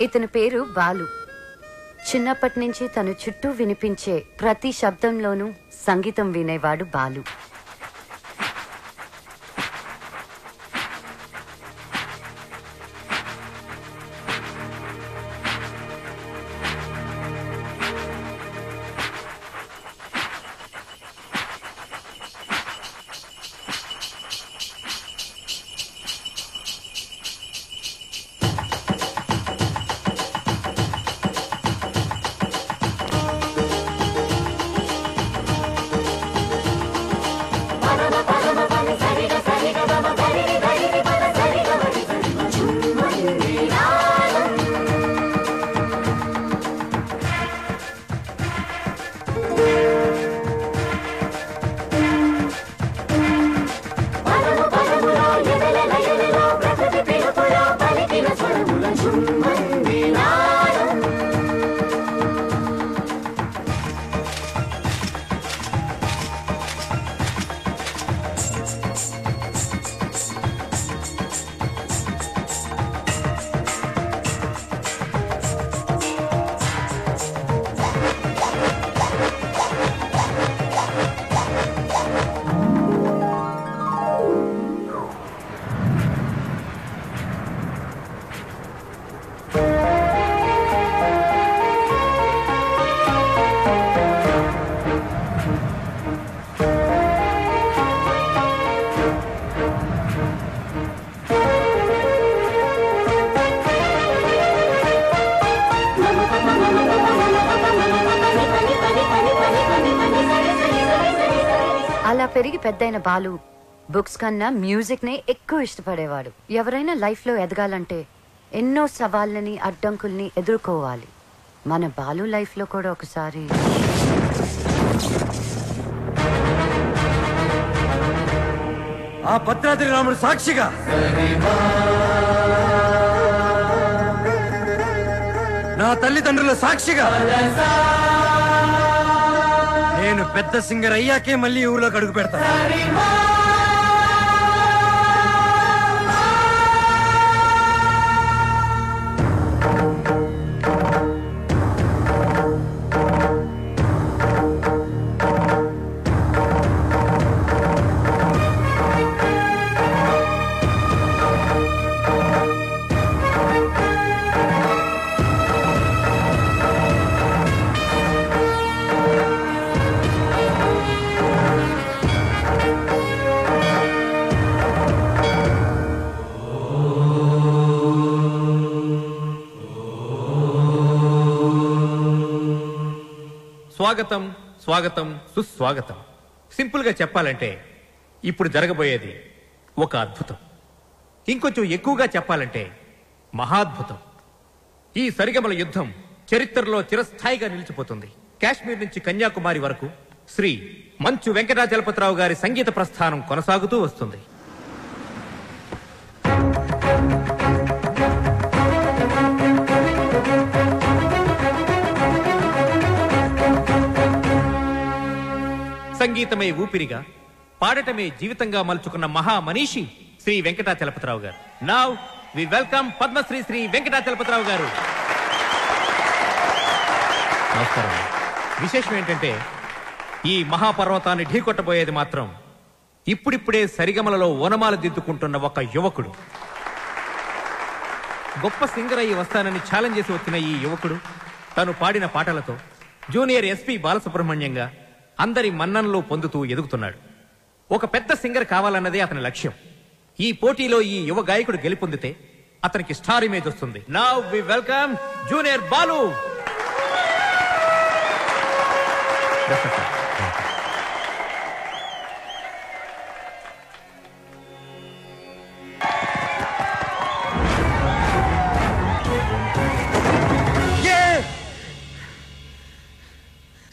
ఇతని పేరు బాలు. చిన్నప్పటి నుంచి తన చుట్టూ వినిపించే ప్రతి శబ్దంలోనూ సంగీతం వినేవాడు బాలు. పెద్దయిన బాలు బుక్స్ కన్నా మ్యూజిక్ నే ఎక్కువ ఇష్టపడేవాడు. ఎవరైనా లైఫ్లో ఎదగాలంటే ఎన్నో సవాళ్ళని అడ్డంకుల్ని ఎదుర్కోవాలి. మన బాలు లైఫ్లో కూడా ఒకసారి. ఆ భద్రాద్రి రాముడు సాక్షిగా. నా తల్లిదండ్రుల సాక్షిగా. నేను పెద్ద సింగర్ అయ్యాకే మళ్ళీ ఊర్లోకి అడుగు పెడతా. స్వాగతం స్వాగతం సుస్వాగతం. సింపుల్గా చెప్పాలంటే ఇప్పుడు జరగబోయేది ఒక అద్భుతం. ఇంకొంచెం ఎక్కువగా చెప్పాలంటే మహాద్భుతం. ఈ సరిగమల యుద్ధం చరిత్రలో చిరస్థాయిగా నిలిచిపోతుంది. కాశ్మీర్ నుంచి కన్యాకుమారి వరకు శ్రీ మంచు వెంకటాచలపతిరావు గారి సంగీత ప్రస్థానం కొనసాగుతూ వస్తుంది. సంగీతమే ఊపిరిగా పాడటమే జీవితంగా మలుచుకున్న మహా మనీషి Shri Venkatachalapathirao garu. Now we welcome Padmashri Shri Venkatachalapathirao garu. నమస్కారం. విశేషం ఏంటంటే ఈ మహాపర్వతాన్ని ఢీకొట్టబోయేది మాత్రం ఇప్పుడిప్పుడే సరిగమలలో ఓనమాలు దిద్దుకుంటున్న ఒక యువకుడు. గొప్ప సింగర్ అయ్యి వస్తానని ఛాలెంజ్ చేసి వచ్చిన ఈ యువకుడు తను పాడిన పాటలతో జూనియర్ ఎస్పి బాలసుబ్రహ్మణ్యంగా అందరి మన్ననలు పొందుతూ ఎదుగుతున్నాడు. ఒక పెద్ద సింగర్ కావాలన్నదే అతని లక్ష్యం. ఈ పోటీలో ఈ యువ గాయకుడు గెలుపొందితే అతనికి స్టార్ ఇమేజ్ వస్తుంది. Now we welcome junior Balu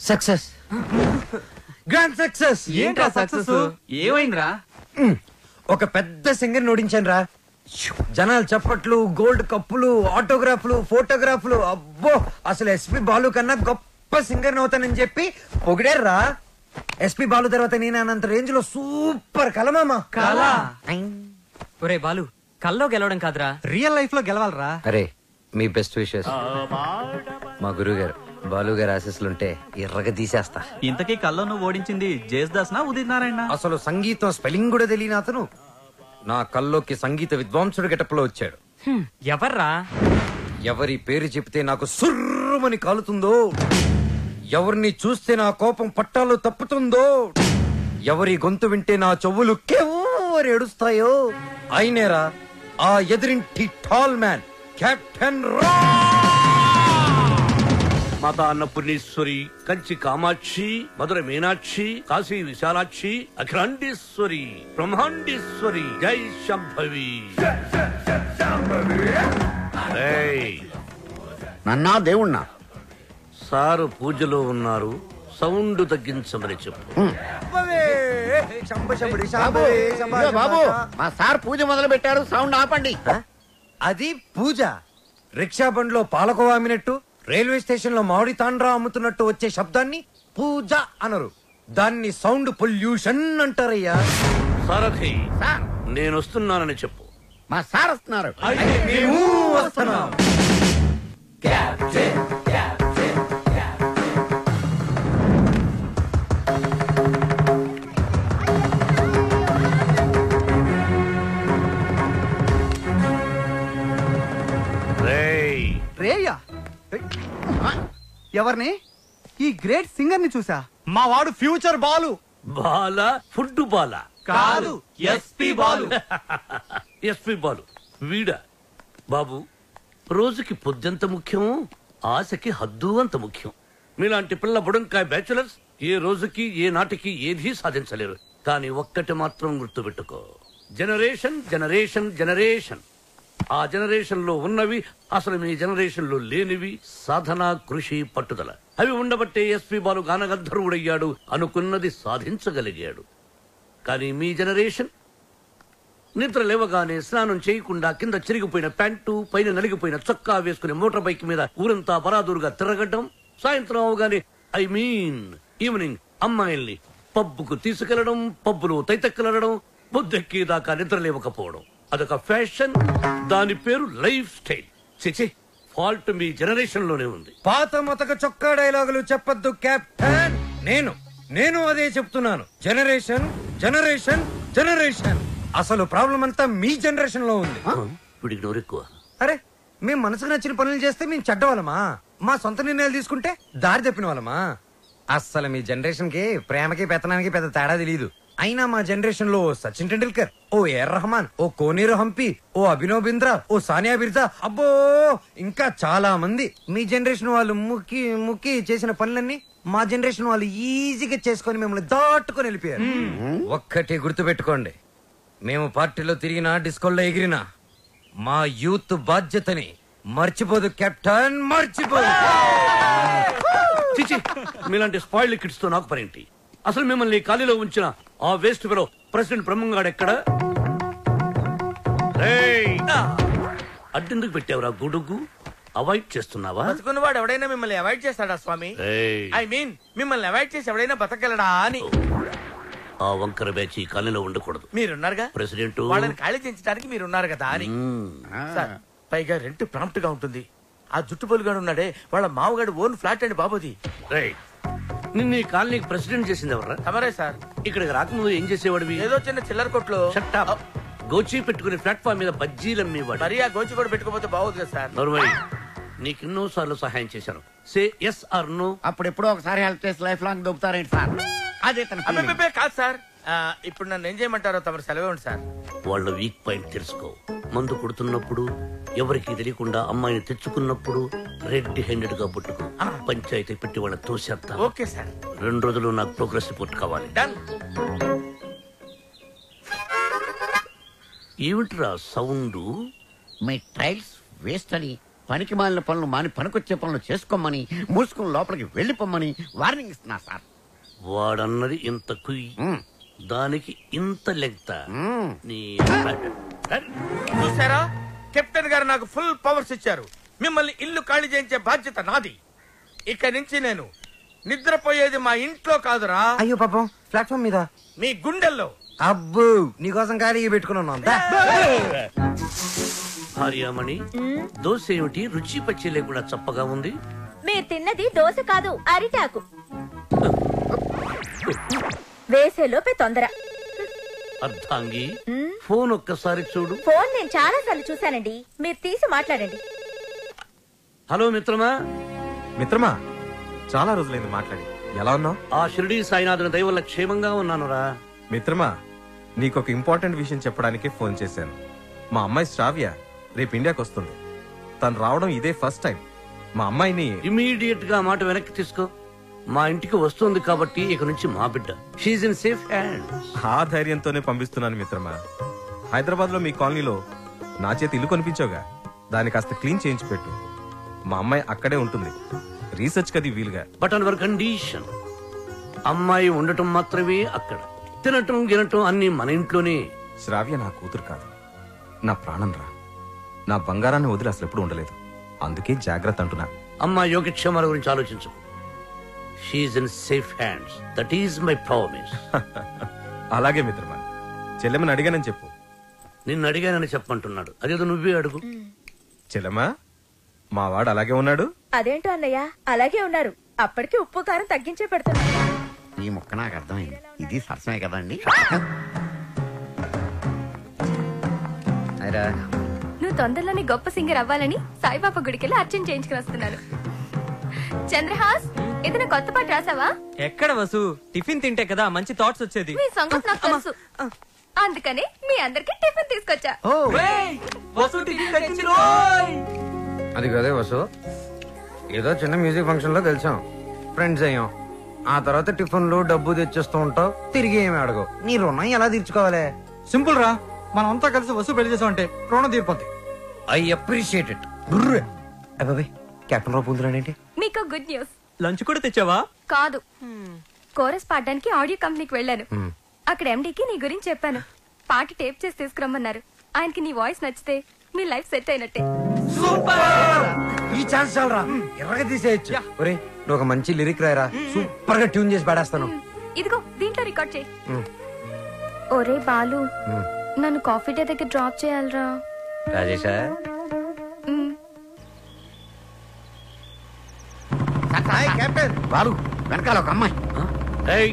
success grand success ఏంట్రా సక్సెస్ ఏమైందిరా? ఒక పెద్ద సింగర్ ఓడించాను రా జనాలు చప్పట్లు గోల్డ్ కప్పులు ఆటోగ్రాఫ్లు ఫోటోగ్రాఫ్లు అబ్బో అసలు ఎస్పి బాలు కన్నా గొప్ప సింగర్ అవుతానని చెప్పి పొగిడారా ఎస్పి బాలు తర్వాత నేను అనంత రేంజ్లో సూపర్ కలమామా కళ? ఒరే బాలు కల్లో గెలవడం కాదురా. రియల్ లైఫ్లో గెలవాలరా. అరే మీ బెస్ట్ విషెస్ మా గురువు గారు బాలు గారు ఆశీస్సులుంటే ఎర్రగా తీసేస్తా. ఇంతకీ నువ్వు ఓడించింది జేసుదాస్ నా ఉదిత్ నారాయణ అసలు సంగీతం స్పెల్లింగ్ కూడా తెలియని అతను. నా కల్లోకి సంగీత విద్వాంసుడు గెటప్లో వచ్చాడు. ఎవర్రా? ఎవరి పేరు చెప్తే నాకు సుర్రుమని కాలుతుందో ఎవరిని చూస్తే నా కోపం పట్టాలు తప్పుతుందో ఎవరి గొంతు వింటే నా చెవులు కెవ్వరు ఏడుస్తాయో. అయినేరా ఆ ఎదురింటి టాల్ మ్యాన్ కెప్టెన్ రా మాతా అన్నపూర్ణేశ్వరి కంచి కామాక్షి మధుర మీనాక్షి కాశీ విశాలాక్షి అఖిలాండేశ్వరి బ్రహ్మాండేశ్వరి. జై శంభవి. నన్నా దేవుణ్ణా? సారు పూజలో ఉన్నారు సౌండ్ తగ్గించమని చెప్పు. బాబు. మా సార్ పూజ మొదలు పెట్టారు సౌండ్ ఆపండి. అది పూజ. రిక్షా బండ్లో పాలకోవా అమ్మినట్టు రైల్వే స్టేషన్లో మామిడి తాండ్రా అమ్ముతున్నట్టు వచ్చే శబ్దాన్ని పూజ అనరు. దాన్ని సౌండ్ పొల్యూషన్ అంటారయ్యా. సారథి సార్. నేను వస్తున్నానని చెప్పు. మా సార్ వస్తున్నారు. వస్తున్నాం. ఎవరిని? ఈ గ్రేట్ సింగర్ని చూసా. మా వాడు ఫ్యూచర్ బాలు. బాల? ఫుడ్ బాల? కాదు ఎస్పి బాలు. ఎస్పి బాలు. వీడా. బాబు రోజుకి పొద్దెంత ముఖ్యం ఆశకి హద్దు అంత ముఖ్యం. మీలాంటి పిల్ల బుడంకాయ బ్యాచులర్స్ ఏ రోజుకి ఏ నాటికి ఏదీ సాధించలేరు. కానీ ఒక్కటి మాత్రం గుర్తుపెట్టుకో. Generation generation generation. ఆ జనరేషన్లో ఉన్నవి అసలు మీ జనరేషన్లో లేనివి సాధన కృషి పట్టుదల. అవి ఉండబట్టే ఎస్పి బాలు గానగంధర్వుడయ్యాడు అనుకున్నది సాధించగలిగాడు. కానీ మీ జనరేషన్? నిద్ర లేవగానే స్నానం చేయకుండా కింద చిరిగిపోయిన ప్యాంటు పైన నలిగిపోయిన చొక్కా వేసుకుని మోటార్ బైక్ మీద ఊరంతా బరాదూరుగా తిరగడం సాయంత్రం అవగానే ఐ మీన్ ఈవినింగ్ అమ్మాయిల్ని పబ్బుకు తీసుకెళ్ళడం పబ్బులో తైతెక్కలడం బుద్ధెక్కేదాకా నిద్ర లేవకపోవడం. అదొక ఫ్యాషన్ దాని పేరు లైఫ్ స్టైల్. చిచి ఫాల్ట్ మీ జనరేషన్లోనే ఉంది. పాత మతక చొక్కా డైలాగులు చెప్పొద్దు కెప్టెన్. నేను నేను అదే చెప్తున్నాను. Generation generation generation. అసలు ప్రాబ్లం అంతా మీ జనరేషన్లో ఉంది వీడికి నోరెక్కువ అరే మేము మనసుకు నచ్చిన పనులు చేస్తే మేము చెడ్డవాళ్ళమా? మా సొంత నిర్ణయాలు తీసుకుంటే దారి తప్పిన వాళ్ళమా? అస్సలు మీ జనరేషన్కి ప్రేమకి పెత్తనానికి పెద్ద తేడా తెలియదు అయినా మా జనరేషన్లో సచిన్ టెండూల్కర్ ఓ ఏఆర్ రహమాన్ ఓ కోనేరు హంపి ఓ అభినవ్ బింద్రా ఓ సానియా బిర్జా అబ్బో! ఇంకా చాలా మంది. మీ జనరేషన్ వాళ్ళు ముక్కి ముక్కి చేసిన పనులన్నీ మా జనరేషన్ వాళ్ళు ఈజీగా చేసుకొని మిమ్మల్ని దాటుకొని వెళ్ళిపోయారు. ఒక్కటి గుర్తుపెట్టుకోండి. మేము పార్టీలో తిరిగినా డిస్కోల్లో ఎగిరినా మా యూత్ బాధ్యతని మర్చిపోదు కెప్టెన్ మర్చిపోదు. చిచి మీలాంటి స్పాయిల్ కిడ్స్తో నాకు పనేంటి? అసలు మిమ్మల్ని ఖాళీలో ఉంచిన ఆ వేస్ట్ ఫెలో ప్రెసిడెంట్ బ్రహ్మంగాడు ఎక్కడ! అడ్డెందుకు పెట్టావురా గుడుగు? అవాయిడ్ చేస్తున్నావా? బతుకున్నవాడు ఎవడైనా మిమ్మల్ని అవాయిడ్ చేస్తాడా స్వామి! ఐ మీన్ మిమ్మల్ని అవాయిడ్ చేసి ఎవడైనా బతకగలడా అని. ఆ వంకర బ్యాచ్ ఈ ఖాళీలో ఉండకూడదు. మీరున్నారుగా? ప్రెసిడెంట్? వాళ్ళని ఖాళీ చేయించడానికి మీరున్నారు కదా అని. సార్ పైగా రెంట్ ప్రాంప్ట్గా ఉంటుంది. ఆ జుట్టు పొలుగాడు ఉన్నాడే వాళ్ళ మామగాడు ఓన్ ఫ్లాట్ అండి బాబుది. రేయ్! నిన్ను ఈ కాలనీకి ప్రెసిడెంట్ చేసింది ఎవరా తమరే సార్. ఇక్కడికి రాకముందు ఏం చేసేవాడివి ఏదో చిన్న చిల్లర కొట్లో. Shut up. గోచి పెట్టుకుని ప్లాట్ఫామ్ మీద బజ్జీలు అమ్మేవాడు. మరి ఆ గోచి కూడా పెట్టుకోపోతే బాగోదు కదా సార్. నోర్మై నీకు ఎన్నో సార్లు సహాయం చేశాను. Say yes or no. అప్పుడు ఎప్పుడో ఒకసారి హెల్ప్ చేసి లైఫ్ లాంగ్ దొబ్బుతారేంటి సార్? అదే తన feeling. అబ్బే కాదు సార్. ఇప్పుడు నన్ను ఏం చేయమంటారో తమరు సెలవు ఉంది సార్. వాళ్ళ వీక్ పాయింట్ తెలుసుకో. మందు కొడుతున్నప్పుడు ఎవరికి తెలియకుండా అమ్మాయిని తెచ్చుకున్నప్పుడు రెడ్ హ్యాండెడ్గా పుట్టుకో పంచాయతీ పెట్టి వాళ్ళ తోసేస్తా. Okay sir. రెండు రోజులు నాకు ప్రోగ్రెస్ రిపోర్ట్ కావాలి. డన్ ఏమిట్రా సౌండ్? మీ ట్రైల్స్ వేస్ట్ అని పనికి మాలిన పనులు మాని పనికొచ్చే పనులు చేసుకోమని మూసుకుని లోపలికి వెళ్ళిపోమ్మని వార్నింగ్ ఇస్తున్నా సార్. వాడన్నది ఇంత కుయ్. మ్మ్. దానికి ఇంత లెంగ్త. నీ చూసారా కెప్టెన్ గారు నాకు ఫుల్ పవర్స్ ఇచ్చారు. మిమ్మల్ని ఇల్లు ఖాళీ చేయించే బాధ్యత నాది. ఇక నుంచి నేను నిద్రపోయేది మా ఇంట్లో కాదురా. అయ్యో పాపం ప్లాట్ఫామ్ మీద. మీ గుండెల్లో. అబ్బు నీకోసం ఖాళీ పెట్టుకుని ఉన్నాం. దా. భార్యామణి దోశ ఏమిటి? రుచి పచ్చి లేకుండా చప్పగా ఉంది. మీరు తిన్నది దోశ కాదు అరిటాకు. వేసేలోపే తొందర. అర్థాంగి ఫోన్ ఒక్కసారి చూడు. ఫోన్ నేను చాలా సార్లు చూశానండి. మీరు తీసి మాట్లాడండి. హలో మిత్రమా? మిత్రమా చాలా రోజులైంది మాట్లాడి. ఎలా ఉన్నావు? ఆ షిరిడి సాయినాథుని దయ వల్ల క్షేమంగా ఉన్నానురా. మిత్రమా నీకు ఒక ఇంపార్టెంట్ విషయం చెప్పడానికే ఫోన్ చేశాను. మా అమ్మాయి శ్రావ్య రేపు ఇండియాకి వస్తుంది. తను రావడం ఇదే ఫస్ట్ టైం. మా అమ్మాయిని ఇమీడియట్గా ఆ మాట వెనక్కి తీసుకో. మా ఇంటికి వస్తుంది కాబట్టి ఇక నుంచి మా బిడ్డ. షీజ్ ఇన్ సేఫ్ హ్యాండ్ ఆ ధైర్యంతోనే పంపిస్తున్నాను మిత్రమా. హైదరాబాద్లో మీ కాలనీలో నా చేతి ఇల్లు కొనిపించావుగా. దాన్ని కాస్త క్లీన్ చేయించి పెట్టు. మా అమ్మాయి అక్కడే ఉంటుంది. రీసెర్చ్ కది వీలుగా. బట్ అన్ కండిషన్ అమ్మాయి ఉండటం మాత్రమే అక్కడ. తినటం గినటం అన్ని మన ఇంట్లోనే. శ్రావ్య నా కూతురు కాదు. నా ప్రాణం రా. నా బంగారాన్ని వదిలి అసలు ఎప్పుడు ఉండలేదు. అందుకే జాగ్రత్త అంటున్నా. అమ్మ యోగక్షేమాల గురించి ఆలోచించు she in safe hands that is my promise అలాగే మిత్రమా. చెల్లెమని అడిగానని చెప్పు. నిన్ను అడిగానని చెప్పంటున్నాడు అదేదో నువ్వే అడుగు. చెల్లెమా మా వాడు అలాగే ఉన్నాడు? అదేంటో అన్నయ్య అలాగే ఉన్నారు. అప్పటికి ఉప్పు కారం తగ్గించే పెడుతున్నా ఈ ముక్క నాకు అర్థమైంది. ఇది సరసమే కదండి అరా నువ్వు తొందరలోనే గొప్ప సింగర్ అవ్వాలని సాయిబాబా గుడికెళ్ళి అర్చన చేయించుకుని వస్తున్నాను చంద్రహాస్ ఏదైనా కొత్త పాట రాసావా? ఎక్కడ వసు? టిఫిన్ తింటే కదా మంచి థాట్స్ వచ్చేది. మీ సంగతి నాకు తెలుసు. అందుకని మీ అందరికి టిఫిన్ తీసుకొచ్చా. వసు టిఫిన్ తెచ్చింది రోయ్ అది కదే వసు. ఏదో చిన్న మ్యూజిక్ ఫంక్షన్లో కలిసాం ఫ్రెండ్స్ అయ్యాం. ఆ తర్వాత టిఫిన్లు డబ్బు తెచ్చేస్తూ ఉంటావు. తిరిగి ఏమి అడగవు. నీ రుణం ఎలా తీర్చుకోవాలి? సింపుల్ రా. మనం అంతా కలిసి వస్తువు పెళ్ళి చేసామంటే రుణం తీరిపోద్ది. ఐ అప్రిషియేట్ ఇట్ అబ్బాయి కెప్టెన్ రావు పొందురాడేంటి మీకు గుడ్ న్యూస్. లంచ్ కూడా తెచ్చావా? కాదు. కోరస్ పాడడానికి ఆడియో కంపెనీకి వెళ్ళాను. అక్కడ ఎండీకి నీ గురించి చెప్పాను. పాట టేప్ చేసి తీసుకురమ్మన్నారు. ఆయనకి నీ వాయిస్ నచ్చితే మీ లైఫ్ సెట్ అయినట్టే. ఈ ఛాన్స్ చాలరా. ఎర్రగా తీసేయచ్చు. ఒరే నువ్వు ఒక మంచి లిరిక్ రాయరా. సూపర్గా ట్యూన్ చేసి పాడేస్తాను. ఇదిగో దీంట్లో రికార్డ్ చేయి. ఒరే బాలు నన్ను కాఫీ డే దగ్గర డ్రాప్ చేయాలరా. రాజేశా బాలు వెనకాల ఒక అమ్మాయి. ఏయ్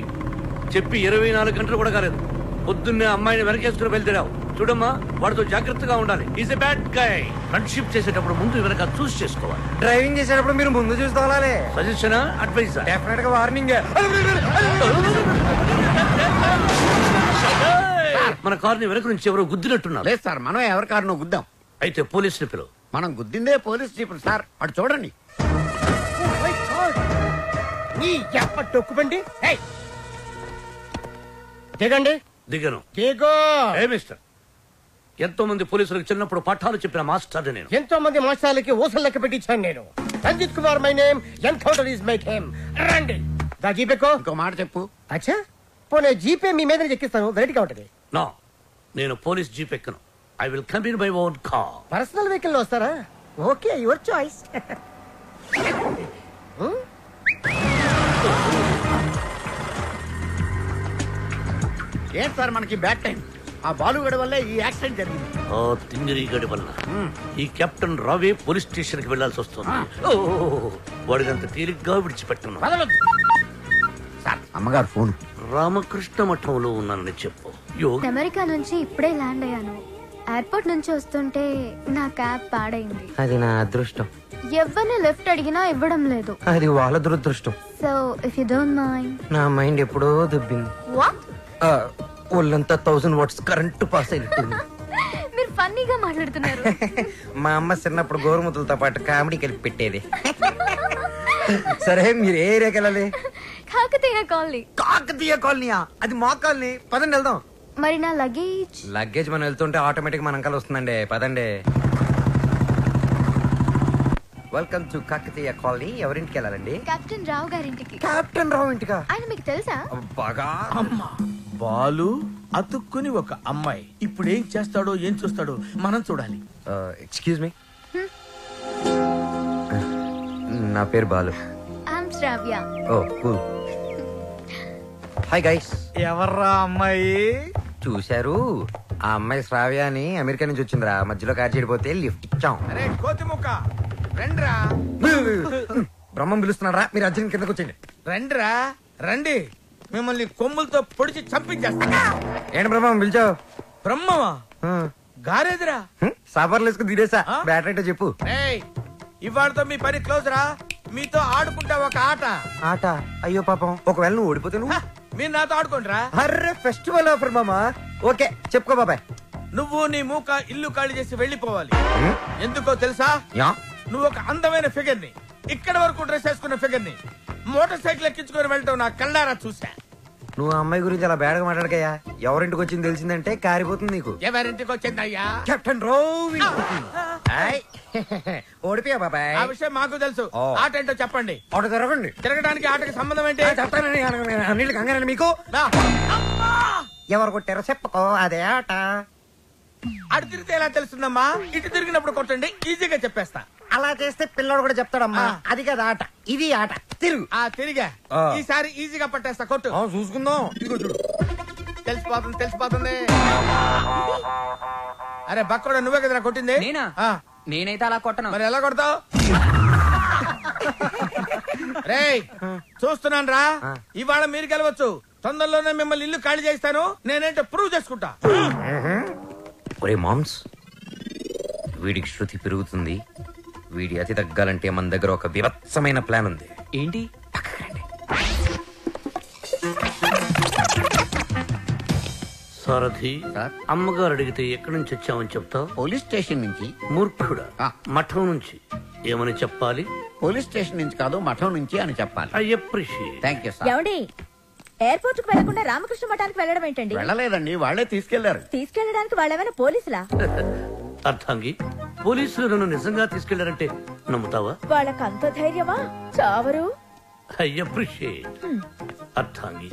చెప్పి ఇరవై నాలుగు గంటలు కూడా కాలేదు. పొద్దున్నే అమ్మాయిని వెనకేసుకుని వెళ్తాడావు చూడమ్మా వాడితో జాగ్రత్తగా ఉండాలి. Is a bad guy friendship చేసేటప్పుడు ముందు వెనక చూస్ చేసుకోవాలి. డ్రైవింగ్ చేసేటప్పుడు మీరు ముందు చూసి తోలాలి సజెషన్ అడ్వైజ్ డెఫినెట్గా వార్నింగ్ మన కార్ని వెనక నుంచి ఎవరో గుద్దినట్టున్నారు. లేదు సార్ మనం ఎవరి కారునో గుద్దాం. అయితే పోలీసులు పిలువు. మనం గుద్దిందే పోలీస్ జీపులు సార్. అటు చూడండి. నీ ఎప్ప టొక్కుబండి హే! దిగండి. దిగను. దిగో. ఏ మిస్టర్? ఎంతో మంది పోలీసులకు చిన్నప్పుడు పాఠాలు చెప్పిన మాస్టర్ నేను. ఎంతో మంది మోసాలకి ఊసలు లెక్క పెట్టించాను నేను. Ranjith Kumar my name encounter is my time రండి. దా జీపేకో ఇంకో మాట చెప్పు. అచ్చా? పోనీ జీపే మీ మీద ఎక్కిస్తాను. వెరైటీగా ఉంటది నా నేను police jeep ఎక్కను. I will come in my own car personal వెహికల్లో వస్తారా? ఓకే యువర్ చాయిస్ ఏంటి సార్ మనకి బ్యాడ్ టైం? ఆ బాలుగడ వల్లే ఈ యాక్సిడెంట్ జరిగింది. ఆ తింగిరి గడి వల్ల ఈ కెప్టెన్ రావే పోలీస్ స్టేషన్కి వెళ్ళాల్సి వస్తుంది ఓ వాడినంత తేలిగ్గా విడిచిపెట్టను సార్ అమ్మగారు ఫోన్. రామకృష్ణ మఠంలో ఉన్నానని చెప్పు. యోగి అమెరికా నుంచి ఇప్పుడే ల్యాండ్ అయ్యాను. ఎయిర్పోర్ట్ నుంచి వస్తుంటే నా క్యాబ్ పాడైంది. అది నా అదృష్టం. ఎవరిని లిఫ్ట్ అడిగినా ఇవ్వడం లేదు. అది వాళ్ళ దురదృష్టం. So if you don't mind నా మైండ్ ఎప్పుడో దుబ్బింది. వాట్ ఒళ్ళంతా థౌసండ్ వాట్స్ కరెంట్ పాస్ అయినట్టుంది. మీరు ఫన్నీగా మాట్లాడుతున్నారు. మా అమ్మ చిన్నప్పుడు గోరుముతులతో పాటు కామెడీ కలిపి పెట్టేది. సరే మీరు ఏ ఏరియాకి వెళ్ళాలి? కాకతీయ కాలనీ. కాకతీయ కాలనీయా? అది మా కాలనీ. పదండి వెళ్దాం. మరి నా లగేజ్? లగేజ్ మనం వెళ్తుంటే ఆటోమేటిక్ మన అంకల్ వస్తుందండి. పదండి. Welcome to Kakatiya colony. ఎవరింటికి వెళ్ళాలండి? కెప్టెన్ రావు గారింటికి. కెప్టెన్ రావు ఇంటికా? ఆయన మీకు తెలుసా? బాగా. బాలు అతుక్కుని ఒక అమ్మాయి. ఇప్పుడు ఏం చేస్తాడో ఏం చూస్తాడో మనం చూడాలి. Excuse me. నా పేరు బాలు. శ్రావ్య ఓ కూల్ హాయ్ గైస్ ఎవర్రా అమ్మాయి? చూశారు? ఆ అమ్మాయి శ్రావ్య అని అమెరికా నుంచి వచ్చిందిరా. మధ్యలో కార్ చెడిపోతే లిఫ్ట్ ఇచ్చాం. అరే కోతి ముక్క రండిరా. బ్రహ్మం పిలుస్తున్నారా మీరు అర్జున్ కిందకు వచ్చండి రండిరా. రండి. మిమ్మల్ని కొమ్ములతో పొడిచి చంపించేస్తా. ఏంటి బ్రహ్మం పిలిచావు? బ్రహ్మమా? గారేదిరా? సాఫర్లు వేసుకుని బ్యాటరీ చెప్పు. ఇవాళతో మీ పని క్లోజ్ రా. మీతో ఆడుకుంటా ఒక ఆట. ఆట? అయ్యో పాపం. ఒకవేళ నువ్వు ఓడిపోతే నువ్వు? మీరు నాతో ఆడుకోండిరా. అర్రే ఫెస్టివల్ ఆఫర్ మామా? ఓకే చెప్పుకో బాబాయ్. నువ్వు నీ మూక ఇల్లు ఖాళీ చేసి వెళ్ళిపోవాలి. ఎందుకో తెలుసా? నువ్వు ఒక అందమైన ఫిగర్ని. ఇక్కడ వరకు డ్రెస్ వేసుకున్న ఫిగర్ని. మోటార్ సైకిల్ ఎక్కించుకొని వెళ్ళటం నా కళ్ళారా చూసా నువ్వు అమ్మాయి గురించి అలా బేడగా మాట్లాడకయ్యా? ఎవరింటికి వచ్చింది తెలిసిందంటే కారిపోతుంది నీకు. ఎవరింటికి వచ్చిందయ్యా? కెప్టెన్ రోవి ఓడిపోయా బాబాయ్? ఆ విషయం మాకు తెలుసు. ఓ. ఆట ఏంటో చెప్పండి. ఆట తిరగండి తిరగడానికి ఆటకి సంబంధం ఏంటి? చెప్తానండి అన్నిళ్ళు కంగారండి మీకు. ఎవరు కొట్టారో చెప్పుకో అదే ఆట. అటు తిరిగితే ఎలా తెలుస్తుందమ్మా? ఇటు తిరిగినప్పుడు కొట్టండి ఈజీగా చెప్పేస్తా. అలా చేస్తే పిల్లడు కూడా చెప్తాడమ్మా. అది కదా ఆట ఇది ఆట. తిరుగు. ఆ తిరిగా. ఆ. ఈసారి ఈజీగా పట్టేస్తా కొట్టు. చూసుకుందాం. ఇదిగో చూడు. తెలిసిపోతుంది తెలిసిపోతుంది. అరే బక్కడు నువ్వే కదరా కొట్టింది? నేనా? ఆ. నేనైతే అలా కొట్టను. మరి ఎలా కొడతావు? రేయ్ చూస్తున్నాను రా. ఇవాళ మీరు గెలవచ్చు. తొందరలోనే మిమ్మల్ని ఇల్లు ఖాళీ చేస్తాను నేనేంటో ప్రూవ్ చేసుకుంటా. ఒరే మామ్స్ వీడికి శృతి పెరుగుతుంది. వీడి అతి తగ్గాలంటే మన దగ్గర ఒక వివత్సమైన ప్లాన్ ఉంది. ఏంటి? సారథి అమ్మగారు అడిగితే ఎక్కడి నుంచి వచ్చామని చెప్తావు? పోలీస్ స్టేషన్ నుంచి. మూర్ఖుడా? మఠం నుంచి. ఏమని చెప్పాలి? పోలీస్ స్టేషన్ నుంచి కాదు మఠం నుంచి అని చెప్పాలి. I appreciate. Thank you sir. ఏమండి? ఎయిర్పోర్ట్కు వెళ్ళకుండా రామకృష్ణ మఠానికి వెళ్ళడం ఏంటండి? వెళ్ళలేదండి వాళ్ళే తీసుకెళ్ళారు. తీసుకెళ్ళడానికి వాళ్ళేమైనా పోలీసులా? అర్థంగి పోలీసులు నన్ను నిజంగా తీసుకెళ్ళారంటే నమ్ముతావా? వాళ్ళకి అంత ధైర్యమా? చావరు? I appreciate. అర్థంగి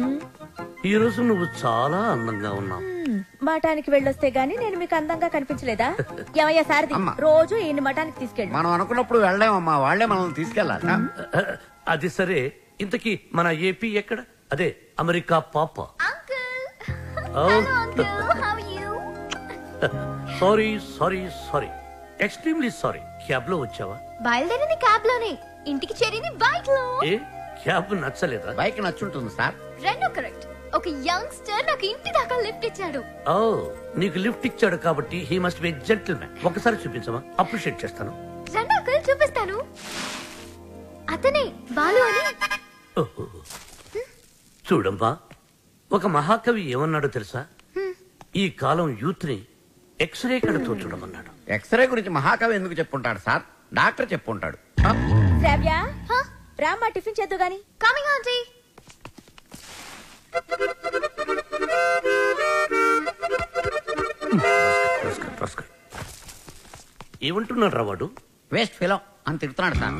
ఈ రోజు నువ్వు చాలా అందంగా ఉన్నావు. మఠానికి వెళ్ళొస్తే గానీ నేను మీకు అందంగా కనిపించలేదా? ఏమయ్యా సారథి రోజు ఈయన మఠానికి తీసుకెళ్ళి. మనం అనుకున్నప్పుడు వెళ్ళామమ్మా వాళ్ళే మనల్ని తీసుకెళ్ళాలి. అది సరే. ఇంతకీ మన ఏపీ ఎక్కడ? అదే అమెరికా పాప. Sorry sorry sorry extremely sorry క్యాబ్లో వచ్చావా? బయలుదేరింది క్యాబ్లోనే. ఇంటికి చేరింది బైక్లో. ఏ? క్యాబ్ నచ్చలేదా? బైక్ నచ్చుంటుంది సార్ రెండు కరెక్ట్ ఒక యంగ్స్టర్ నాకు ఇంటి దాకా లిఫ్ట్ ఇచ్చాడు. ఓ నీకు లిఫ్ట్ ఇచ్చాడు కాబట్టి he must be gentleman ఒకసారి చూపించమా? అప్రిషియేట్ చేస్తాను. రెండు చూపిస్తాను. అతనే బాలు అని. చూడమ్మా ఒక మహాకవి ఏమన్నాడో తెలుసా? ఈ కాలం యూత్ని ఎక్స్రే కడతో చూడమన్నాడు. ఎక్స్రే గురించి మహాకవి ఎందుకు చెప్పుంటాడు సార్? డాక్టర్ చెప్పుంటాడు. శ్రావ్య రామ్మా టిఫిన్ చేద్దు గాని. కమింగ్ ఆంటీ ఏమంటున్నాడు రా వాడు? వేస్ట్ ఫిలో అని తిడుతున్నాడు సార్.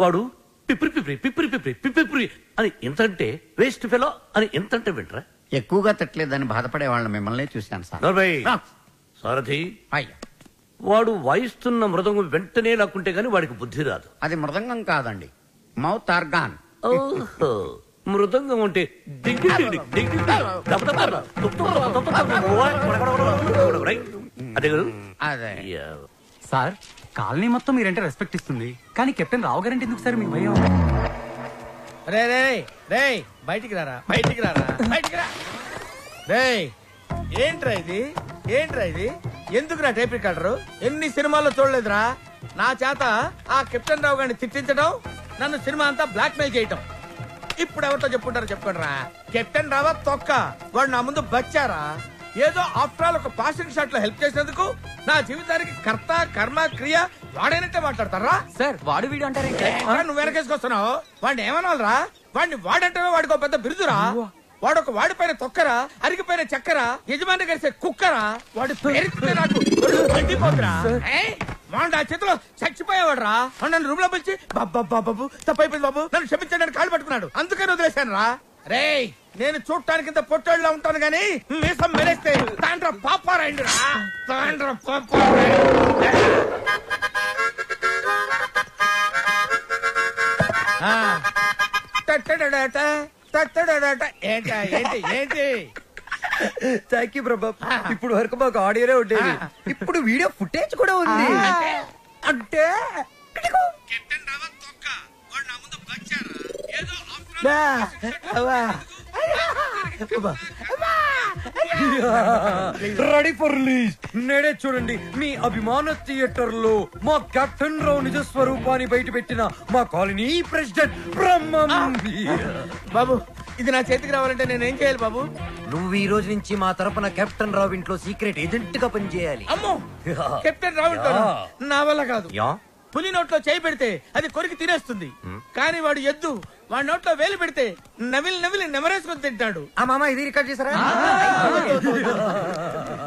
వాడు పిప్రి పిప్రి పిప్రి పిప్రి పిప్రి అని ఎంతంటే వేస్ట్ ఫెలో అని ఎంతంటే వింటరా ఎక్కువగా తిట్టలేదని బాధపడే వాళ్ళని మిమ్మల్ని చూశాను సార్ సారథి వాడు వాయిస్తున్న మృదంగం వెంటనే లాక్కుంటే గాని వాడికి బుద్ధి రాదు అది మృదంగం కాదండి మౌత్ ఆర్గాన్ ఓహో మృదంగం అంటే కదా అదే సార్ కాలనీ మొత్తం మీరంటే రెస్పెక్ట్ ఇస్తుంది. కానీ కెప్టెన్ రావు గారంటే ఎందుకు సార్ మీకు భయం? రే రే రే బయటికి రారా? బయటికి రారా? బయటికి రా. రే ఏంట్రా ఇది? ఏంట్రా ఇది? ఎందుకురా టైప్ రికార్డరు? ఎన్ని సినిమాల్లో చూడలేదురా? నా చేత ఆ కెప్టెన్ రావు గారిని తిట్టించడం నన్ను సినిమా అంతా బ్లాక్ మెయిల్ చేయటం. ఇప్పుడు ఎవరితో చెప్పుకుంటారో చెప్పుకోండి రా కెప్టెన్ రావా తొక్క. వాడు నా ముందు బచ్చారా? ఏదో ఆఫ్టర్ ఆల్ ఒక పాసింగ్ షాట్లో హెల్ప్ చేసినందుకు నా జీవితానికి కర్త కర్మ క్రియ వాడైనట్టే మాట్లాడతారా? సార్ వాడు వీడు అంటారే నువ్వు వెనకేసుకొస్తున్నావు వాడిని ఏమనాలరా? వాడిని వాడంటే వాడికి ఒక పెద్ద బిరుదురా. వాడు ఒక వాడిపైన తొక్కరా అరిగిపోయిన చక్కరా యజమాని కలిసే కుక్కరా? వాడి నాకు వాడు నా చేతిలో చచ్చిపోయేవాడు రా నన్ను రూమ్లో పిలిచి బాబు తప్పైపోయింది బాబు. నన్ను క్షమించడానికి కాళ్ళు పట్టుకున్నాడు. అందుకని వదిలేశాను రా రేయ్ నేను చూడటానికి ఇంత పొట్టోళ్ళ ఉంటాను గాని మీసం మెరేస్తే తాండ్ర పాపారాయండి రా తాండ్ర పాపారాయండి. ఆ. టట్టడడట, టట్టడడట. ఏంటా ఏంటి? ఏంటి థ్యాంక్ యూ ప్రభా ఇప్పుడు వరకు మాకు ఆడియోనే ఉండేది. ఇప్పుడు వీడియో ఫుటేజ్ కూడా ఉంది. అంటే రెడీ ఫర్ రిలీజ్ నేడే చూడండి మీ అభిమాన థియేటర్లో మా కెప్టెన్ రావు నిజ స్వరూపాన్ని బయట పెట్టిన మా కాలనీ ప్రెసిడెంట్ బ్రహ్మం బాబు ఇది నా చేతికి రావాలంటే నేను ఏం చేయాలి బాబు? నువ్వు ఈ రోజు నుంచి మా తరపున కెప్టెన్ రావు ఇంట్లో సీక్రెట్ ఏజెంట్గా పనిచేయాలి. అమ్మో కెప్టెన్ రావుంటా నా వల్ల కాదు. యా. పులి నోట్లో చేయి పెడితే అది కొరికి తినేస్తుంది. కానీ వాడు ఎద్దు వాడి నోట్లో వేలు పెడితే నవిలి నవిలి నెమరేసుకొని తింటాడు. ఆ మామ ఇది రికార్డ్ చేశారా?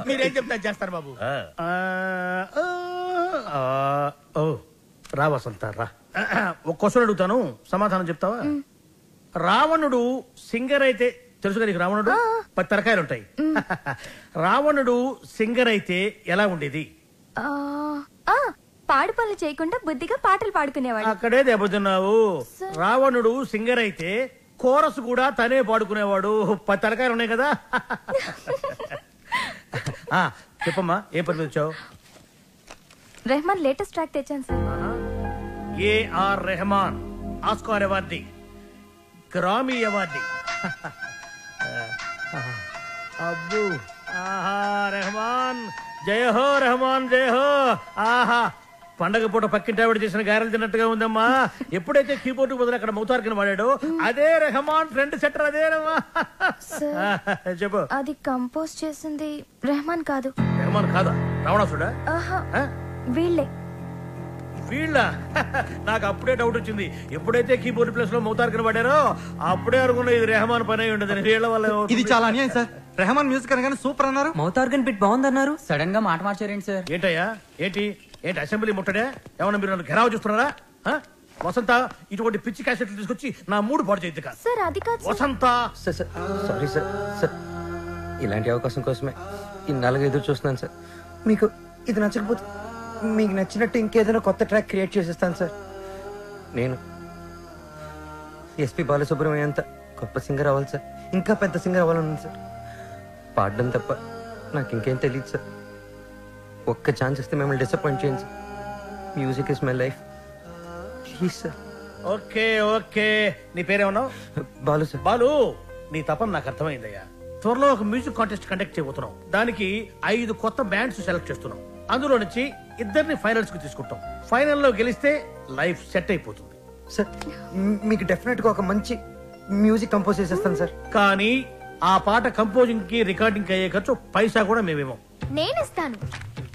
మీరేం చెప్తా చేస్తారు బాబు? ఆ, ఆ, ఓ రా వసంత రా. ఒక క్వశ్చన్ అడుగుతాను సమాధానం చెప్తావా? రావణుడు సింగర్ అయితే తెలుసు నీకు రావణుడు? పది తరకాయలు ఉంటాయి రావణుడు సింగర్ అయితే ఎలా ఉండేది? ఆ, ఆ, పాడు పనులు చేయకుండా బుద్ధిగా పాటలు పాడుకునేవాడు. అక్కడే దెబ్బతిన్నావు. రావణుడు సింగర్ అయితే కోరస్ కూడా తనే పాడుకునేవాడు. పది తరకాయలు ఉన్నాయి కదా. ఆ, చెప్పమ్మా ఏ పని మీద వచ్చావు? రెహమాన్ లేటెస్ట్ ట్రాక్ తెచ్చాను sir. AR Rahman Oscar awardee Grammy awardee. అబ్బు. ఆహా రెహమాన్. జయ హో రెహమాన్ జయ హో ఆహా పండగ పూట పక్కింటి ఆవిడ చేసిన గారెలు తిన్నట్టుగా ఉందమ్మా. ఎప్పుడైతే కీబోర్డ్ బదులు అక్కడ మౌతార్కిన వాడాడో అదే రెహమాన్ ఫ్రెండ్ సెటర్ అదేనమ్మా చెప్పు. అది కంపోజ్ చేసింది రెహమాన్ కాదు. రెహమాన్ కాదా? రావణాసుడా? వీళ్ళే. వీళ్ళ? నాకు అప్పుడే డౌట్ వచ్చింది. ఎప్పుడైతే కీబోర్డ్ ప్లేస్లో మౌతార్కిన పడారో అప్పుడే అనుకున్నా ఇది రెహమాన్ పని అయి ఉండదు వీళ్ళ వల్ల ఏమవుతుంది? ఇది చాలా అన్యాయం సార్. రెహమాన్ మ్యూజిక్ అనగానే సూపర్ అన్నారు. మౌత్ ఆర్గన్ బిట్ బాగుందన్నారు. సడన్గా మాట మార్చారేంటి సార్? ఏంటయ్యా? ఏంటి? ఏంటి అసెంబ్లీ ముట్టడే? ఏమన్నా మీరు నన్ను ఘెరావు చూస్తున్నారా? వసంత ఇటువంటి పిచ్చి క్యాసెట్లు తీసుకొచ్చి నా మూడు పాడు చేయద్దు కాదు సార్ అది కాదు. వసంత! సారీ సార్ సార్ ఇలాంటి అవకాశం కోసమే ఇన్నాళ్ళుగా ఎదురు చూస్తున్నాను సార్. మీకు ఇది నచ్చకపోతే మీకు నచ్చినట్టు ఇంకేదైనా కొత్త ట్రాక్ క్రియేట్ చేసేస్తాను సార్. నేను ఎస్పి బాలసుబ్రహ్మణ్యం అంత గొప్ప సింగర్ అవ్వాలి సార్. ఇంకా పెద్ద సింగర్ అవ్వాలని సార్. పాడడం తప్ప నాకు ఇంకేం తెలియదు సార్. ఒక్క ఛాన్స్ ఇస్తే మిమ్మల్ని డిసప్పాయింట్ చేయండి sir. Music is my life please sir okay okay. నీ పేరేమన్నావు? బాలు సార్ బాలు నీ తపన నాకు అర్థమైందయ్యా. త్వరలో ఒక మ్యూజిక్ కాంటెస్ట్ కండక్ట్ చేయబోతున్నాం. దానికి ఐదు కొత్త బ్యాండ్స్ సెలెక్ట్ చేస్తున్నాం. అందులో నుంచి ఇద్దరిని ఫైనల్స్కి తీసుకుంటాం. ఫైనల్లో గెలిస్తే లైఫ్ సెట్ అయిపోతుంది. సార్ మీకు డెఫినెట్గా ఒక మంచి మ్యూజిక్ కంపోజ్ చేసేస్తాను సార్ కానీ ఆ పాట కంపోజింగ్కి రికార్డింగ్కి అయ్యే ఖర్చు పైసా కూడా మేమేమో. నేనిస్తాను.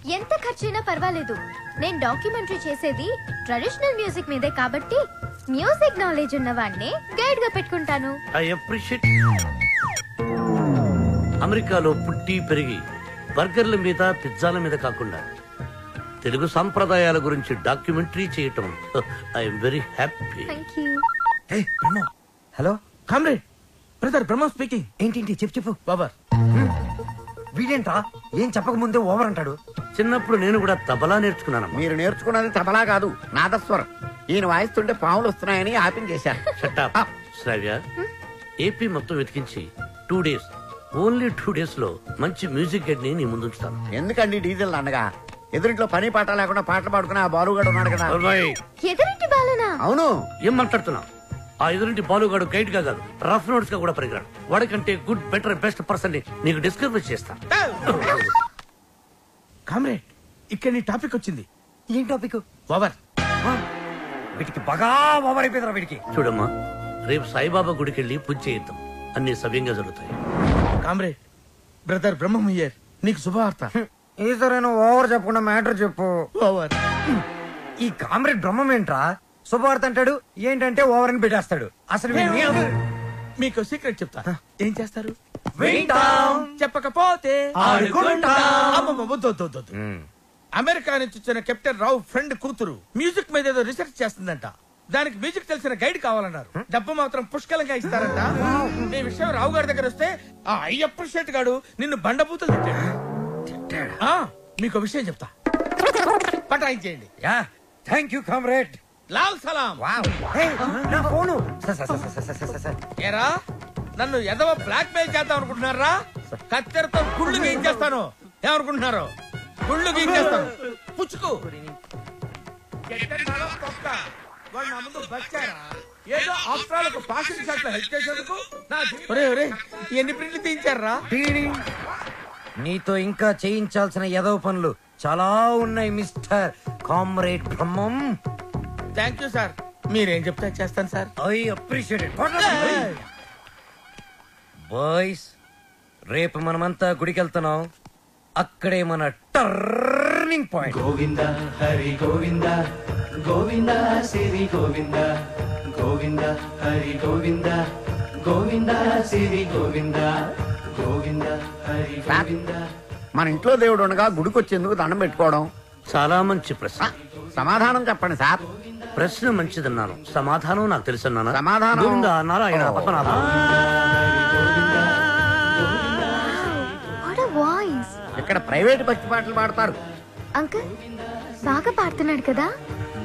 ఎంత ఖర్చైనా పర్వాలేదు. నేను డాక్యుమెంటరీ చేసేది ట్రెడిషనల్ మ్యూజిక్ మీదే కాబట్టి మ్యూజిక్ నాలెడ్జ్ ఉన్న వాడిని గైడ్గా పెట్టుకుంటాను. I appreciate. అమెరికాలో పుట్టి పెరిగి బర్గర్ల మీద పిజ్జాల మీద కాకుండా తెలుగు సాంప్రదాయాల గురించి డాక్యుమెంటరీ చేయటం I'm very happy. Thank you. Hello? Comrade. Brother Brahma speaking. ఏంటి చెప్పు చెప్పు. బాబర్ వీడేంట్రా? ఏం చెప్పక ముందే ఓవర్ అంటాడు. చిన్నప్పుడు నేను కూడా తబలా నేర్చుకున్నాను మీరు నేర్చుకున్నది తబలా కాదు నాదస్వరం. ఈయన వాయిస్తుంటే పాములు వస్తున్నాయని ఆపించేశారు షట్టా శ్రావ్య. ఏపీ మొత్తం వెతికించి టూ డేస్ ఓన్లీ టూ డేస్లో మంచి మ్యూజిక్ గైడ్ని నీ ముందుంచుతాను. ఎందుకండి డీజిల్ అనగా ఎదురింట్లో పని పాట లేకుండా పాటలు పాడుకునే ఆ బాలుగాడు ఉన్నాడు కదా. ఎదురింటి బాలనా? అవును. ఏం మాట్లాడుతున్నావు? ఆ ఎదురింటి బాలుగాడు గైడ్గా కాదు రఫ్ నోట్స్గా కూడా పరిగరాడు వాడికంటే గుడ్ బెటర్ బెస్ట్ పర్సన్ని నీకు డిస్కవర్ చేస్తా. కామ్రేడ్ ఇక్కడ నీ టాపిక్ వచ్చింది. ఏం టాపిక్? ఓవర్ వీటికి బాగా ఓవర్ అయిపోయిందిరా వీడికి. చూడమ్మా రేపు సాయిబాబా గుడికి వెళ్ళి పూజ చేయిద్దాం. అన్ని సవ్యంగా జరుగుతాయి. కామ్రేడ్ బ్రదర్ బ్రహ్మం ఇయర్ నీకు శుభవార్త. ఈసారైనా ఓవర్ చెప్పకుండా మ్యాటర్ చెప్పు. ఓవర్ ఈ కామ్రేడ్ బ్రహ్మం ఏంట్రా? శుభవార్త అంటాడు ఏంటంటే ఓవర్ అని పెట్టేస్తాడు. అసలు మీకు సీక్రెట్ చెప్తా. ఏం చేస్తారు? వింటాం. చెప్పకపోతే ఆడుకుంటాం. అమ్మమ్మ, వద్దు, వద్దు, వద్దు, వద్దు. అమెరికా నుంచి వచ్చిన కెప్టెన్ రావు ఫ్రెండ్ కూతురు. మ్యూజిక్ మీద ఏదో రీసెర్చ్ చేస్తుందంట. దానికి మ్యూజిక్ తెలిసిన గైడ్ కావాలన్నారు. డబ్బు మాత్రం పుష్కలంగా ఇస్తారంట. ఈ విషయం రావు గారి దగ్గర వస్తే ఆ అయ్యప్ప షెట్ గాడు నిన్ను బండబూతులు తిట్టాడు. ఆ, మీకు విషయం చెప్తా. పటాయించేయండి. Yeah thank you comrade. Lal సలాం. నా phone. Sir sir sir sir sir sir sir ఏరా నన్ను ఎదవ బ్లాక్ మెయిల్ చేద్దాం అనుకుంటున్నారా? కత్తెరతో గుళ్ళు గీయించేస్తాను ఏమనుకుంటున్నారు? గుళ్ళు గీయించేస్తాను పుచ్చుకు. ఎట్టెట్టాలో తొక్క. వాడు నా ముందు బచ్చారా? ఏదో అవసరాలకు పాకెట్ షాట్లో హెల్ప్ చేసేందుకు? నా జీవితం- ఒరేయ్, ఒరేయ్, ఎన్ని ప్రింట్లు తీయించారా? నీతో ఇంకా చేయించాల్సిన ఎదవ పనులు చాలా ఉన్నాయి mister comrade Brahmam. Thank you sir మీరేం చెప్తే చేస్తాను సార్ ఐ అప్రిషియేట్ బాయ్స్ రేపు మనమంతా గుడికి వెళ్తున్నాం అక్కడే మన టర్నింగ్ పాయింట్. గోవింద హరి గోవింద గోవింద సిరి గోవింద గోవింద హరి గోవింద గోవింద సిరి గోవింద గోవింద హరి గోవింద. మన ఇంట్లో దేవుడు ఉండగా గుడికి వచ్చేందుకు దండం పెట్టుకోవడం. చాలా మంచి ప్రశ్న. సమాధానం చెప్పండి సార్. ప్రశ్న మంచిదన్నాను. సమాధానం నాకు తెలుసన్నాను? సమాధానం- గోవింద నారాయణ. పద్మనాభ. What voice. ఇక్కడ ప్రైవేట్ భక్తి పాటలు పాడతారు. అంకుల్ బాగా పాడుతున్నాడు కదా?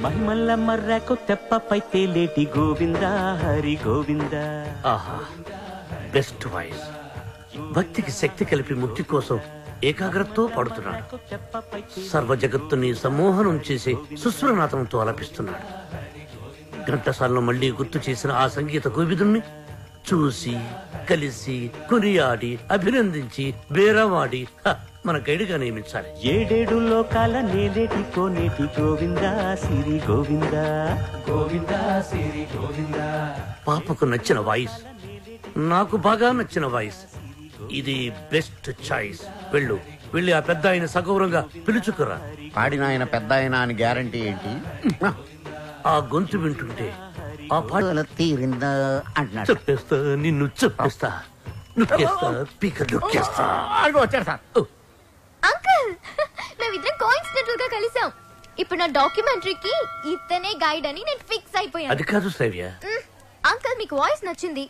మహిమల్ల మర్రకు తెప్పపై తేలేటి గోవింద హరి గోవింద. ఆహా బెస్ట్ వాయిస్ భక్తికి శక్తి కలిపి ముక్తి కోసం ఏకాగ్రతతో పాడుతున్నాడు. సర్వ జగత్తుని సమ్మోహనం చేసి సుస్వరనాథంతో అలపిస్తున్నాడు ఘంటసాలను మళ్ళీ గుర్తు చేసిన ఆ సంగీత కోవిదుణ్ణి చూసి కలిసి కొనియాడి అభినందించి బేరవాడి మన గైడ్గా నియమించాలి. ఏడేడు లోకాల నేలేటి కోనేటి గోవింద సిరి గోవింద? గోవింద సిరి గోవింద? పాపకు నచ్చిన వాయిస్ నాకు బాగా నచ్చిన వాయిస్ ఇది బెస్ట్ చాయిస్. వెళ్ళు. వెళ్ళి ఆ పెద్ద ఆయన సగౌరవంగా పిలుచుకురా. పాడిన ఆయన పెద్ద ఆయన అని గ్యారంటీ ఏంటి? ఆ గొంతు వింటుంటే ఆ పాట తీరిందా అంటున్నాడు. చెప్పేస్తా నిన్ను చెప్పేస్తా నొక్కేస్తా పీక నొక్కేస్తా. అదిగో వచ్చారు సార్. అంకుల్ మేమిద్దరం కోయిన్సిడెంటల్గా కలిసాం. ఇప్పుడు నా డాక్యుమెంటరీకి ఇతనే గైడ్ అని నేను ఫిక్స్ అయిపోయాను. అది కాదు శ్రవ్య అంకుల్ మీకు వాయిస్ నచ్చింది.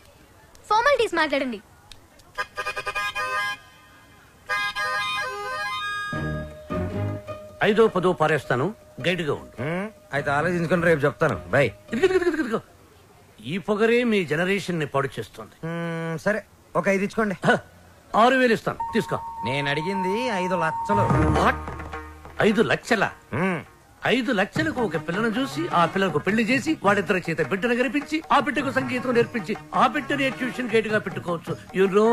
ఫార్మాలిటీస్ మాట్లాడండి. ఐదో పదో పారేస్తాను. గైడ్గా ఉండు. అయితే ఆలోచించుకుని రేపు చెప్తాను. బై. ఇదిగో, ఇదిగో, ఇదిగో, ఇదిగో. ఈ పొగరే మీ జనరేషన్ని పాడు చేస్తుంది. సరే ఒక ఐదు ఇచ్చుకోండి. ఆరు వేలు ఇస్తాను. తీసుకో. నేను అడిగింది ఐదు లక్షలు. ఐదు లక్షల? ఐదు లక్షలకు ఒక పిల్లను చూసి ఆ పిల్లకు పెళ్ళి చేసి వాడిద్దరి చేత బిడ్డను గరిపించి ఆ బిడ్డకు సంగీతం నేర్పించి ఆ బిడ్డని ట్యూషన్ గైడ్గా పెట్టుకోవచ్చు. యు నో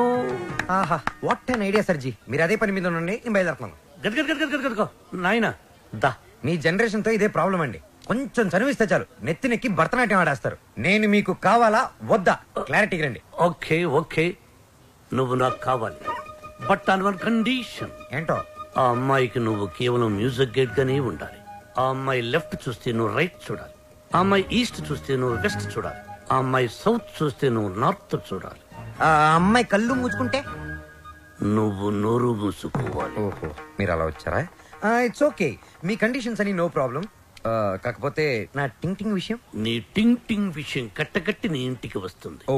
ఆహా what an idea sir ji మీరు అదే పని మీద ఉండండి నేను బయలుదేరుతున్నాను. గదగదగదగదగో నాయన దా. మీ జనరేషన్తో ఇదే ప్రాబ్లం అండి. కొంచెం చదివిస్తే చాలు. నెత్తినెక్కి భరతనాట్యం ఆడేస్తారు. నేను మీకు కావాలా వద్దా? క్లారిటీ రండి. Okay okay. నువ్వు నాకు కావాలి. But on one condition. ఏంటో? ఆ అమ్మాయికి నువ్వు కేవలం మ్యూజిక్ గైడ్ గానే ఉండాలి. ఆ అమ్మాయి లెఫ్ట్ చూస్తే నువ్వు రైట్ చూడాలి. ఆ అమ్మాయి ఈస్ట్ చూస్తే నువ్వు వెస్ట్ చూడాలి. ఆ అమ్మాయి సౌత్ చూస్తే నువ్వు నార్త్ చూడాలి. ఆ అమ్మాయి కళ్ళు మూసుకుంటే? నువ్వు నోరు మూసుకోవాలి. ఓహో మీరు అలా వచ్చారా? ఇట్స్ ఓకే మీ కండిషన్స్ అని నో ప్రాబ్లం కాకపోతే నా టింగ్ టింగ్ విషయం? నీ టింగ్ టింగ్ విషయం కట్టకట్టి నీ ఇంటికి వస్తుంది. ఓ.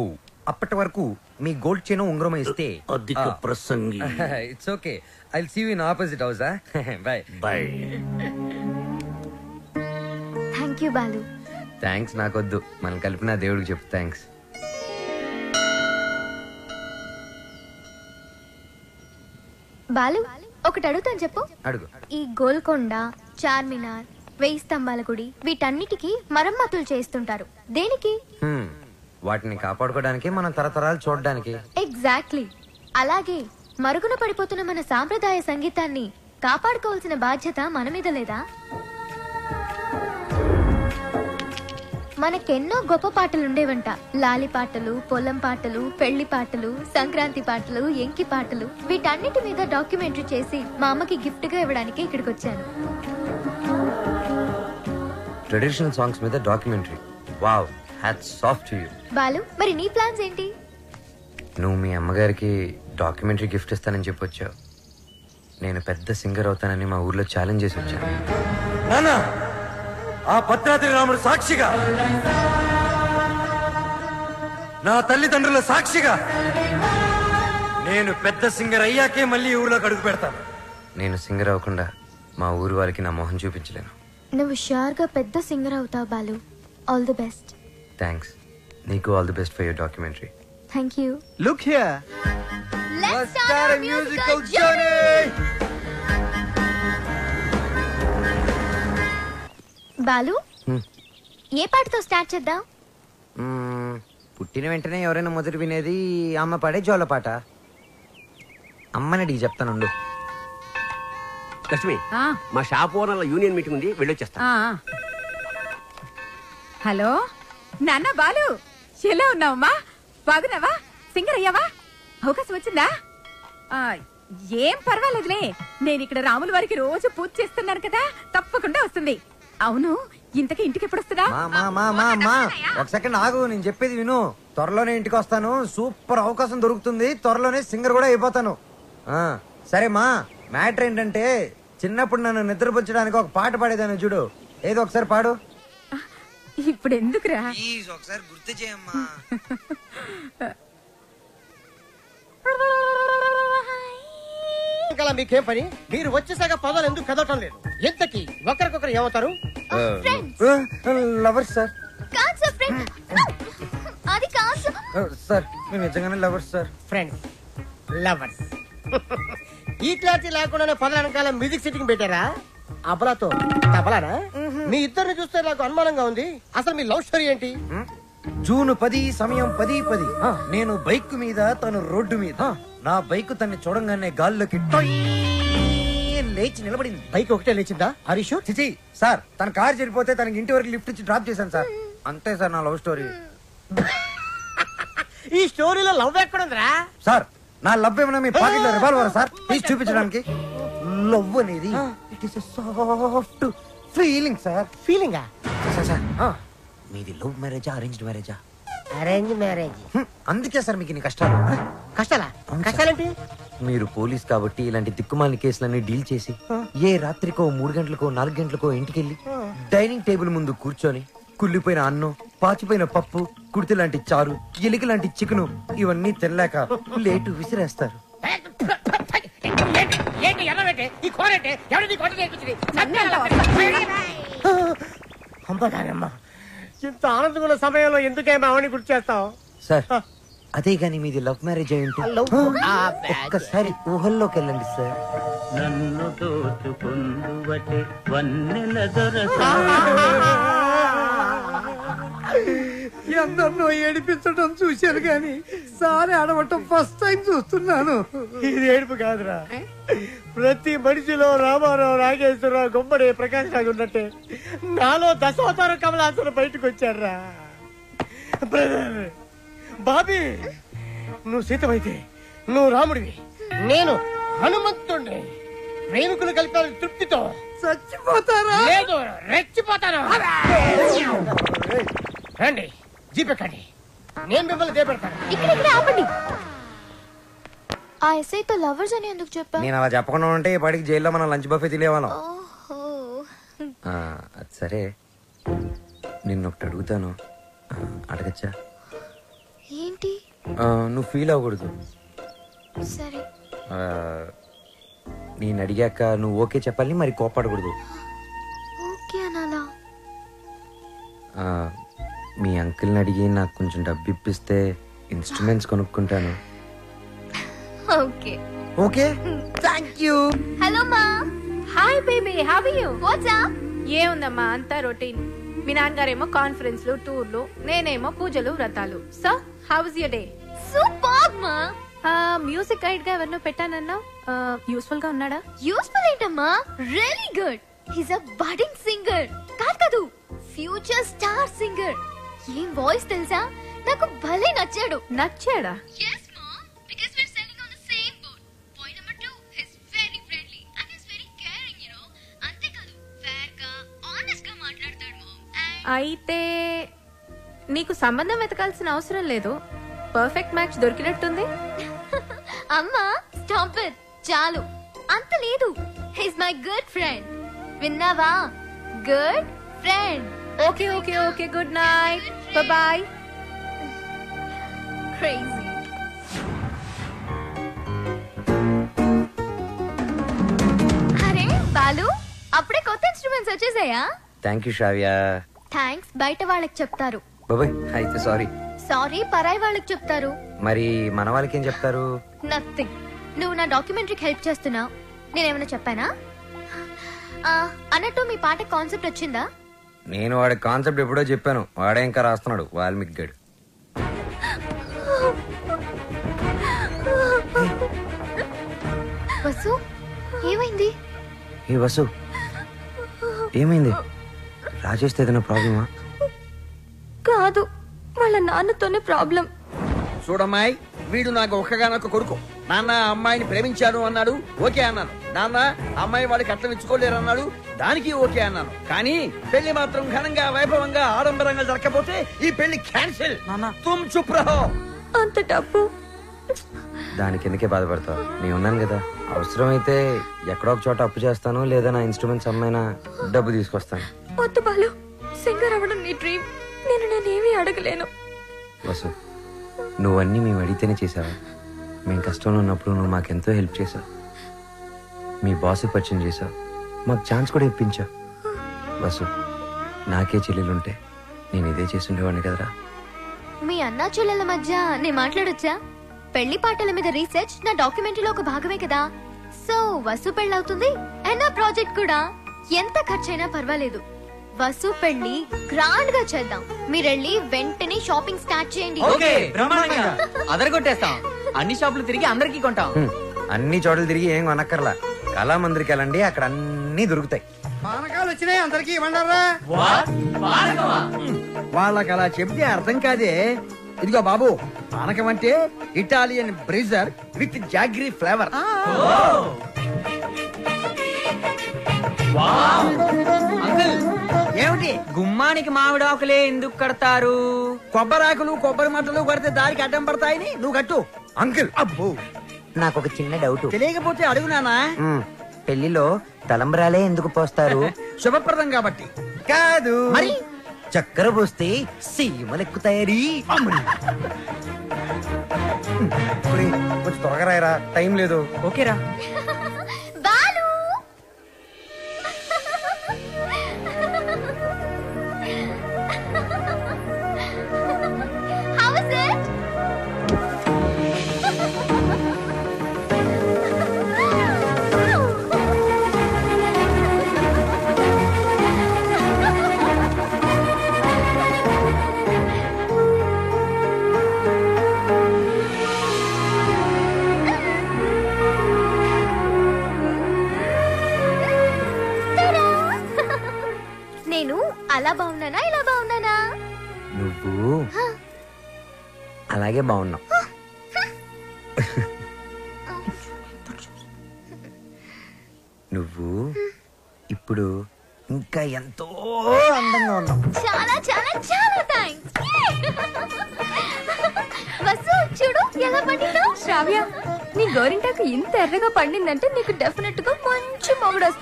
అప్పటి వరకు మీ గోల్డ్ చైన్ ఉంగరం ఇస్తే అధిక ప్రసంగి. It's okay I see you in opposite house bye bye thank you Balu thanks నాకొద్దు. మనం కలిపిన దేవుడికి చెప్పు థ్యాంక్స్ బాలు ఒకటి అడుగుతాను చెప్పు. అడుగు. ఈ గోల్కొండ చార్మినార్ వెయ్యి స్తంభాల గుడి వీటన్నిటికీ మరమ్మతులు చేస్తుంటారు. దేనికి. వాటిని కాపాడుకోవడానికి మనం తరతరాలు చూడడానికి. ఎగ్జాక్ట్లీ అలాగే మరుగున పడిపోతున్న మన సాంప్రదాయ సంగీతాన్ని కాపాడుకోవాల్సిన బాధ్యత మన మీద లేదా? మనకెన్నో గొప్ప పాటలు ఉండేవంట లాలి పాటలు పొలం పాటలు పెళ్ళి పాటలు సంక్రాంతి పాటలు ఎంకి పాటలు. వీటన్నిటి మీద డాక్యుమెంటరీ చేసి మా అమ్మకి గిఫ్ట్గా ఇవ్వడానికి ఇక్కడికి వచ్చాను ట్రెడిషనల్ సాంగ్స్ మీద documentary. Wow hats off to you. Balu మరి నీ ప్లాన్స్ ఏంటి? నువ్వు మీ అమ్మగారికి డాక్యుమెంటరీ గిఫ్ట్ ఇస్తానని చెప్పొచ్చావు. నేను పెద్ద సింగర్ అవుతానని మా ఊర్లో ఛాలెంజ్ చేసి వచ్చాను నాన్న ఆ భద్రాద్రి రాముడు సాక్షిగా. నా తల్లిదండ్రుల సాక్షిగా నేను పెద్ద సింగర్ అయ్యాకే మళ్ళీ ఊర్లోకి అడుగు పెడతాను. నేను సింగర్ అవ్వకుండా మా ఊరు వాళ్ళకి నా మొహం చూపించలేను. నువ్వు షూర్గా పెద్ద సింగర్ అవుతావు Balu. All the best thanks నీకు all the best for your documentary thank you look here Let's start a musical Balu. ఏ పాటతో స్టార్ట్ చేద్దాం? పుట్టిన వెంటనే ఎవరైనా మొదటి వినేది అమ్మ పడే జోల పాట. అమ్మని అడిగి చెప్తానుండు లక్ష్మి మా షాప్ ఓనర్ల యూనియన్ మీటింగ్ ఉంది వెళ్ళొచ్చేస్తా. హలో నాన్న బాలు ఎలా ఉన్నావమ్మా? బాగున్నావా? సింగర్ అయ్యావా? అవకాశం వచ్చిందా? ఏం పర్వాలేదులే. నేను ఇక్కడ రాముల వారికి రోజు పూజ చేస్తున్నాను కదా తప్పకుండా వస్తుంది. అవును ఇంతకీ ఇంటికి ఎప్పుడు వస్తుందా మా మా మా మా. మా ఒక సెకండ్ ఆగు నేను చెప్పేది విను. త్వరలోనే ఇంటికి వస్తాను సూపర్ అవకాశం దొరుకుతుంది. త్వరలోనే సింగర్ కూడా అయిపోతాను. ఆ, సరే మా. మ్యాటర్ ఏంటంటే చిన్నప్పుడు నన్ను నిద్రపుచ్చడానికి ఒక పాట పాడేదాన్ని చూడు. ఏదో ఒకసారి పాడు. ఇప్పుడు ఎందుకురా ఒకసారి గుర్తు చేయమ్మా. ఇంకా మీకేం పని? మీరు వచ్చేసాక పదాలు ఎందుకు కదవటం లేదు? ఎంతకి ఒకరికొకరు ఏమవుతారు? లవర్స్ సార్ కాదు సార్ ఫ్రెండ్ అది కాదు సార్. సార్ మేము నిజంగానే లవర్స్ సార్ ఫ్రెండ్స్ లవర్స్ ఈ క్లారిటీ లేకుండానే పదాల వెనకాల మ్యూజిక్ సిట్టింగ్ పెట్టారా? అబలాతో తబలానా? మీ ఇద్దరిని చూస్తే నాకు అనుమానంగా ఉంది. అసలు మీ లవ్ స్టోరీ ఏంటి? జూన్ పది సమయం పది పది. నేను బైక్ మీద తను రోడ్డు మీద. నా బైక్ తన్ని చూడంగానే గాల్లోకి లేచి నిలబడింది. బైక్ ఒకటే లేచిందా? హరీష్? చిచి సార్ తన కార్ చెడిపోతే తనకి ఇంటి వరకు లిఫ్ట్ ఇచ్చి డ్రాప్ చేశాను సార్. అంతే సార్ నా లవ్ స్టోరీ. ఈ స్టోరీలో లవ్ ఎక్కడుందిరా? సార్ నా లవ్ ఏమన్నా మీ పాకెట్లో రివాల్వర్ సార్? ప్లీజ్ చూపించడానికి. లవ్ అనేది it is soft feeling sir. ఫీలింగా sir sir. మీది లవ్ మ్యారేజా అరేంజ్డ్ మ్యారేజా? అరేంజ్ మ్యారేజ్ అందుకే సార్ మీకు ఇన్ని కష్టాలు. కష్టాలా? కష్టాలేంటి? మీరు పోలీస్ కాబట్టి ఇలాంటి దిక్కుమాలిన కేసులన్నీ డీల్ చేసి ఏ రాత్రికో మూడు గంటలకో నాలుగు గంటలకో ఇంటికెళ్ళి డైనింగ్ టేబుల్ ముందు కూర్చొని కుళ్ళిపోయిన అన్నం పాచిపోయిన పప్పు కుడితి లాంటి చారు ఎలిక లాంటి చికెను ఇవన్నీ తినలేక లేటు విసిరేస్తారు. ఏంటి ఇంత ఆనందమైన సమయంలో ఎందుకే మావని గుర్తు చేస్తావు? సార్ అదే గాని మీది లవ్ మ్యారేజ్ అయి ఉంటే. ఆ, ఒక్కసారి ఊహల్లోకి వెళ్ళండి సార్. నన్ను దోచుకుందువటే వన్నెల ఎందరినో ఏడిపించడం చూశాను కానీ సారి ఆడవటం ఫస్ట్ టైం చూస్తున్నాను. ఇది ఏడుపు కాదురా. ప్రతి మనిషిలో రామారావు నాగేశ్వరరావు గుమ్మడి ప్రకాష్ రాజు ఉన్నట్టే నాలో దశావతార కమలాసులు బయటకు వచ్చారా బ్రదర్ బాబీ నువ్వు సీతమైతే నువ్వు రాముడివి నేను హనుమంతుడిని ప్రేమికులు కలిపాలి తృప్తితో. చచ్చిపోతారా? లేదు రెచ్చిపోతాను. రండి. జీపెక్కండి నేను మిమ్మల్ని దేపెడతాను. ఇక్కడ ఇక్కడ ఆపండి. ఆ ఎస్ఐతో లవర్స్ అని ఎందుకు చెప్పా నేను అలా చెప్పకుండా ఉంటే ఈ పాటికి జైల్లో మనం లంచ్ బఫే తినేవాళ్ళం. ఓహో. ఆ, అది సరే. నిన్ను ఒకటి అడుగుతాను. ఆ, అడగచ్చా? ఏంటి? ఆ, నువ్వు ఫీల్ అవ్వకూడదు. సరే. ఆ, నేను అడిగాక నువ్వు ఓకే చెప్పాలి మరి కోపడకూడదు ఓకే అనాలా? ఆ, మీ అంకుల్ని అడిగి నాకు కొంచెం డబ్బు ఇప్పిస్తే ఇన్స్ట్రుమెంట్స్ కొనుక్కుంటాను. Okay. Okay? Thank you hello మా hi baby how are you what's up ఏముందమ్మా అంతా రొటీన్. మీ నాన్నగారేమో కాన్ఫరెన్స్లు టూర్లు నేనేమో పూజలు వ్రతాలు. So how is your day super మా మ్యూజిక్ గైడ్గా ఎవరినో పెట్టానన్నావు యూస్ఫుల్గా ఉన్నాడా? యూస్ఫుల్ ఏంటమ్మా? Really good he's a budding singer కాదు కాదు ఫ్యూచర్ స్టార్ సింగర్ ఈ వాయిస్ తెలుసా? నాకు భలే నచ్చాడు. నచ్చాడా? అయితే నీకు సంబంధం వెతకాల్సిన అవసరం లేదు. Perfect match దొరికినట్టుంది. అమ్మా స్టాప్ చాలు. అంత లేదు. హిస్ మై గుడ్ ఫ్రెండ్ విన్నావా? Good friend okay okay okay good night bye crazy అరే బాలు అప్పుడే కొత్త ఇన్స్ట్రుమెంట్స్ వచ్చేసాయా? థ్యాంక్ యూ శ్రావ్య థ్యాంక్స్ బయట వాళ్ళకి చెప్తారు. బాబాయ్ అయితే సారీ సారీ పరాయి వాళ్ళకి చెప్తారు. మరి మన వాళ్ళకి ఏం చెప్తారు? నథింగ్ నువ్వు నా డాక్యుమెంటరీకి హెల్ప్ చేస్తున్నావు. నేనేమైనా చెప్పానా? ఆ, అన్నట్టు మీ పాట కాన్సెప్ట్ వచ్చిందా? నేను వాడి కాన్సెప్ట్ ఎప్పుడో చెప్పాను. వాడే ఇంకా రాస్తున్నాడు వాల్మీకి గడు. వసు ఏమైంది? ఏ వసు ఏమైంది? రాజేస్తే ఏదైనా ప్రాబ్లమా? కాదు వాళ్ళ నాన్నతోనే ప్రాబ్లం. చూడమ్మాయి వీడు నాకు ఒక్కగానొక్క కొడుకు. నాన్న అమ్మాయిని ప్రేమించాను అన్నాడు ఓకే అన్నాను. నాన్న అమ్మాయి వాడికి అట్లం ఇచ్చుకోలేరు అన్నాడు దానికి ఓకే అన్నాను. కానీ పెళ్ళి మాత్రం ఘనంగా వైభవంగా ఆడంబరంగా జరగకపోతే ఈ పెళ్ళి క్యాన్సిల్. తుమ్ చుప్ రహో. అంత డబ్బు. దానికి ఎందుకే బాధపడతావు. నేను ఉన్నాను కదా. అవసరమైతే ఎక్కడో ఒక చోట అప్పు చేస్తాను లేదా నా ఇన్స్ట్రుమెంట్స్ అమ్మైనా డబ్బు తీసుకొస్తాను. వద్దు బాలు. సింగర్ అవ్వడం నీ డ్రీమ్ నేను నేనేమీ అడగలేను. వసు నువ్వన్నీ మేము అడిగితేనే చేసావా? మేము కష్టంలో ఉన్నప్పుడు నువ్వు మాకెంతో హెల్ప్ చేసావు మీ బాస్ పరిచయం చేసావు మాకు ఛాన్స్ కూడా ఇప్పించావు. బస్సు నాకే చెల్లెలుంటే నేను ఇదే చేస్తుండేవాడిని కదరా. మీ అన్నా చెల్లెల మధ్య నేను మాట్లాడొచ్చా? పెళ్ళి పాటల మీద రీసెర్చ్ నా డాక్యుమెంటరీలో ఒక భాగమే కదా. సో వసు పెళ్ళవుతుంది అండ్ నా ప్రాజెక్ట్ కూడా. ఎంత ఖర్చైనా పర్వాలేదు. వసు పెళ్ళి గ్రాండ్గా చేద్దాం. మీరెళ్ళి వెంటనే షాపింగ్ స్టార్ట్ చేయండి. ఓకే బ్రహ్మాండంగా. అదరగొట్టేస్తాం అన్ని షాపులు తిరిగి అందరికీ కొంటాం. అన్ని చోట్ల తిరిగి ఏం కొనక్కర్లా. కళామందిరికి వెళ్ళండి అక్కడ అన్నీ దొరుకుతాయి. పానకాలు వచ్చినాయి అందరికి ఇవ్వండారా వాళ్ళకి అలా చెప్తే అర్థం కాదే. ఇదిగో బాబు పానకం అంటే Italian breezer with jaggery flavour. ఏమిటి? గుమ్మానికి మామిడాకులే ఎందుకు కడతారు? కొబ్బరాకులు కొబ్బరి మట్టలు కొడితే దారికి అడ్డం పడతాయని? నువ్వు కట్టు. అంకుల్ అబ్బో. నాకు ఒక చిన్న డౌట్. తెలియకపోతే అడుగు నానా పెళ్ళిలో తలంబరాలే ఎందుకు పోస్తారు? శుభప్రదం కాబట్టి. కాదు. మరి? చక్కెర పోస్తే సీమలెక్కుతాయని కొంచెం త్వరగా రాయరా. టైం లేదు. ఓకేరా.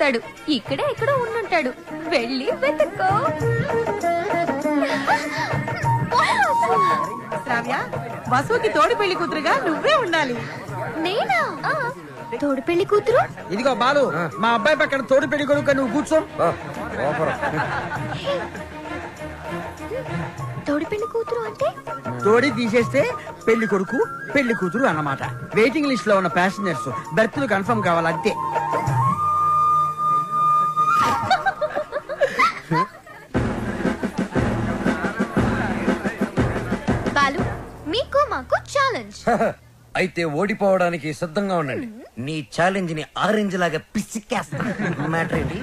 వస్తాడు ఇక్కడే ఎక్కడో ఉండుంటాడు. వెళ్ళి వెతుక్కో. శ్రావ్య వసుకి తోడి పెళ్ళి కూతురుగా నువ్వే ఉండాలి. నేనా? తోడు పెళ్ళి కూతురు? ఇదిగో బాలు మా అబ్బాయి పక్కన తోడు పెళ్ళి కొడుకు నువ్వు కూర్చో. తోడు పెళ్ళి కూతురు అంటే? తోడి తీసేస్తే పెళ్ళి కొడుకు పెళ్ళి కూతురు అన్నమాట. వెయిటింగ్ లిస్ట్లో ఉన్న ప్యాసింజర్స్ బెర్త్లు కన్ఫర్మ్ కావాలి అయితే ఓడిపోవడానికి సిద్ధంగా ఉండండి. నీ ఛాలెంజ్ని ఆరెంజ్ లాగా పిసికేస్తా. మ్యాటర్ ఏంటి?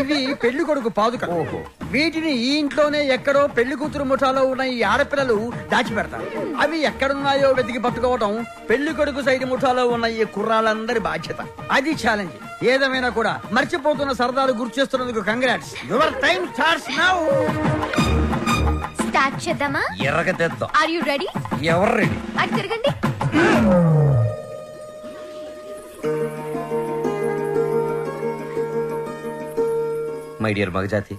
ఇవి పెళ్ళి కొడుకు పాదుక. వీటిని ఈ ఇంట్లోనే ఎక్కడో పెళ్ళి కూతురు ముఠాలో ఉన్న ఈ ఆడపిల్లలు దాచిపెడతారు. అవి ఎక్కడున్నాయో వెతికి పట్టుకోవడం పెళ్ళి కొడుకు సైడ్ ముఠాలో ఉన్న ఈ కుర్రాళ్ళందరి బాధ్యత. అది ఛాలెంజ్ ఏదేమైనా కూడా మర్చిపోతున్న సరదాలు గుర్తు చేస్తున్నందుకు congrats your time starts now start చేద్దామా? ఎర్రగా తెద్దాం. ఆర్ యు రెడీ ఎవరు రెడీ అటు తిరగండి. మై డియర్ మగజాతి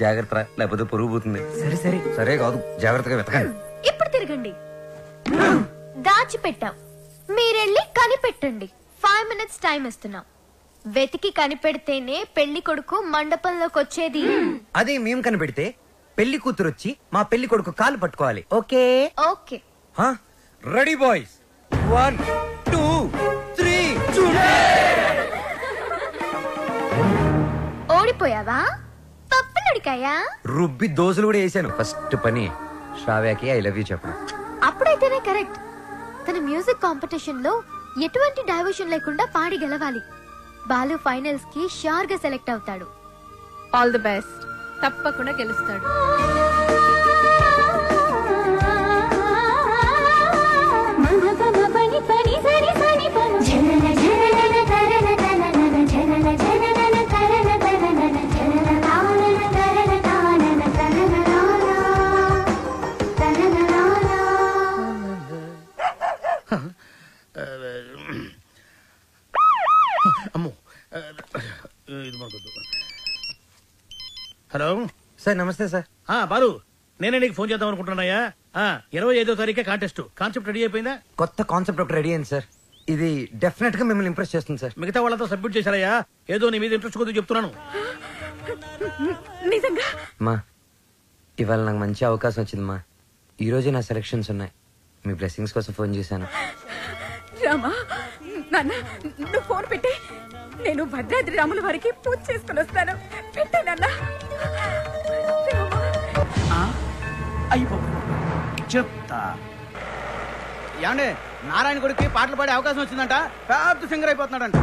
జాగ్రత్త రా, లేకపోతే పొరుగు పోతుంది. సరే సరే. సరే కాదు జాగ్రత్తగా వెతకండి. ఇప్పుడు తిరగండి. దాచిపెట్టాం. మీరెళ్ళి కనిపెట్టండి. ఫైవ్ మినిట్స్ టైం ఇస్తున్నాం. వెతికి కనిపెడితేనే పెళ్ళి కొడుకు మండపంలోకి వచ్చేది అదే మేము కనిపెడితే పెళ్ళి కూతురు వచ్చి మా పెళ్ళి కొడుకు కాలు పట్టుకోవాలి. Okay? Okay. Ready boys. One two three ఓడిపోయావా? పప్పులడికాయా రుబ్బి దోశలు కూడా వేసాను. ఫస్ట్ పని శ్రావ్యకి ఐ లవ్ యూ చెప్పడం. అప్పుడైతేనే కరెక్ట్. తన మ్యూజిక్ కాంపిటీషన్లో ఎటువంటి డైవర్షన్ లేకుండా పాడి గెలవాలి. బాలు ఫైనల్స్కి షూర్గా సెలెక్ట్ అవుతాడు. ఆల్ ది బెస్ట్ తప్పకుండా గెలుస్తాడు. సార్ నమస్తే సార్. ఆ బాలు నేనే నీకు ఫోన్ చేద్దాం అనుకుంటున్నాయా ఆ, ఇరవై ఐదో తారీఖే కాంటెస్ట్ కాన్సెప్ట్ రెడీ అయిపోయిందా? కొత్త కాన్సెప్ట్ ఒకటి రెడీ అయింది సార్. ఇది డెఫినెట్గా మిమ్మల్ని ఇంప్రెస్ చేస్తుంది సార్. మిగతా వాళ్ళతో సబ్మిట్ చేశారయ్యా. ఏదో నీ మీద ఇంట్రెస్ట్ కొద్దిగా చెప్తున్నాను. నిజంగా? మా ఇవాళ నాకు మంచి అవకాశం వచ్చింది మా. ఈ రోజే నా సెలక్షన్స్ ఉన్నాయి. మీ బ్లెస్సింగ్స్ కోసం ఫోన్ చేశాను. రామా నాన్న నువ్వు ఫోన్ పెట్టి. నేను భద్రాద్రి రాముల వారికి పూజ చేసుకుని వస్తాను. పెట్టే నాన్న. అయిపో చెప్తా. ఏమండి నారాయణ కొడుకు పాటలు పాడే అవకాశం వచ్చిందంట. పెద్ద సింగర్ అయిపోతున్నాడంట.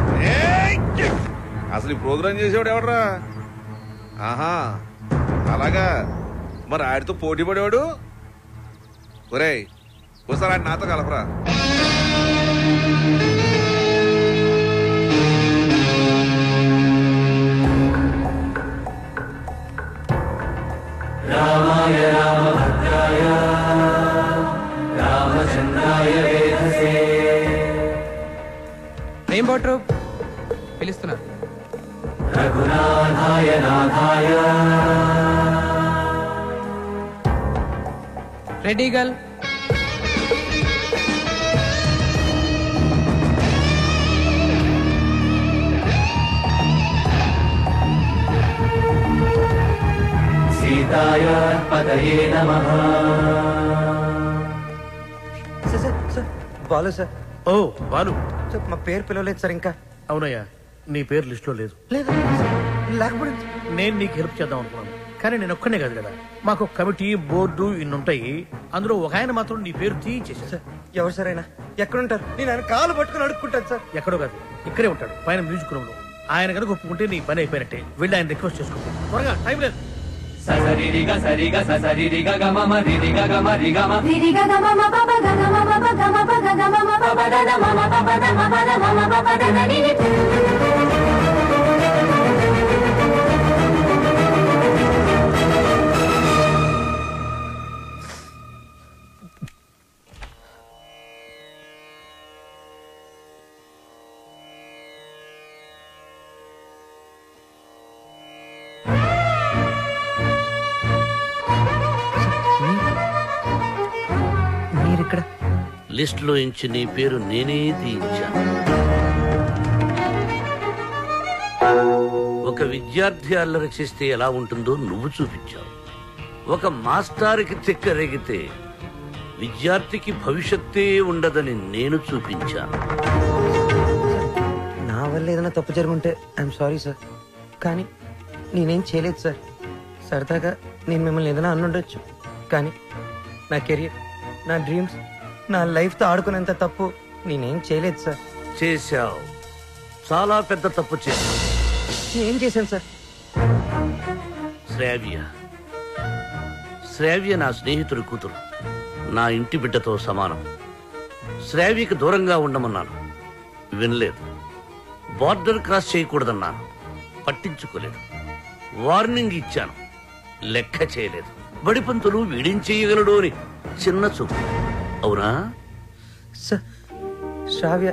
అసలు ఈ ప్రోగ్రామ్ చేసేవాడు ఎవడరా? ఆహా అలాగా. మరి ఆడితో పోటీ పడేవాడు? ఒరేయ్ ఒకసారి ఆడి నాతో కలపరా. రామాయ రామభద్రాయ రామచంద్రాయ వేధసే. రెయిన్ వాటర్ పిలుస్తున్నారు రఘునాథాయ నాథాయ. రెడీ గర్ల్ సీతాయ పదయే నమః. Sir sir sir. Balu sir. ఓ బాలు. సార్ మా పేరు పిలవలేదు సార్ ఇంకా. అవునయ్యా నీ పేరు లిస్ట్లో లేదు లేదు లేకపోతే నేను నీకు హెల్ప్ చేద్దాం అనుకున్నాను. కానీ నేను ఒక్కనే కాదు కదా. మాకు కమిటీ బోర్డు ఇన్ని ఉంటాయి అందులో ఒక ఆయన మాత్రం నీ పేరు తీయించేసా ఎవరు సార్ అయినా ఎక్కడుంటారు? నేను ఆయన కాలు పట్టుకుని అడుక్కుంటాను సార్. ఎక్కడో కాదు ఇక్కడే ఉంటాడు పైన మ్యూజిక్ రూమ్లో ఆయన కనుక ఒప్పుకుంటే నీ పని అయిపోయినట్టే. వెళ్ళి ఆయన రిక్వెస్ట్ చేసుకో. త్వరగా టైం లేదు. ససరిరిగ సరిగ ససరిరిగ గమ రిరిగ గమ రిగమ మీరు లిస్టులో ఇంచి నీ పేరు నేనే తీయించాను. ఒక విద్యార్థి అల్లరి చేస్తే ఎలా ఉంటుందో నువ్వు చూపించావు. ఒక మాస్టారికి తిక్కరేగితే విద్యార్థికి భవిష్యత్తే ఉండదని నేను చూపించాను. నా వల్ల ఏదైనా తప్పు జరుగుంటే ఐఎమ్ సారీ సార్ కానీ నేనేం చేయలేదు సార్ సరదాగా నేను మిమ్మల్ని ఏదైనా అనుండొచ్చు. కానీ నా కెరియర్ నా డ్రీమ్స్ నా లైఫ్తో ఆడుకునేంత తప్పు నేనేం చేయలేదు సార్. చేశావు. చాలా పెద్ద తప్పు చేశావు. ఏం చేశాను సార్? శ్రావ్య. శ్రావ్య నా స్నేహితుడి కూతురు. నా ఇంటి బిడ్డతో సమానం. శ్రావ్యకి దూరంగా ఉండమన్నాను. వినలేదు. బార్డర్ క్రాస్ చేయకూడదన్నాను. పట్టించుకోలేదు. వార్నింగ్ ఇచ్చాను. లెక్క చేయలేదు. బడిపంతులు వీడేం చేయగలడు అని చిన్న చూపు. అవునా? సార్ శ్రావ్య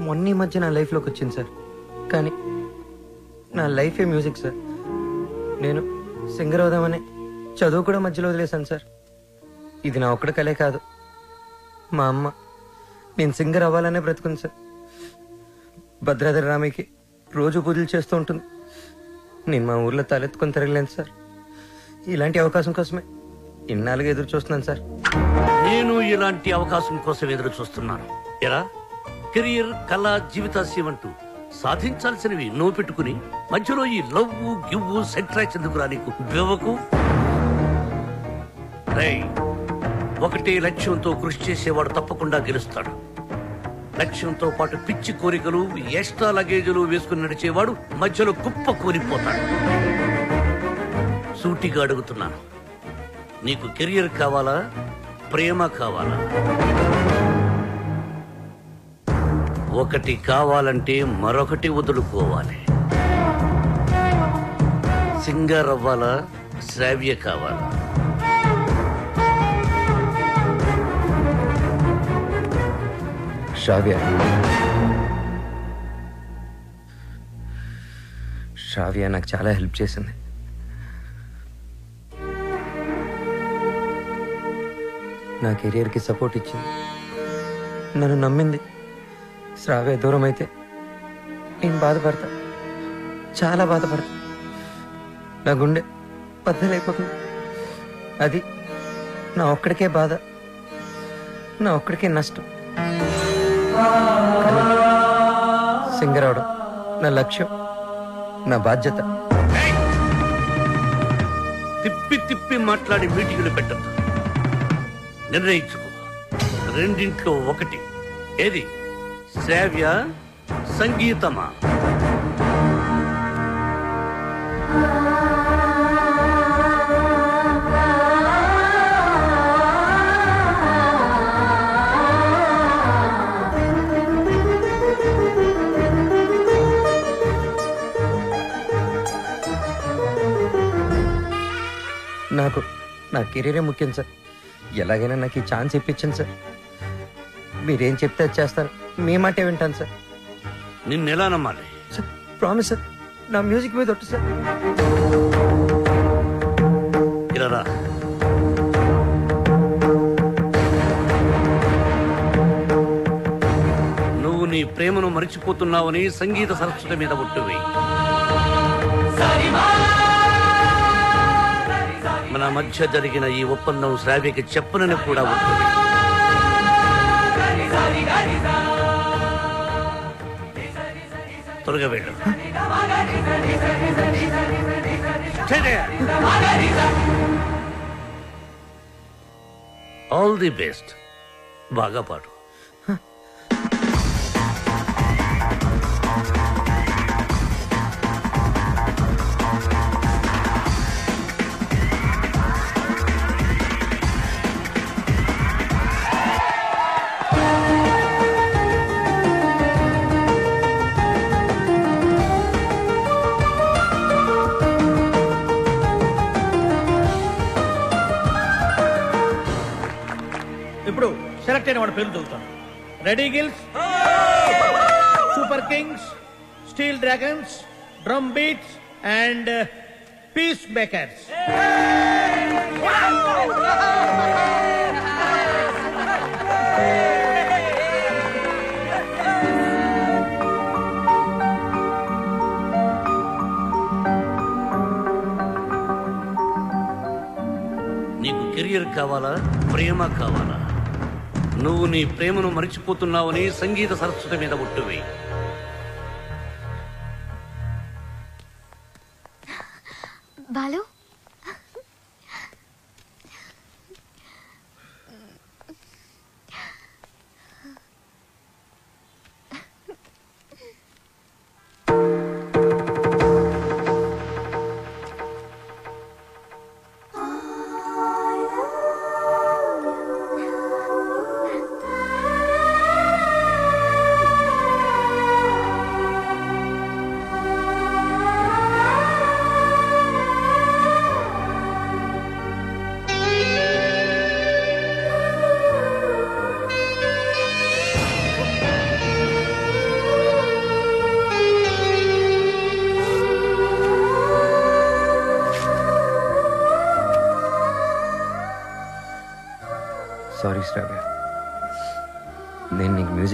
మొన్న ఈ మధ్య నా లైఫ్లోకి వచ్చింది సార్. కానీ నా లైఫే మ్యూజిక్ సార్. నేను సింగర్ అవుదామని చదువు కూడా మధ్యలో వదిలేశాను సార్. ఇది నా ఒక్కడి కలే కాదు. మా అమ్మ నేను సింగర్ అవ్వాలనే బ్రతుకుంది సార్. భద్రాద్రి రామయ్యకి రోజు పూజలు చేస్తూ ఉంటుంది. నేను మా ఊర్లో తలెత్తుకొని తిరగలేను సార్. ఇలాంటి అవకాశం కోసమే ఇన్నాళ్ళుగా ఎదురు చూస్తున్నాను సార్. నేను ఇలాంటి అవకాశం కోసం ఎదురు చూస్తున్నాను. ఎలా కెరియర్ కళ జీవితాశయం అంటూ సాధించాల్సినవి నో పెట్టుకుని మధ్యలో ఈ లవ్వు గివ్వు సెంట్రాక్స్ ఎందుకురా నీకు? బివ్వకు ఒకటే లక్ష్యంతో కృషి చేసేవాడు తప్పకుండా గెలుస్తాడు. లక్ష్యంతో పాటు పిచ్చి కోరికలు ఎక్స్ట్రా లగేజీలు వేసుకుని నడిచేవాడు మధ్యలో కుప్ప కూలిపోతాడు సూటిగా అడుగుతున్నాను. నీకు కెరియర్ కావాలా? ప్రేమ కావాలా? ఒకటి కావాలంటే మరొకటి వదులుకోవాలి. సింగర్ అవ్వాలా? శ్రావ్య కావాలా? శ్రావ్య. శ్రావ్య నాకు చాలా హెల్ప్ చేసింది. నా కెరియర్కి సపోర్ట్ ఇచ్చింది. నన్ను నమ్మింది. శ్రావ్య దూరం అయితే నేను బాధపడతా. చాలా బాధపడతా. నా గుండె బద్దలైపోతుంది. అది నా ఒక్కడికే బాధ. నా ఒక్కడికే నష్టం. సింగర్ అవడం నా లక్ష్యం. నా బాధ్యత. తిప్పి తిప్పి మాట్లాడి మీటింగ్లు పెట్టద్దు. నిర్ణయించుకో. రెండింట్లో ఒకటి. ఏది? శ్రావ్య సంగీతమా? నాకు నా కెరీరే ముఖ్యం సార్. ఎలాగైనా నాకు ఈ ఛాన్స్ ఇప్పించండి సార్. మీరేం చెప్తే అది చేస్తాను. మీ మాటే వింటాను సార్. నిన్నెలా నమ్మాలి? సార్ ప్రామిస్ సార్ నా మ్యూజిక్ మీద ఒట్టు సార్. ఇలా రా. నువ్వు నీ ప్రేమను మరిచిపోతున్నావని సంగీత సరస్వతి మీద ఒట్టువి మన మధ్య జరిగిన ఈ ఒప్పందం శ్రావ్యకి చెప్పనని కూడా ఉంటుంది త్వరగా వెళ్ళు. ఆల్ ది బెస్ట్ బాగా పాడు. వాడి పేరు చదువుతాను. Ready girls super kings steel dragons drum beats and peace makers నీకు కెరియర్ కావాలా? ప్రేమ కావాలా? నువ్వు నీ ప్రేమను మరిచిపోతున్నావని సంగీత సరస్వతి మీద ఒట్టువి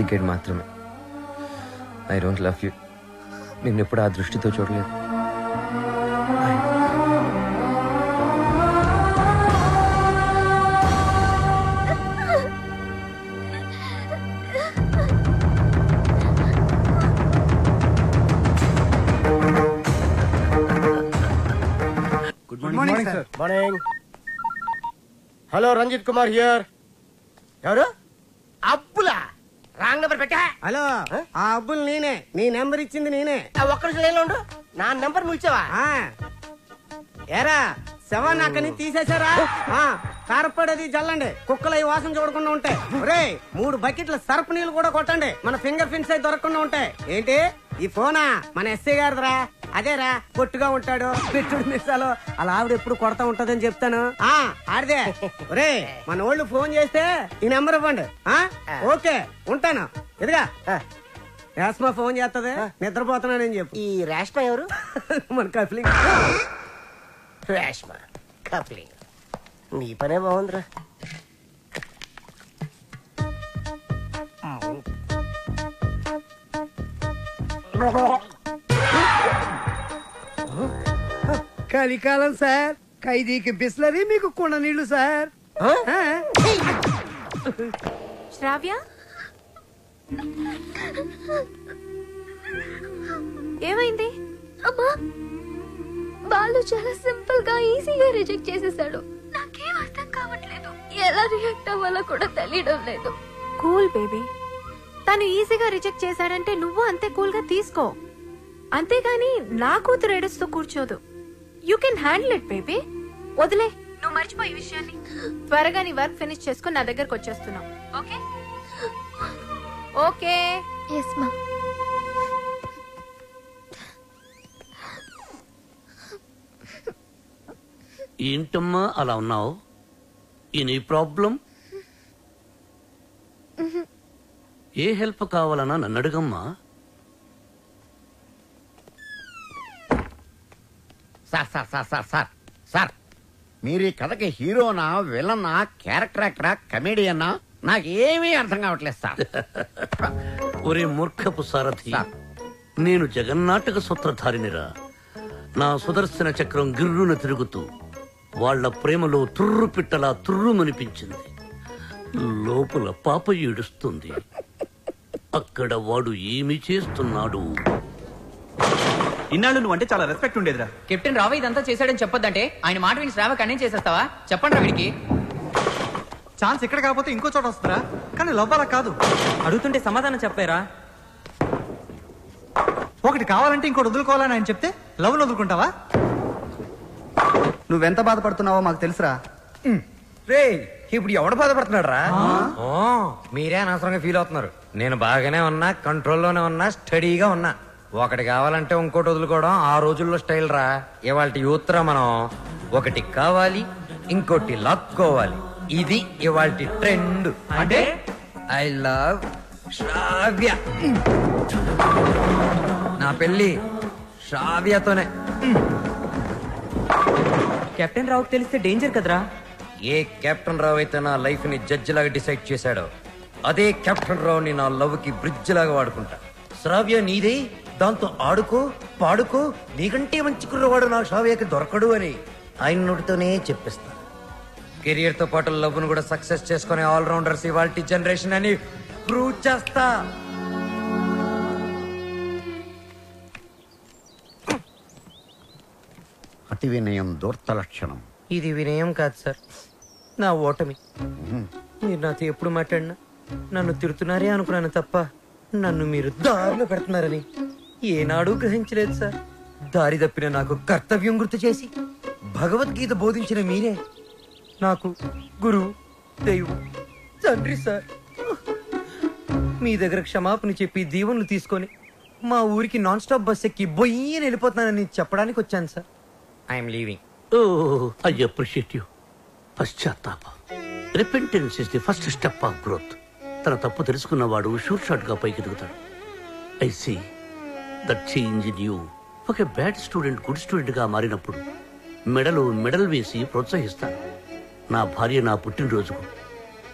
డెడికేట్ మాత్రమే. I don't love you. నేను ఎప్పుడు ఆ దృష్టితో చూడలేదు. హలో రంజిత్ కుమార్ హియర్ ఎవరు? అప్పులా రాంగ్ నెంబర్ పెట్టా? హలో ఆ? అబ్బుల్ నేనే. నీ నెంబర్ ఇచ్చింది నేనే. ఒక్క నిమిషం లైన్లో ఉండు. నా నెంబర్ నువ్వు ఇచ్చావా? ఆ. ఏరా శవాన్ని అక్కడి నుంచి తీసేశారా? ఆ, కారపడేది జల్లండి. కుక్కలు అవి వాసన చూడకుండా ఉంటాయి. మూడు బకెట్ల సర్ఫ్ నీళ్ళు కూడా కొట్టండి. మన ఫింగర్ ప్రింట్స్ అయి దొరకకుండా ఉంటాయి. ఏంటి? ఈ ఫోనా? మన ఎస్ఐ గారిదిరా. అదేరా పొట్టుగా ఉంటాడు పెట్టుడు మిస్సాలు అలా ఆవిడ ఎప్పుడు కొడతా ఉంటదని చెప్తాను. ఆ ఆడిదే. ఒరే మన వాళ్ళు ఫోన్ చేస్తే ఈ నెంబర్ ఇవ్వండి. ఆ? ఓకే ఉంటాను. ఎదుగా రేష్మా ఫోన్ చేస్తుంది నిద్రపోతున్నానని చెప్పు. ఈ రేష్మ ఎవరు? మన కఫలింగ్ రేష్మ కప్లింగ్. నీ పనే బాగుందిరా. కలికాలం సార్. ఖైదీకి బిస్లరీ మీకు కుండ నీళ్ళు సార్? శ్రావ్య? ఏమైంది? అమ్మా బాలు చాలా సింపుల్గా ఈజీగా రిజెక్ట్ చేసేసాడు. నాకేం అర్థం కావట్లేదు. ఎలా రియాక్ట్ అవ్వాలో కూడా తెలియడం లేదు. Cool baby. తను ఈజీగా రిజెక్ట్ చేశాడంటే నువ్వు అంతే కూల్గా తీసుకో. అంతేగాని నా కూతురు ఏడుస్తూ కూర్చోదు. You can handle it baby వదిలే నువ్వు మర్చిపోయి విషయాన్ని. త్వరగా నీ వర్క్ ఫినిష్ చేసుకుని నా దగ్గరకు వచ్చేస్తున్నావు. ఓకే? ఓకే. ఎస్ మా ఏంటమ్మా అలా ఉన్నావు? ఎనీ ప్రాబ్లం ఏ హెల్ప్ కావాలన్నా నన్ను అడుగమ్మా. Sir sir sir sir sir sir. మీరు ఈ కథకి హీరోనా విలనా క్యారెక్టర్ యాక్టరా కమేడియన్నా నాకేమీ అర్థం కావట్లేదు సార్. ఒరే మూర్ఖపు సారథి. నేను జగన్నాటక సూత్రధారినిరా. నా సుదర్శన చక్రం గిర్రున తిరుగుతూ వాళ్ళ ప్రేమలో తుర్రు పిట్టలా తుర్రుమనిపించింది. లోపల పాప ఏడుస్తుంది. అక్కడ వాడు ఏమి చేస్తున్నాడు? ఇన్నాళ్ళు నువ్వు అంటే చాలా రెస్పెక్ట్ ఉండేదిరా. కెప్టెన్ రావు ఇదంతా చేశాడని చెప్పొద్దంటే ఆయన మాట విని శ్రావ కన్నే చేసేస్తావా? చెప్పండి రా వీడికి. ఛాన్స్ ఇక్కడ కాకపోతే ఇంకో చోట వస్తుందా కానీ లవ్ అలా కాదు. అడుగుతుంటే సమాధానం చెప్పారా. ఒకటి కావాలంటే ఇంకోటి వదులుకోవాలని ఆయన చెప్తే లవ్ వదులుకుంటావా? నువ్వెంత బాధపడుతున్నావో మాకు తెలుసురా. రే ఇప్పుడు ఎవడు బాధపడుతున్నాడు రా మీరే అనవసరంగా ఫీల్ అవుతున్నారు. నేను బాగానే ఉన్నా కంట్రోల్లోనే ఉన్నా స్టడీగా ఉన్నా. ఒకటి కావాలంటే ఇంకోటి వదులుకోవడం ఆ రోజుల్లో స్టైల్ రా. ఇవాళ యూత్ రా మనం ఒకటి కావాలి ఇంకోటి లాక్కోవాలి. ఇది ఇవాళ ట్రెండ్. అంటే? I love Shravya. నా పెళ్ళి శ్రావ్యతోనే. కెప్టెన్ రావుకి తెలిస్తే డేంజర్ కదరా? ఏ కెప్టెన్ రావు అయితే నా లైఫ్ని జడ్జి లాగా డిసైడ్ చేశాడో? అదే కెప్టెన్ రావుని నా లవ్కి బ్రిడ్జ్ లాగా వాడుకుంటా. శ్రావ్య నీదే దాంతో ఆడుకో పాడుకో నీకంటే మంచి కుర్రవాడు నా శ్రావ్యకి దొరకడు అని ఆయన నోటితోనే చెప్పిస్తా. కెరియర్తో పాటు లవ్ను కూడా సక్సెస్ చేసుకునే ఆల్ రౌండర్స్ ఇవాళ జనరేషన్ అని ప్రూవ్ చేస్తా. అతి వినయం దూర్త లక్షణం. ఇది వినయం కాదు సార్. నా ఓటమి. మీరు నాతో ఎప్పుడు మాట్లాడినా నన్ను తిడుతున్నారే అనుకున్నాను తప్ప నన్ను మీరు దారిలో పెడుతున్నారని ఏనాడు గ్రహించలేదు సార్. దారి తప్పిన నాకు కర్తవ్యం గుర్తు చేసి భగవద్గీత బోధించిన మీరే నాకు గురువు దైవం తండ్రి సార్. మీ దగ్గర క్షమాపణ చెప్పి దీవెనలు తీసుకొని మా ఊరికి నాన్ స్టాప్ బస్ ఎక్కి బొయ్యని వెళ్ళిపోతున్నానని చెప్పడానికి వచ్చాను sir. I'm leaving oh I appreciate you. పశ్చాత్తాపం. Repentance is the first step of growth తన తప్పు తెలుసుకున్నవాడు షూర్ షాట్గా పైకి ఎదుగుతాడు I see that change in you. ఒక బ్యాడ్ స్టూడెంట్ గుడ్ స్టూడెంట్గా మారినప్పుడు మెడలు మెడల్ వేసి ప్రోత్సహిస్తాను. నా భార్య నా పుట్టినరోజుకు.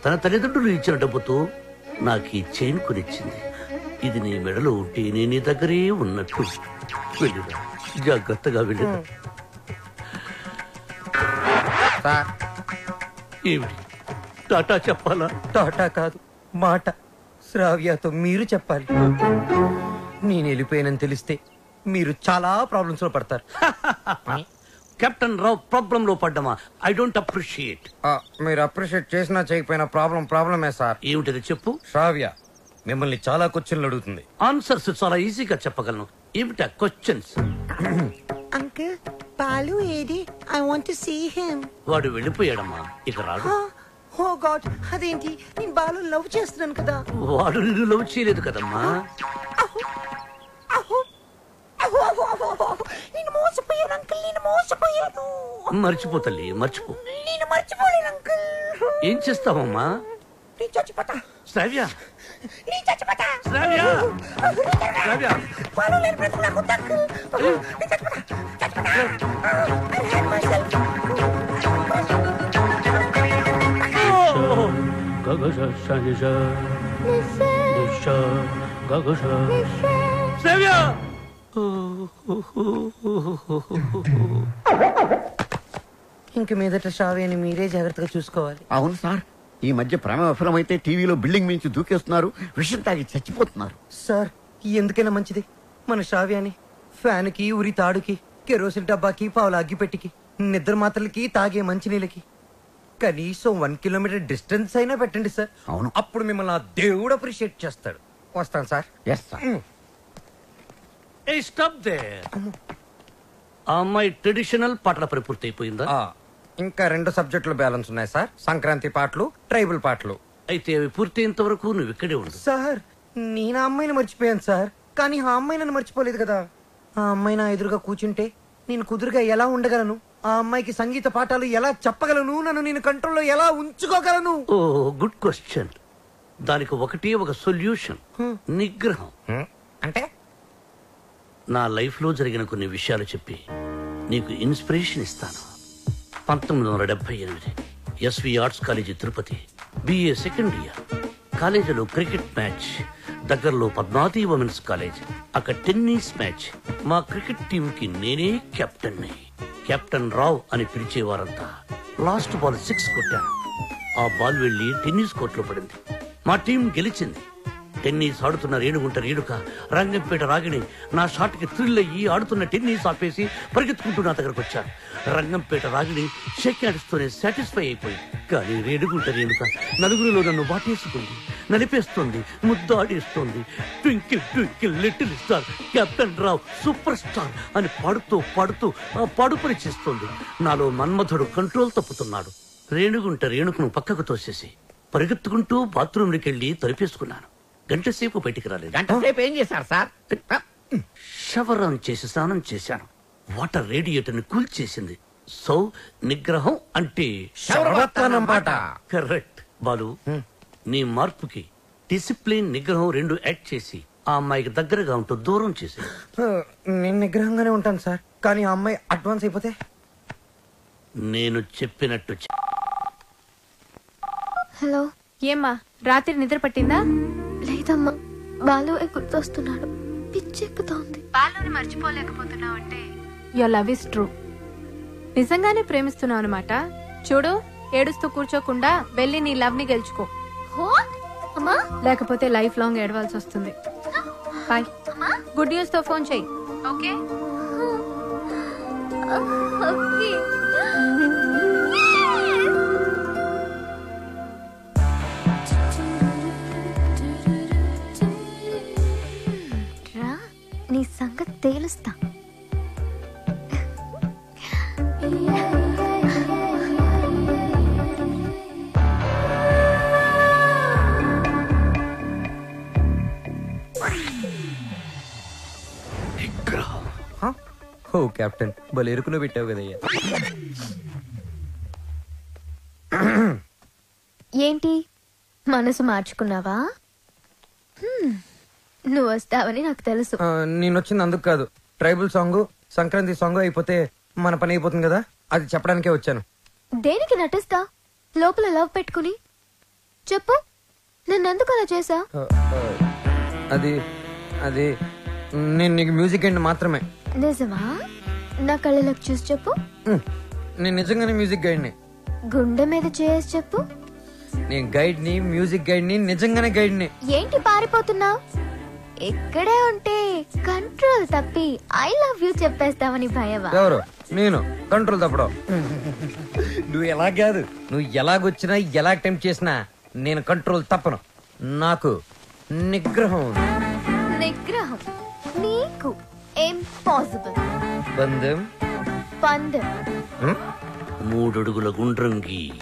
తన తల్లిదండ్రులు ఇచ్చిన డబ్బుతో నాకు ఈ చైన్ కొనిచ్చింది. ఇది నీ మెడలో ఉంటే నేను నీ దగ్గరే ఉన్నట్టు. వెళ్ళిరా. జాగ్రత్తగా వెళ్ళిరా. ఏమిటి? టాటా చెప్పాలా? టాటా కాదు. మాట. శ్రావ్యతో మీరు చెప్పాలి. నేను వెళ్ళిపోయానని తెలిస్తే మీరు చాలా ప్రాబ్లమ్స్లో పడతారు. కెప్టెన్ రావు ప్రాబ్లం లో పడ్డమా? ఐ డోంట్ అప్రిషియేట్ ఆ, మీరు అప్రిషియేట్ చేసినా చేయకపోయినా ప్రాబ్లం ప్రాబ్లమే సార్. ఏమిటది చెప్పు? శ్రావ్య మిమ్మల్ని చాలా క్వశ్చన్లు అడుగుతుంది. ఆన్సర్స్ చాలా ఈజీగా చెప్పగలను. ఏమిటా క్వశ్చన్స్ అంకుల్ బాలు ఏది? I want to see him వాడు వెళ్ళిపోయాడమ్మా. ఇక రాడు. ఓ గాడ్ అదేంటి? నేను బాలు లవ్ చేస్తున్నాను కదా. వాడు నిన్ను లవ్ చేయలేదు కదమ్మా. నేను మోసపోయాను అంకుల్ నేను మోసపోయాను. మర్చిపో తల్లి మర్చిపో. నేను మర్చిపోలేను అంకుల్. ఏం చేస్తావమ్మా? నేను చచ్చిపోతా. శ్రావ్య. నేను చచ్చిపోతా. శ్రావ్య. శ్రావ్య. బాలు లేని బ్రతుకు నాకు వద్దు అంకుల్. నేను చచ్చిపోతా. చచ్చిపోతా. I hate myself. ఇంక మీదట శ్రావ్యని మీరే జాగ్రత్తగా చూసుకోవాలి. అవును సార్. ఈ మధ్య ప్రేమ విఫలమైతే టీవీలో బిల్డింగ్ మించి దూకేస్తున్నారు విషయం తాగి చచ్చిపోతున్నారు. సార్ ఎందుకైనా మంచిది? మన శ్రావ్యాన్ని ఫ్యాన్కి ఉరి తాడుకి కెరోసిన్ డబ్బాకి పావుల అగ్గిపెట్టికి నిద్ర మాత్రలకి తాగే మంచినీళ్ళకి. కనీసం వన్ కిలోమీటర్ డిస్టెన్స్ అయినా పెట్టండి సార్ అవును. అప్పుడు మిమ్మల్ని ఆ దేవుడు అప్రిషియేట్ చేస్తాడు. వస్తాను సార్ ఎస్ సార్ ఏ స్టాప్ దే ఆ అమ్మాయి ట్రెడిషనల్ పాటల పని పూర్తి అయిపోయిందా ఇంకా రెండు సబ్జెక్టులు బ్యాలెన్స్ ఉన్నాయి సార్ సంక్రాంతి పాటలు ట్రైబల్ పాటలు. అయితే అవి పూర్తయినంత వరకు నువ్వు ఇక్కడే ఉండు. సార్ నేను ఆ అమ్మాయిని మర్చిపోయాను సార్ కానీ ఆ అమ్మాయి నన్ను మర్చిపోలేదు కదా. ఆ అమ్మాయి నా ఎదురుగా కూర్చుంటే నేను కుదురుగా ఎలా ఉండగలను? ఆ అమ్మాయికి సంగీత పాఠాలు ఎలా చెప్పగలను? నన్ను నేను కంట్రోల్లో ఎలా ఉంచుకోగలను? ఓ గుడ్ క్వశ్చన్. దానికి ఒకటి ఒక సొల్యూషన్. నిగ్రహం. అంటే? నా లైఫ్లో జరిగిన కొన్ని విషయాలు చెప్పి నీకు ఇన్స్పిరేషన్ ఇస్తాను. పంతొమ్మిది వందల డెబ్బై ఎనిమిది SV arts college Tirupati BA second year. కాలేజీలో క్రికెట్ మ్యాచ్ దగ్గరలో పద్మావతి ఉమెన్స్ కాలేజ్ అక్కడ టెన్నిస్ మ్యాచ్. మా క్రికెట్ టీం కి నేనే కెప్టెన్ కెప్టెన్ రావ్ అని పిలిచేవారంతా. లాస్ట్ బాల్ సిక్స్ కొట్టాను ఆ బాల్ వెళ్ళి టెన్నిస్ కోర్టులో పడింది. మా టీం గెలిచింది. టెన్నిస్ ఆడుతున్న రేణుగుంట రేణుక రంగంపేట రాగిణి నా షాట్కి థ్రిల్ అయ్యి ఆడుతున్న టెన్నిస్ ఆపేసి పరిగెత్తుకుంటూ నా దగ్గరకు వచ్చారు. రంగంపేట రాగిణి షేక్ ఆడిస్తూనే సాటిస్ఫై అయిపోయి కానీ రేణుగుంట రేణుక నలుగురిలో నన్ను వాటేసుకుంది నలిపేస్తుంది ముద్దాడేస్తుంది. Twinkle twinkle little star captain Rao super star అని పాడుతూ పాడుతూ పాడుపరి చేస్తుంది. నాలో మన్మధుడు కంట్రోల్ తప్పుతున్నాడు. రేణుగుంట రేణుకును పక్కకు తోసేసి పరిగెత్తుకుంటూ బాత్రూంలోకి వెళ్ళి తలిపేసుకున్నాను. గంట సేపు బయటికి రాలేదు. గంట సేపు ఏం చేశారు సార్? షవర్ ఆన్ చేసి స్నానం చేశాను. వాటర్ రేడియేటర్ని కూల్ చేసింది. సో నిగ్రహం అంటే పాట. కరెక్ట్. బాలు నీ మార్పుకి డిసిప్లిన్ నిగ్రహం రెండు యాడ్ చేసి ఆ అమ్మాయికి దగ్గరగా ఉంటూ దూరం చేసి. నేను నిగ్రహంగానే ఉంటాను సార్. కానీ ఆ అమ్మాయి అడ్వాన్స్ అయిపోతే? నేను చెప్పినట్టు. హలో ఏమ్మా? రాత్రి నిద్ర పట్టిందా? లేదమ్మా బాలు గుర్తొస్తున్నాడు పిచ్చెక్కుతోంది బాలుని మర్చిపోలేకపోతున్నావు అంటే? యో లవ్ ఇస్ ట్రూ నిజంగానే ప్రేమిస్తున్నావు అనమాట చూడు ఏడుస్తూ కూర్చోకుండా వెళ్ళి నీ లవ్ని గెలుచుకో. అమ్మా. లేకపోతే లైఫ్ లాంగ్ ఏడవాల్సి వస్తుంది. బాయ్ గుడ్ న్యూస్తో ఫోన్ చెయ్యి ఓకే. నీ సంగతి తేలుస్తా. ఓ కెప్టెన్ భలే ఎరుకులో పెట్టావు కదయ్యా. ఏంటి? మనసు మార్చుకున్నావా? హ్మ్, నువ్వు వస్తావని నాకు తెలుసు. నేను వచ్చింది అందుకు కాదు. ట్రైబల్ సాంగ్ సంక్రాంతి సాంగ్ అయిపోతే మన పని అయిపోతుంది కదా? అది చెప్పడానికే వచ్చాను. దేనికి నటిస్తా? లోపల లవ్ పెట్టుకుని? చెప్పు. నన్నెందుకు అలా చేసా అది అది నేను నీకు మ్యూజిక్ అండ్ మాత్రమే. నిజమా? నా కళ్ళలోకి చూసి చెప్పు. నేను నిజంగానే మ్యూజిక్ గైడ్ని. గుండె మీద చేసి చెప్పు. నేను గైడ్ని మ్యూజిక్ గైడ్ని నిజంగానే గైడ్ని. ఏంటి పారిపోతున్నావు? ఇక్కడే ఉంటే కంట్రోల్ తప్పి ఐ లవ్ యూ చెప్పేస్తావని భయమా ఎవరు? నేను. కంట్రోల్ తప్పడం. నువ్వు ఎలా కాదు. నువ్వు ఎలాగొచ్చినా ఎలా అటెంప్ట్ చేసినా నేను కంట్రోల్ తప్పను. నాకు నిగ్రహం ఉంది. నిగ్రహం. నీకు ఇంపాసిబుల్ బంధం. పందెం. మూడడుగుల గుండ్రంగి.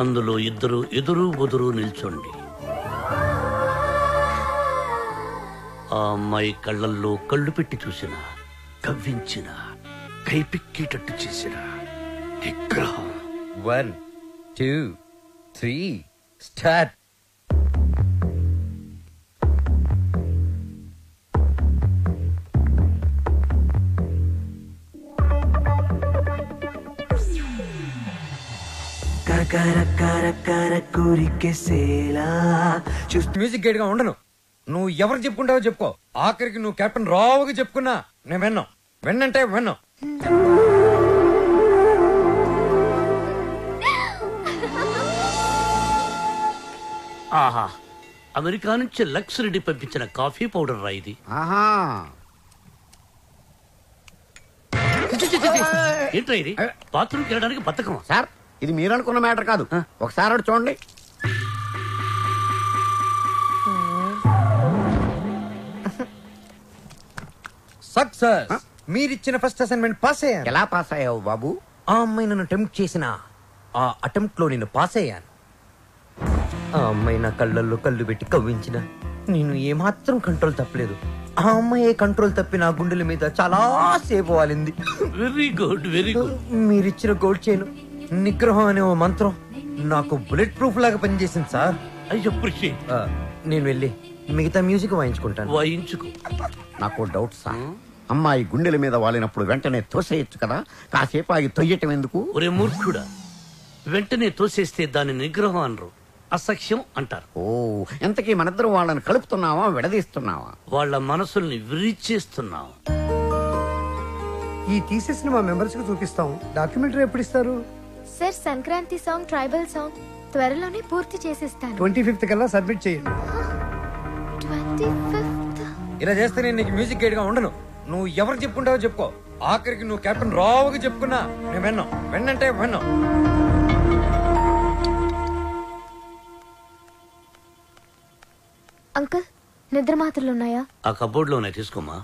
అందులో ఇద్దరు ఎదురు బుదురు నిల్చోండి. ఆ అమ్మాయి కళ్ళల్లో కళ్ళు పెట్టి చూసిన కవ్వించిన కైపిక్కేటట్టు చేసిన. విగ్రహం. One two three start music గైడ్గా ఉండను. నువ్వు ఎవరు చెప్పుకుంటావో చెప్పుకో. ఆఖరికి నువ్వు కెప్టెన్ రావుగా చెప్పుకున్నా నేను విన్నాం. విన్నంటే విన్నాం. ఆహా అమెరికా నుంచి లక్స్ రెడ్డి పంపించిన కాఫీ పౌడర్ రా ఇది. ఆహా. ఏంట్రా ఇది? బాత్రూమ్కి వెళ్ళడానికి బతకం సార్ ఇది మీరు అనుకున్న మ్యాటర్ కాదు. ఒకసారి అటు చూడండి. సక్సెస్ మీరిచ్చిన ఫస్ట్ అసైన్మెంట్ పాస్ అయ్యాను. ఎలా పాస్ అయ్యావు బాబు? ఆ అమ్మాయి నన్ను అటెంప్ట్ చేసిన ఆ అటెంప్ట్లో నేను పాస్ అయ్యాను. ఆ అమ్మాయి నా కళ్ళల్లో కళ్ళు పెట్టి కవ్వించిన. నేను ఏమాత్రం కంట్రోల్ తప్పలేదు. ఆ అమ్మాయి కంట్రోల్ తప్పి నా గుండెల మీద చాలా సేపు వాలింది. వెరీ గుడ్ వెరీ గుడ్ మీరిచ్చిన గోల్డ్ చైన్ నిగ్రహం అనే ఓ మంత్రం నాకు బుల్లెట్ ప్రూఫ్ లాగా పనిచేసింది సార్. ఐ అప్రిషియేట్ నేను వెళ్ళి మిగతా మ్యూజిక్ వాయించుకుంటాను. వాయించుకో. నాకు డౌట్ సార్. అమ్మాయి గుండెల మీద వాలినప్పుడు వెంటనే తోసేయచ్చు కదా? కాసేపు ఆగి తొయ్యటం ఎందుకు? ఒరే మూర్ఖుడా వెంటనే తోసేస్తే దాని నిగ్రహం అనరు అసఖ్యం అంటారు. ఓ ఎంతకీ మనిద్దరం వాళ్ళని కలుపుతున్నావా విడదీస్తున్నావా? వాళ్ళ మనసుల్ని విరిచేస్తున్నాం. ఈ తీసేసిన మా మెంబర్స్కు చూపిస్తాం. డాక్యుమెంటరీ ఎప్పుడు ఇస్తారు sir Sankranti song tribal song త్వరలోనే పూర్తి చేసేస్తాను. ట్వంటీ ఫిఫ్త్ కల్లా సబ్మిట్ చేయండి. Twenty fifth? ఇలా చేస్తే నేను నీకు మ్యూజిక్ గైడ్గా ఉండను. నువ్వు ఎవరు చెప్పుకుంటావో చెప్పుకో. ఆఖరికి నువ్వు కెప్టెన్ రావుగా చెప్పుకున్నా నేను విన్నాం. విన్నంటే విన్నాం. అంకుల్ నిద్ర మాత్రలు ఉన్నాయా? ఆ కబోర్డ్లోనే తీసుకోమా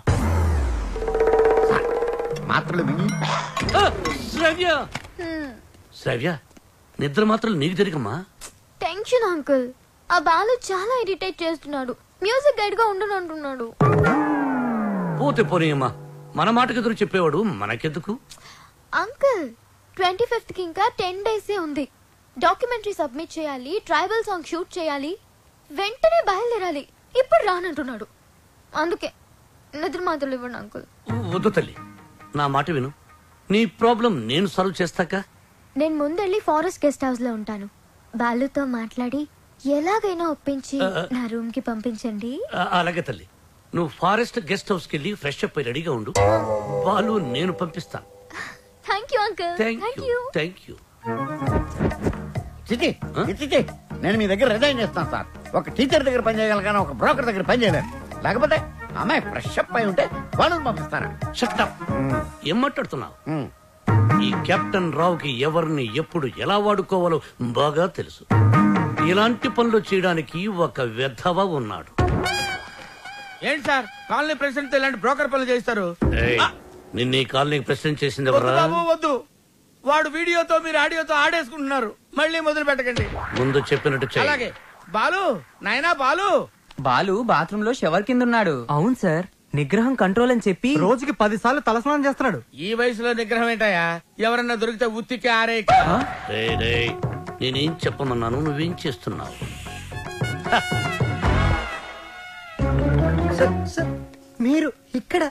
మాత్రలు మింగి శ్రవ్య! శ్రవ్య నిద్ర మాత్రం నీకు తిరిగమ్మా టెన్షన్ అంకుల్ ఆ బాలు చాలా ఇరిటేట్ చేస్తున్నాడు. మ్యూజిక్ గైడ్గా ఉండను అంటున్నాడు. పోతే పోనీయమ్మా. మన మాటకు ఎదురు చెప్పేవాడు మనకెందుకు? అంకుల్ ట్వంటీ ఫిఫ్త్కి ఇంకా టెన్ డేసే ఉంది. డాక్యుమెంటరీ సబ్మిట్ చేయాలి ట్రైబల్ సాంగ్ షూట్ చేయాలి వెంటనే బయలుదేరాలి. ఇప్పుడు రానంటున్నాడు. అందుకే నిద్ర మాత్రలు ఇవ్వండి అంకుల్ వద్దు తల్లి. నా మాట విను. నీ ప్రాబ్లం నేను సాల్వ్ చేస్తాక? నేను ముందెళ్ళి ఫారెస్ట్ గెస్ట్ హౌస్లో ఉంటాను. బాలుతో మాట్లాడి ఎలాగైనా ఒప్పించి. నా రూమ్కి పంపించండి. ఆ, అలాగే తల్లి. నువ్వు ఫారెస్ట్ గెస్ట్ హౌస్కి వెళ్ళి ఫ్రెష్ అప్ అయి రెడీగా ఉండు. వాళ్ళు నేను పంపిస్తాను. Thank you uncle. Thank you thank you చిచి చిచి నేను మీ దగ్గర రిజైన్ చేస్తాను సార్. ఒక టీచర్ దగ్గర పని చేయగలను ఒక బ్రోకర్ దగ్గర పని చేయలేను. లేకపోతే అమ్మాయి ఫ్రెష్ అప్ అయి ఉంటే వాళ్ళని పంపిస్తారా షట్టప్ ఏం మాట్లాడుతున్నావు? ఈ కెప్టెన్ రావుకి ఎవరిని ఎప్పుడు ఎలా వాడుకోవాలో బాగా తెలుసు. ఇలాంటి పనులు చేయడానికి ఒక వెధవ ఉన్నాడు. ఏంటి సార్? కాలనీ ప్రెసిడెంట్ ఇలాంటి బ్రోకర్ పనులు చేస్తారు నిన్న ఈ కాలనీకి ప్రెసిడెంట్ చేసింది వద్దు ఎవరా? బాబు వద్దు. వాడు వీడియోతో మీరు ఆడియోతో ఆడేసుకుంటున్నారు. మళ్ళీ మొదలు పెట్టకండి. ముందు చెప్పినట్టు అలాగే. బాలు నాయనా బాలు. బాలు బాత్రూమ్లో షవర్ కింద ఉన్నాడు. అవును సార్. నిగ్రహం కంట్రోల్ అని చెప్పి రోజుకి పది సార్లు తలస్నానం చేస్తున్నాడు. ఈ వయసులో నిగ్రహం ఏంటయ్యా? ఎవరన్నా దొరికితే ఉత్తికి ఆరే రేయ్, రేయ్, నేనేం చెప్పమన్నాను నువ్వేం చేస్తున్నావు? సార్, సార్, మీరు ఇక్కడ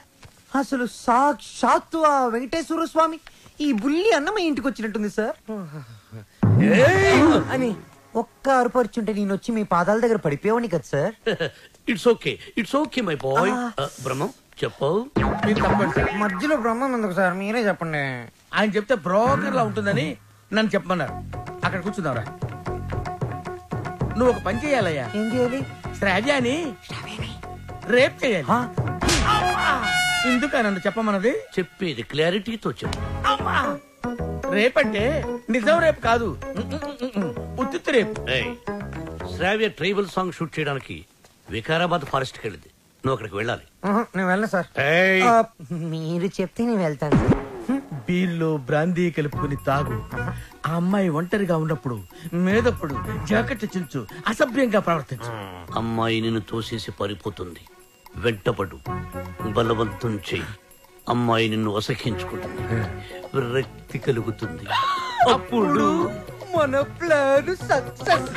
అసలు సాక్షాత్తు ఆ వెంకటేశ్వర స్వామి ఈ బుల్లి అన్న మా ఇంటికి వచ్చినట్టుంది సార్. ఏయ్! అని ఒక్క అరుపరుచుంటే నేను వచ్చి మీ పాదాల దగ్గర పడిపోయావని కదా sir? It's okay it's okay my boy Brahmam చెప్పు. మధ్యలో బ్రహ్మం ఎందుకు సార్ మీరే చెప్పండి. ఆయన చెప్తే బ్రోకర్ లా ఉంటుందని నన్ను చెప్పమన్నారు. అక్కడ కూర్చున్నావురా నువ్వు ఒక పని చేయాలయ్యా. ఏం చేయాలి? శ్రావ్యాని రేప్ చేయాలి. ఎందుకు నన్ను చెప్పమన్నది? చెప్పేది క్లారిటీతో చెప్పు. అమ్మా! రేపంటే నిజం రేపు కాదు. ఉత్తిత్తు రేపు. ఏయ్, శ్రావ్య ట్రైబల్ సాంగ్ షూట్ చేయడానికి వికారాబాద్ ఫారెస్ట్కి వెళ్ళింది. నువ్వు అక్కడికి వెళ్ళాలి. నేను వెళ్ళను సార్. ఏయ్. ఆ, మీరు చెప్తే నేను వెళ్తాను. బీర్లో బ్రాందీ కలుపుకుని తాగు. ఆ అమ్మాయి ఒంటరిగా ఉన్నప్పుడు మేదప్పుడు జాకెట్ చించు అసభ్యంగా ప్రవర్తించు. అమ్మాయి నిన్ను తోసేసి పారిపోతుంది. వెంటపడు. బలవంతం చెయ్యి. అమ్మాయి నిన్ను అసహించుకుంటుంది విరక్తి కలుగుతుంది. అప్పుడు మన ప్లాన్ సక్సెస్.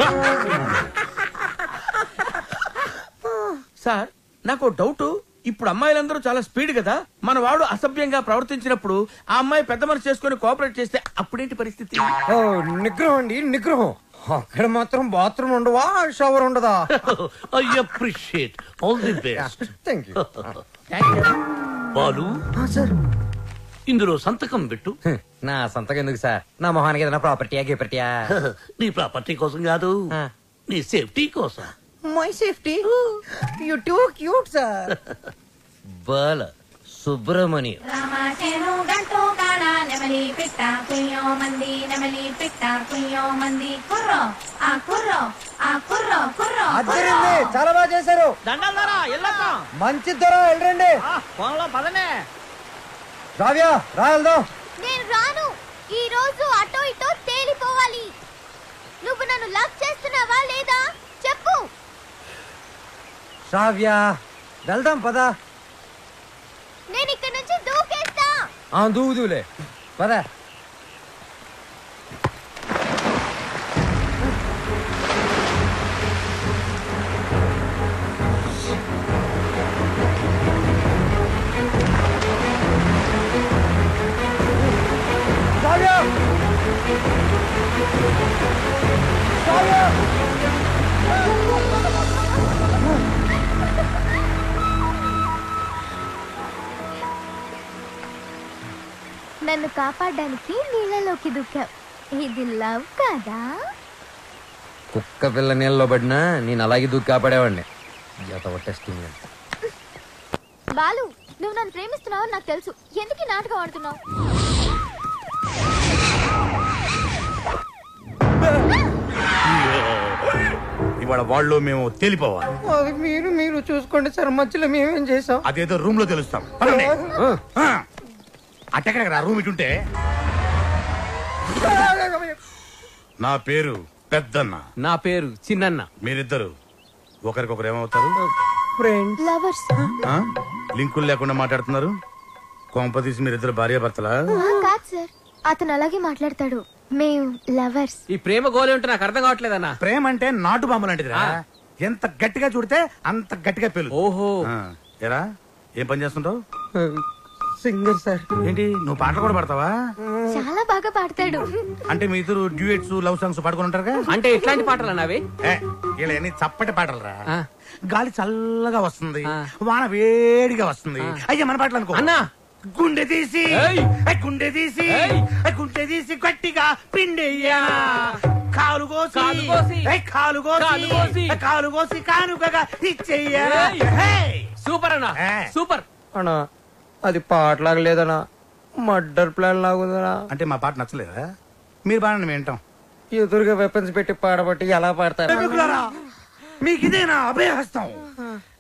సార్ నాకు డౌట్. ఇప్పుడు అమ్మాయిలందరూ చాలా స్పీడ్ కదా. మన వాడు అసభ్యంగా ప్రవర్తించినప్పుడు ఆ అమ్మాయి పెద్ద మనసు చేసుకుని కోఆపరేట్ చేస్తే అప్పుడేంటి పరిస్థితి? ఓ నిగ్రహం అండి నిగ్రహం. అక్కడ మాత్రం బాత్రూమ్ ఉండవా షవర్ ఉండదా? I appreciate all the best thank you Balu sir. ఇందులో సంతకం పెట్టు. నా సంతకం ఎందుకు సార్? నా మొహానికి ఏదైనా ప్రాపర్టీయా గిపర్టీయా నీ ప్రాపర్టీ కోసం కాదు. నీ సేఫ్టీ కోసం. My safety you too cute sir Bala. Subramanyam రామాచేను గంటూ కాడ నెమలి పిట్ట కుయ్యో మంది నెమలి పిట్ట కుయ్యో మంది కుర్రో. ఆ కుర్రో ఆ కుర్రో కుర్రో అద్దరింది చాలా బాగా చేశారు. దండాలరా ఎల్లప్ప. మంచి ధర వెళ్ళండి పోన్లో పదనే రావ్యా రా వెళ్దాం నేను రాను. ఈ రోజు అటో ఇటో తేలిపోవాలి. నువ్వు నన్ను లవ్ చేస్తున్నావా లేదా? చెప్పు. శ్రావ్య వెళ్దాం పదా. నేను ఇక్కడ నుంచి దూకేస్తా. ఆ దూదులే పద. శ్రావ్య శ్రావ్య నన్ను కాపాడడానికి నీళ్ళలోకి దూకావు. ఇది లవ్ కదా? కుక్క పిల్ల నీళ్ళలో పడినా నేను అలాగే దూకి కాపాడేవాడిని. టెస్టింగ్ బాలు నువ్వు నన్ను ప్రేమిస్తున్నావు నాకు తెలుసు. ఎందుకు ఈ నాటకం ఆడుతున్నావు? ఇవాళ వాళ్ళు మేము తేలిపోవాలి. అది మీరు మీరు చూసుకోండి సార్. మధ్యలో మేమేం చేసాం అదేదో రూమ్లో తెలుస్తాం. పదండి. ఆ. అట్టెక్కడ రా రూమ్ ఇటుంటే. నా పేరు పెద్దన్న. నా పేరు చిన్నన్న. మీరిద్దరు ఒకరికొకరు ఏమవుతారు? లవర్స్ ఆ? లింకులు లేకుండా మాట్లాడుతున్నారు? కొంప తీసి మీరిద్దరు భార్యాభర్తలా? కాదు సార్. అతను అలాగే మాట్లాడతాడు. మేము లవర్స్ ఈ ప్రేమ గోలి ఉంటే నాకు అర్థం కావట్లేదన్నా. ప్రేమ అంటే నాటు బాంబు లాంటిదిరా ఎంత గట్టిగా చూడితే అంత గట్టిగా పెళ్ళు ఓహో. ఎరా ఏం పని చేస్తుంటావు? సింగర్ సార్ ఏంటి నువ్వు పాటలు కూడా పాడతావా? చాలా బాగా పాడతాడు. అంటే మీ ఇద్దరు డ్యూయట్స్ లవ్ సాంగ్స్ పాడుకుని ఉంటారుగా? అంటే ఎట్లాంటి పాటలు అవి ఏ, ఇలా అన్ని చప్పటి పాటలు రా గాలి చల్లగా వస్తుంది. వాన వేడిగా వస్తుంది. అయ్యా మన పాటలు అనుకో. అన్నా! గుండె తీసి గుండె తీసి ఏయ్, గుండె తీసి గట్టిగా పిండెయ్యా. కాలు కోసి కాలు కోసి. ఏయ్, కాలు కోసి కానుకగా ఇచ్చెయ్యా! సూపర్ అన్నా. సూపర్. అన్నా అది పాటలాగా లేదనా మర్డర్ ప్లాన్ లాగుందనా? అంటే మా పాట నచ్చలేదా? మీరు బాగా మేము వింటాం. ఎదురుగా వెపన్స్ పెట్టి పాడబట్టి ఎలా పాడతారు? మీకు ఇదేనా అభయహస్తం.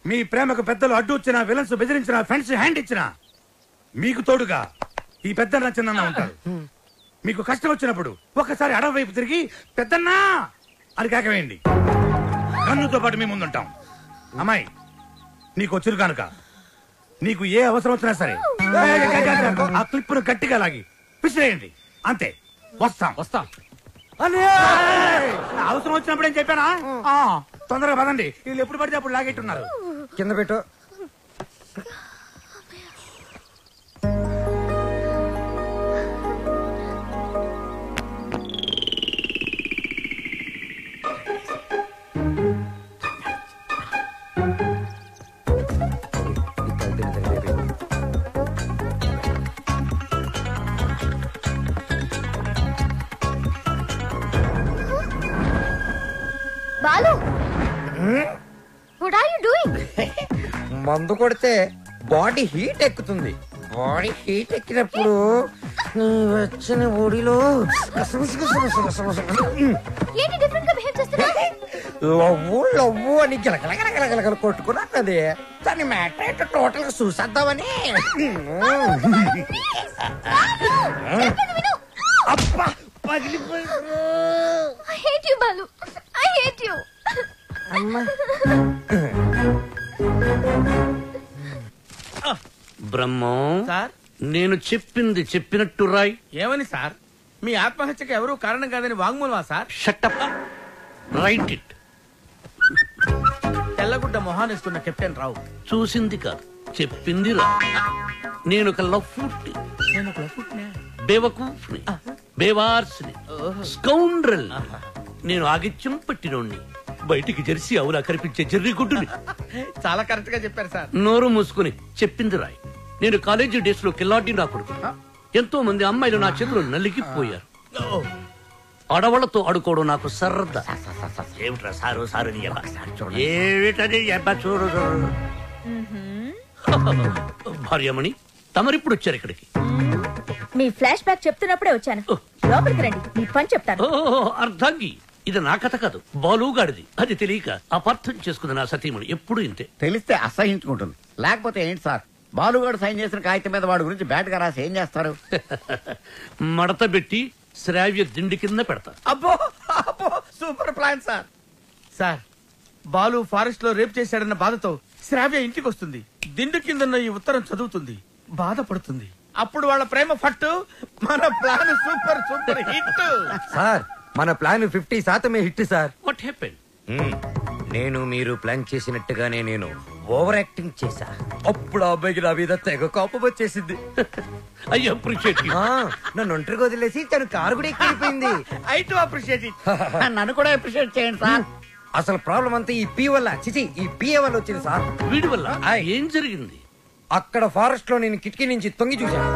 మీ ప్రేమకు పెద్దలు అడ్డు వచ్చిన విలన్స్ బెదిరించిన ఫ్రెండ్స్ హ్యాండ్ ఇచ్చిన మీకు తోడుగా ఈ పెద్ద చిన్న ఉంటారు. మీకు కష్టం వచ్చినప్పుడు ఒక్కసారి అడవి వైపు తిరిగి పెద్దన్నా! అని కేకవేయండి కన్నుతో పాటు మీ ముందుంటాం. అమ్మాయి నీకు వచ్చిరు కనుక. నీకు ఏ అవసరం వచ్చినా సరే. ఆ క్లిప్పును గట్టిగా లాగి విసిరేయండి. అంతే. వస్తాం. వస్తాం! అవసరం వచ్చినప్పుడు ఏం చెప్పానా? ఆ, తొందరగా పదండి. వీళ్ళు ఎప్పుడు పడితే అప్పుడు లాగెట్టున్నారు. కింద పెట్టు. మందు కొడితే బాడీ హీట్ ఎక్కుతుంది. బాడీ హీట్ ఎక్కినప్పుడు నీ వచ్చిన ఒడిలో ఏంటి డిఫరెంట్గా బిహేవ్ చేస్తున్నా లవ్వు లవ్వు అని గిలగలగలగలగల కొట్టుకున్నాను అది దాని మ్యాటర్ ఏంటో టోటల్గా చూసేద్దామని. అబ్బా పగిలిపోయింది. You Brahmam sir? నేను చెప్పింది చెప్పినట్టు రాయ్. ఏమని సార్? మీ ఆత్మహత్యకు ఎవరు కారణం కాదని వాంగ్మూలమా సార్? షట్టప్ రైట్ ఇట్ తెల్లగుడ్డ మొహాన్ వేసుకున్న కెప్టెన్ రావు. చూసింది కాదు చెప్పింది రా నేను ఒక లవ్ ఫ్రూట్ నేను ఒక. బేవకూఫ్ని బేవార్స్ని స్కౌండ్రల్ నేను ఆగిత్యం పట్టినోణ్ణి. బయటికి జెర్సీ అవులా కనిపించే జెర్రీ గుడ్డుని. చాలా కరెక్ట్గా చెప్పారు సార్. నోరు మూసుకుని చెప్పింది రాయ్. నేను కాలేజీ డేస్లో కిల్లాడి నా కొడుకు ఎంతో మంది అమ్మాయిలు నా చేతిలో నలిగిపోయారు. ఆడవాళ్ళతో ఆడుకోవడం నాకు సరదా. ఏమిట్రా సారు సారు నీ యబ్బ. ఏమిటది యబ్బ చూడు చూడు. భార్యమణి తమరిప్పుడు వచ్చారు ఇక్కడికి. మీ ఫ్లాష్ బ్యాక్ చెప్తున్నప్పుడే వచ్చాను. లోపలికి రండి. మీ పని చెప్తాను. ఓ అర్ధాంగి. ఇది నా కథ కాదు. బాలుగాడిది అది తెలియక అపార్థం చేసుకుంది నా సతీమణి. ఎప్పుడు ఇంతే. తెలిస్తే అసహించుకుంటుంది. లేకపోతే ఏంటి సార్? బాలుగాడు సైన్ చేసిన కాగితం మీద వాడి గురించి బ్యాట్గా రాసి ఏం చేస్తారు? మడత పెట్టి శ్రావ్య దిండి కింద పెడతా. అబ్బో అబ్బో super plan sir. Sir Balu ఫారెస్ట్లో రేప్ చేశాడన్న బాధతో శ్రావ్య ఇంటికి వస్తుంది. దిండు కిందన్న ఈ ఉత్తరం చదువుతుంది. బాధపడుతుంది అప్పుడు వాళ్ళ ప్రేమ ఫట్టు మన plan super super hit. Sir మన ప్లాన్ ఫిఫ్టీ శాతమే హిట్ సార్. వాట్ హ్యాపెన్ నేను మీరు ప్లాన్ చేసినట్టుగానే నేను ఓవర్ యాక్టింగ్ చేశా. అప్పుడు ఆ అబ్బాయికి నా మీద తెగ కోపం వచ్చేసింది. ఐ అప్రిషియేట్ ఆ, నన్ను ఒంటరిగా వదిలేసి తను కారు కూడా ఎక్కిపోయింది. ఐ టు అప్రిషియేట్ ఇట్ నన్ను కూడా అప్రిషియేట్ చేయండి సార్. అసలు ప్రాబ్లం అంతా ఈ పీ వల్ల. చిచి ఈ పిఏ వల్ల వచ్చింది సార్. వీడి వల్ల? ఏం జరిగింది? అక్కడ ఫారెస్ట్లో నేను కిటికీ నుంచి తొంగి చూశాను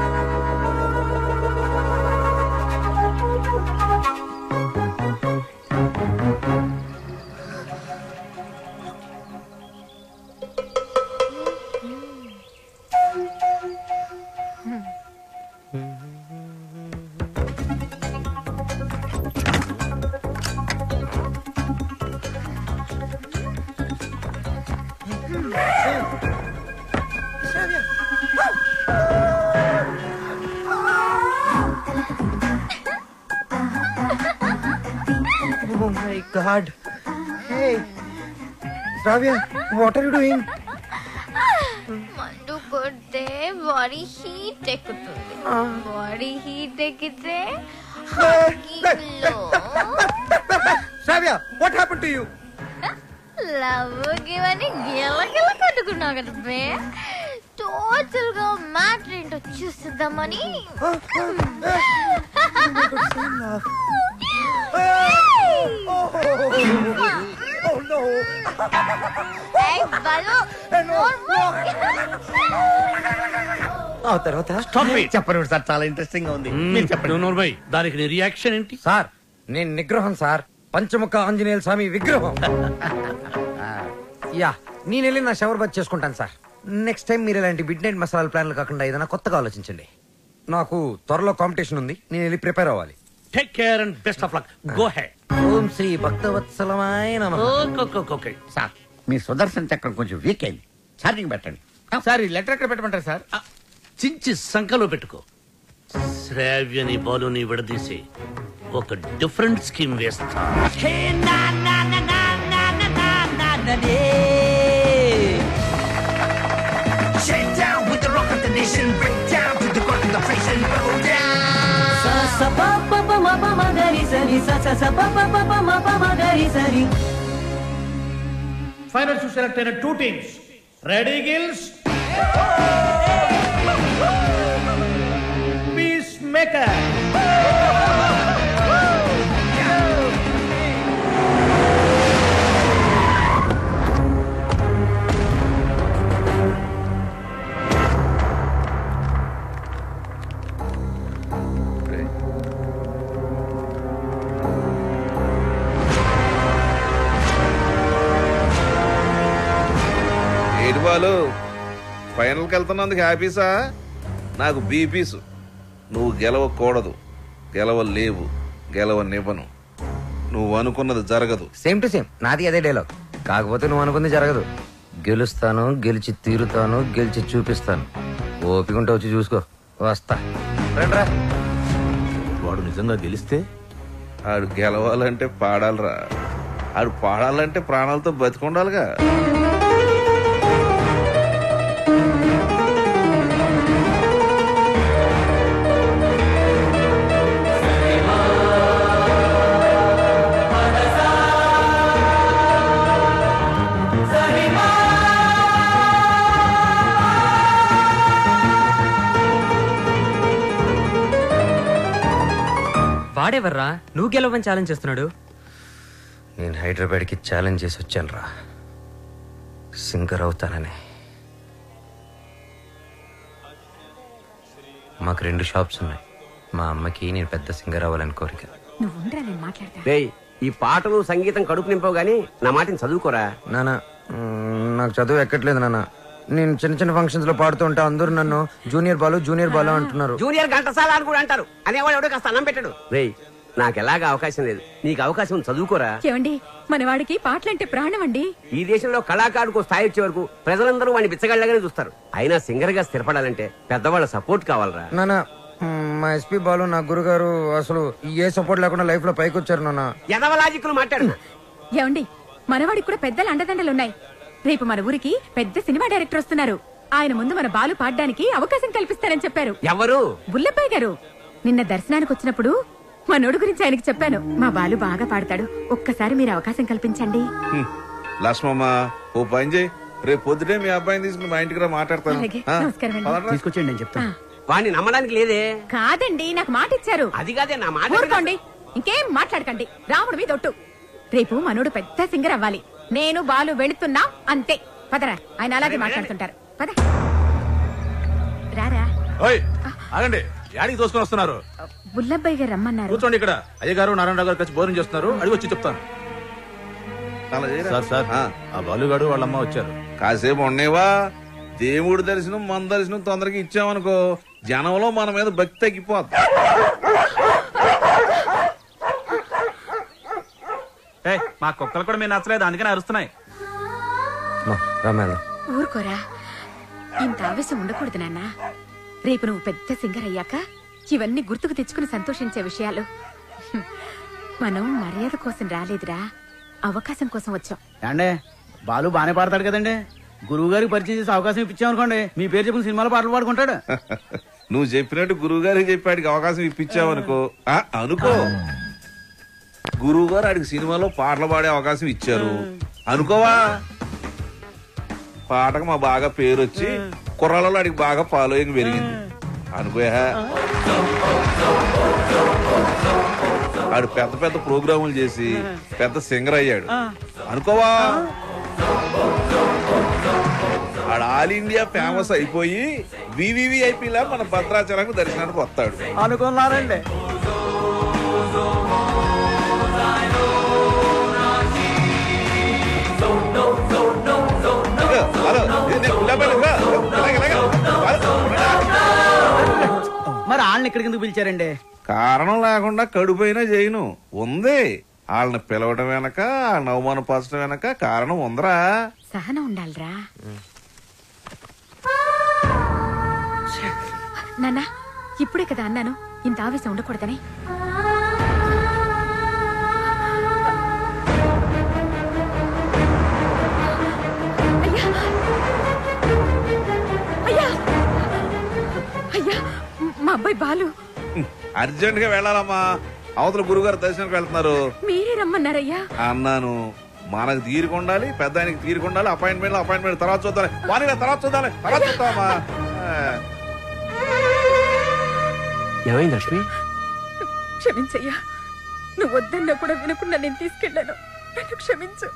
Ravya, what are you doing? మండు కొడితే బాడీ హీట్ ఎక్కుతుంది. బాడీ హీట్ ఎక్కితే Ravya, what happened to you? Love ఇవన్నీ గిల్ల గిల్ల కట్టుకున్నావు కదా బే. టోటల్గా మ్యాటర్ ఏంటో చూసిద్దామని. Oh no. ఏయ్, బలు, ఆ తర్వాత? చెప్పండి సార్ చాలా ఇంట్రెస్టింగ్గా ఉంది. మీరు చెప్పండి. నోర్మై దానికి నీ రియాక్షన్ ఏంటి? సార్ నేను నిగ్రహం సార్. పంచముఖ ఆంజనేయుల స్వామి విగ్రహం. యా నేను వెళ్ళి నా షవర్ బాత్ చేసుకుంటాను సార్. నెక్స్ట్ టైం మీరు ఇలాంటి మిడ్ నైట్ మసాలా ప్లాన్లు కాకుండా ఏదైనా కొత్తగా ఆలోచించండి. నాకు త్వరలో కాంపిటీషన్ ఉంది నేను వెళ్ళి ప్రిపేర్ అవ్వాలి. Take care and best of luck go ahead ఓం శ్రీ భక్తవత్సలమాయ నమః ఓకే సార్ మీ సుదర్శన్ చక్రం కొంచెం వీక్ అయింది ఛార్జింగ్ పెట్టండి సార్ ఈ లెటర్ ఎక్కడ పెట్టమంటారు సార్ చించి సంకలో పెట్టుకో శ్రావ్యని బాలుని విడదీసి ఒక డిఫరెంట్ స్కీమ్ వేస్తా ఫైనల్ టు సెలెక్ట్ అయిన two teams ready girls peace maker Balu ఫైనల్కి వెళ్తున్నందుకు హ్యాపీసా నాకు బీపీసు నువ్వు గెలవకూడదు. గెలవలేవు. గెలవనివ్వను. నువ్వు అనుకున్నది జరగదు. సేమ్ టు సేమ్ నాది అదే డైలాగ్ కాకపోతే నువ్వు అనుకుంది జరగదు. గెలుస్తాను గెలిచి తీరుతాను గెలిచి చూపిస్తాను. ఓపిక ఉంటే వచ్చి చూసుకో. వస్తా. రండ్రా. వాడు నిజంగా గెలిస్తే? ఆడు గెలవాలంటే పాడాలిరా. ఆడు పాడాలంటే ప్రాణాలతో బతికుండాలిగా వాడెవర్రా? నువ్వు గెలవని ఛాలెంజ్ చేస్తున్నాడు. నేను హైదరాబాద్కి ఛాలెంజ్ చేసి వచ్చాను రా సింగర్ అవుతానని. మాకు రెండు షాప్స్ ఉన్నాయి. మా అమ్మకి నేను పెద్ద సింగర్ అవ్వాలని కోరిక. నువ్వు ఉండరా నేను మాట్లాడతా. రేయ్ ఈ పాటలు సంగీతం కడుపు నింపవు గానీ నా మాటని చదువుకోరా? నాన్న మ్, నాకు చదువు ఎక్కట్లేదు నాన్న నేను చిన్న చిన్న ఫంక్షన్స్లో పాడుతూ ఉంటా. అందరూ నన్ను జూనియర్ బాలు జూనియర్ బాలు అంటున్నారు. జూనియర్ ఘంటసాల అని కూడా అంటారు. అనేవాడు ఎవడో కాస్త అన్నం పెట్టాడు. రేయ్ నాకు ఎలాగ అవకాశం లేదు. నీకు అవకాశం ఉంది, చదువుకోరా. ఏమండి మనవాడికి పాటలంటే ప్రాణం అండి ఈ దేశంలో కళాకారుకు స్థాయి వచ్చే వరకు ప్రజలందరూ వాడిని బిచ్చగాళ్ళగానే చూస్తారు. అయినా సింగర్గా స్థిరపడాలంటే పెద్దవాళ్ళ సపోర్ట్ కావాలరా. నాన్న మ్, ఎస్పీ బాలు నా గురుగారు అసలు ఏ సపోర్ట్ లేకుండా లైఫ్లో పైకి వచ్చారు నాన్న. ఎదవ లాజిక్లు మాట్లాడు. ఏమండి మనవాడికి కూడా పెద్దల అండదండలు ఉన్నాయి రేపు మన ఊరికి పెద్ద సినిమా డైరెక్టర్ వస్తున్నారు. ఆయన ముందు మన బాలు పాడడానికి అవకాశం కల్పిస్తారని చెప్పారు. ఎవరు? బుల్లబ్బాయి గారు. నిన్న దర్శనానికి వచ్చినప్పుడు మనోడు గురించి ఆయనకి చెప్పాను. మా బాలు బాగా పాడతాడు. ఒక్కసారి మీరు అవకాశం కల్పించండి. హ్మ్. లక్ష్మమ్మ ఓ పని చేయి. రేపు పొద్దుటే మీ అబ్బాయిని తీసుకుని మా ఇంటికి రా మాట్లాడతాను. అలాగే. ఆ? నమస్కారం అండి. పదండ్రా. తీసుకొచ్చేయండి నేను చెప్తాను. వాడిని నమ్మడానికి లేదే. కాదండి నాకు మాట ఇచ్చారు. అది కాదే నా మాట ఊరుకోండి. ఇంకేం మాట్లాడకండి. రాముడు మీద ఒట్టు. రేపు మనోడు పెద్ద సింగర్ అవ్వాలి. నేను బాలు వెళుతున్నా అంతే. పదరా. ఆయన అలాగే మాట్లాడుతుంటారు. పద. రారా. ఓయ్ ఆగండి. యాడికి తోసుకొని వస్తున్నారు? బుల్లబ్బాయి గారు రమ్మన్నారు. కూర్చోండి ఇక్కడ. అయ్యగారు నారాయణరావు గారు కలిసి భోజనం చేస్తున్నారు. అడిగి వచ్చి చెప్తాను? Sir sir. ఆ. బాలుగాడు వాళ్ళమ్మ వచ్చారు. కాసేపు ఉండేవా దేవుడి దర్శనం మన దర్శనం తొందరగా ఇచ్చామనుకో జనంలో మన మీద భక్తి తగ్గిపోద్ది. మా కుక్కలు కూడా మీరు నచ్చలేదు అందుకని అరుస్తున్నాయి. ఊరుకోరా. ఇంత ఆవేశం ఉండకూడదు నాన్న. రేపు నువ్వు పెద్ద సింగర్ అయ్యాక ఇవన్నీ గుర్తుకు తెచ్చుకుని సంతోషించే విషయాలు. మనం మర్యాద కోసం రాలేదురా. అవకాశం కోసం వచ్చాం. అండే బాలు బానే పాడతాడు కదండి. గురువు గారికి పరిచయం చేసి అవకాశం ఇప్పించామనుకోండి మీ పేరు చెప్పిన సినిమాలో పాటలు పాడుకుంటాడు. నువ్వు చెప్పినట్టు గురువు గారికి చెప్పాడికి అవకాశం ఇప్పించావనుకో. ఆ, అనుకో. గురువు గారు ఆడికి సినిమాలో పాటలు పాడే అవకాశం ఇచ్చారు. అనుకోవా? పాటకు మా బాగా పేరు వచ్చి కుర్రాలలో ఆడికి బాగా ఫాలోయింగ్ పెరిగింది. అనుకోయా? ఆడు పెద్ద పెద్ద ప్రోగ్రాములు చేసి పెద్ద సింగర్ అయ్యాడు. అనుకోవా? ఆడు ఆల్ ఇండియా ఫేమస్ అయిపోయి వివివిఐపి లా మన భద్రాచలంకు దర్శనానికి వస్తాడు. అనుకున్నారండి. మరి వాళ్ళని ఇక్కడికి ఎందుకు పిలిచారండి? కారణం లేకుండా కడుపైనా చేయను ఉంది. వాళ్ళని పిలవడం వెనక వాళ్ళని అవమానపరచడం వెనక కారణం ఉందరా. సహనం ఉండాలిరా. నాన్న ఇప్పుడే కదా అన్నాను. ఇంత ఆవేశం ఉండకూడదని. అబ్బాయి బాలు. అర్జెంట్గా వెళ్ళాలమ్మా. అవతల గురుగారు దర్శనానికి వెళ్తున్నారు. మీరే రమ్మన్నారయ్యా. అన్నాను. మనకు తీరుకుండాలి పెద్ద ఆయనకి తీరుకుండాలి అపాయింట్మెంట్ అపాయింట్మెంట్ తర్వాత చూద్దాం. వాణిగా తర్వాత చూద్దాం తర్వాత చూద్దామా? ఏమైంది లక్ష్మి? క్షమించయ్యా. నువ్వు వద్దన్నా కూడా వినకుండా నేను తీసుకెళ్ళాను. నన్ను క్షమించు.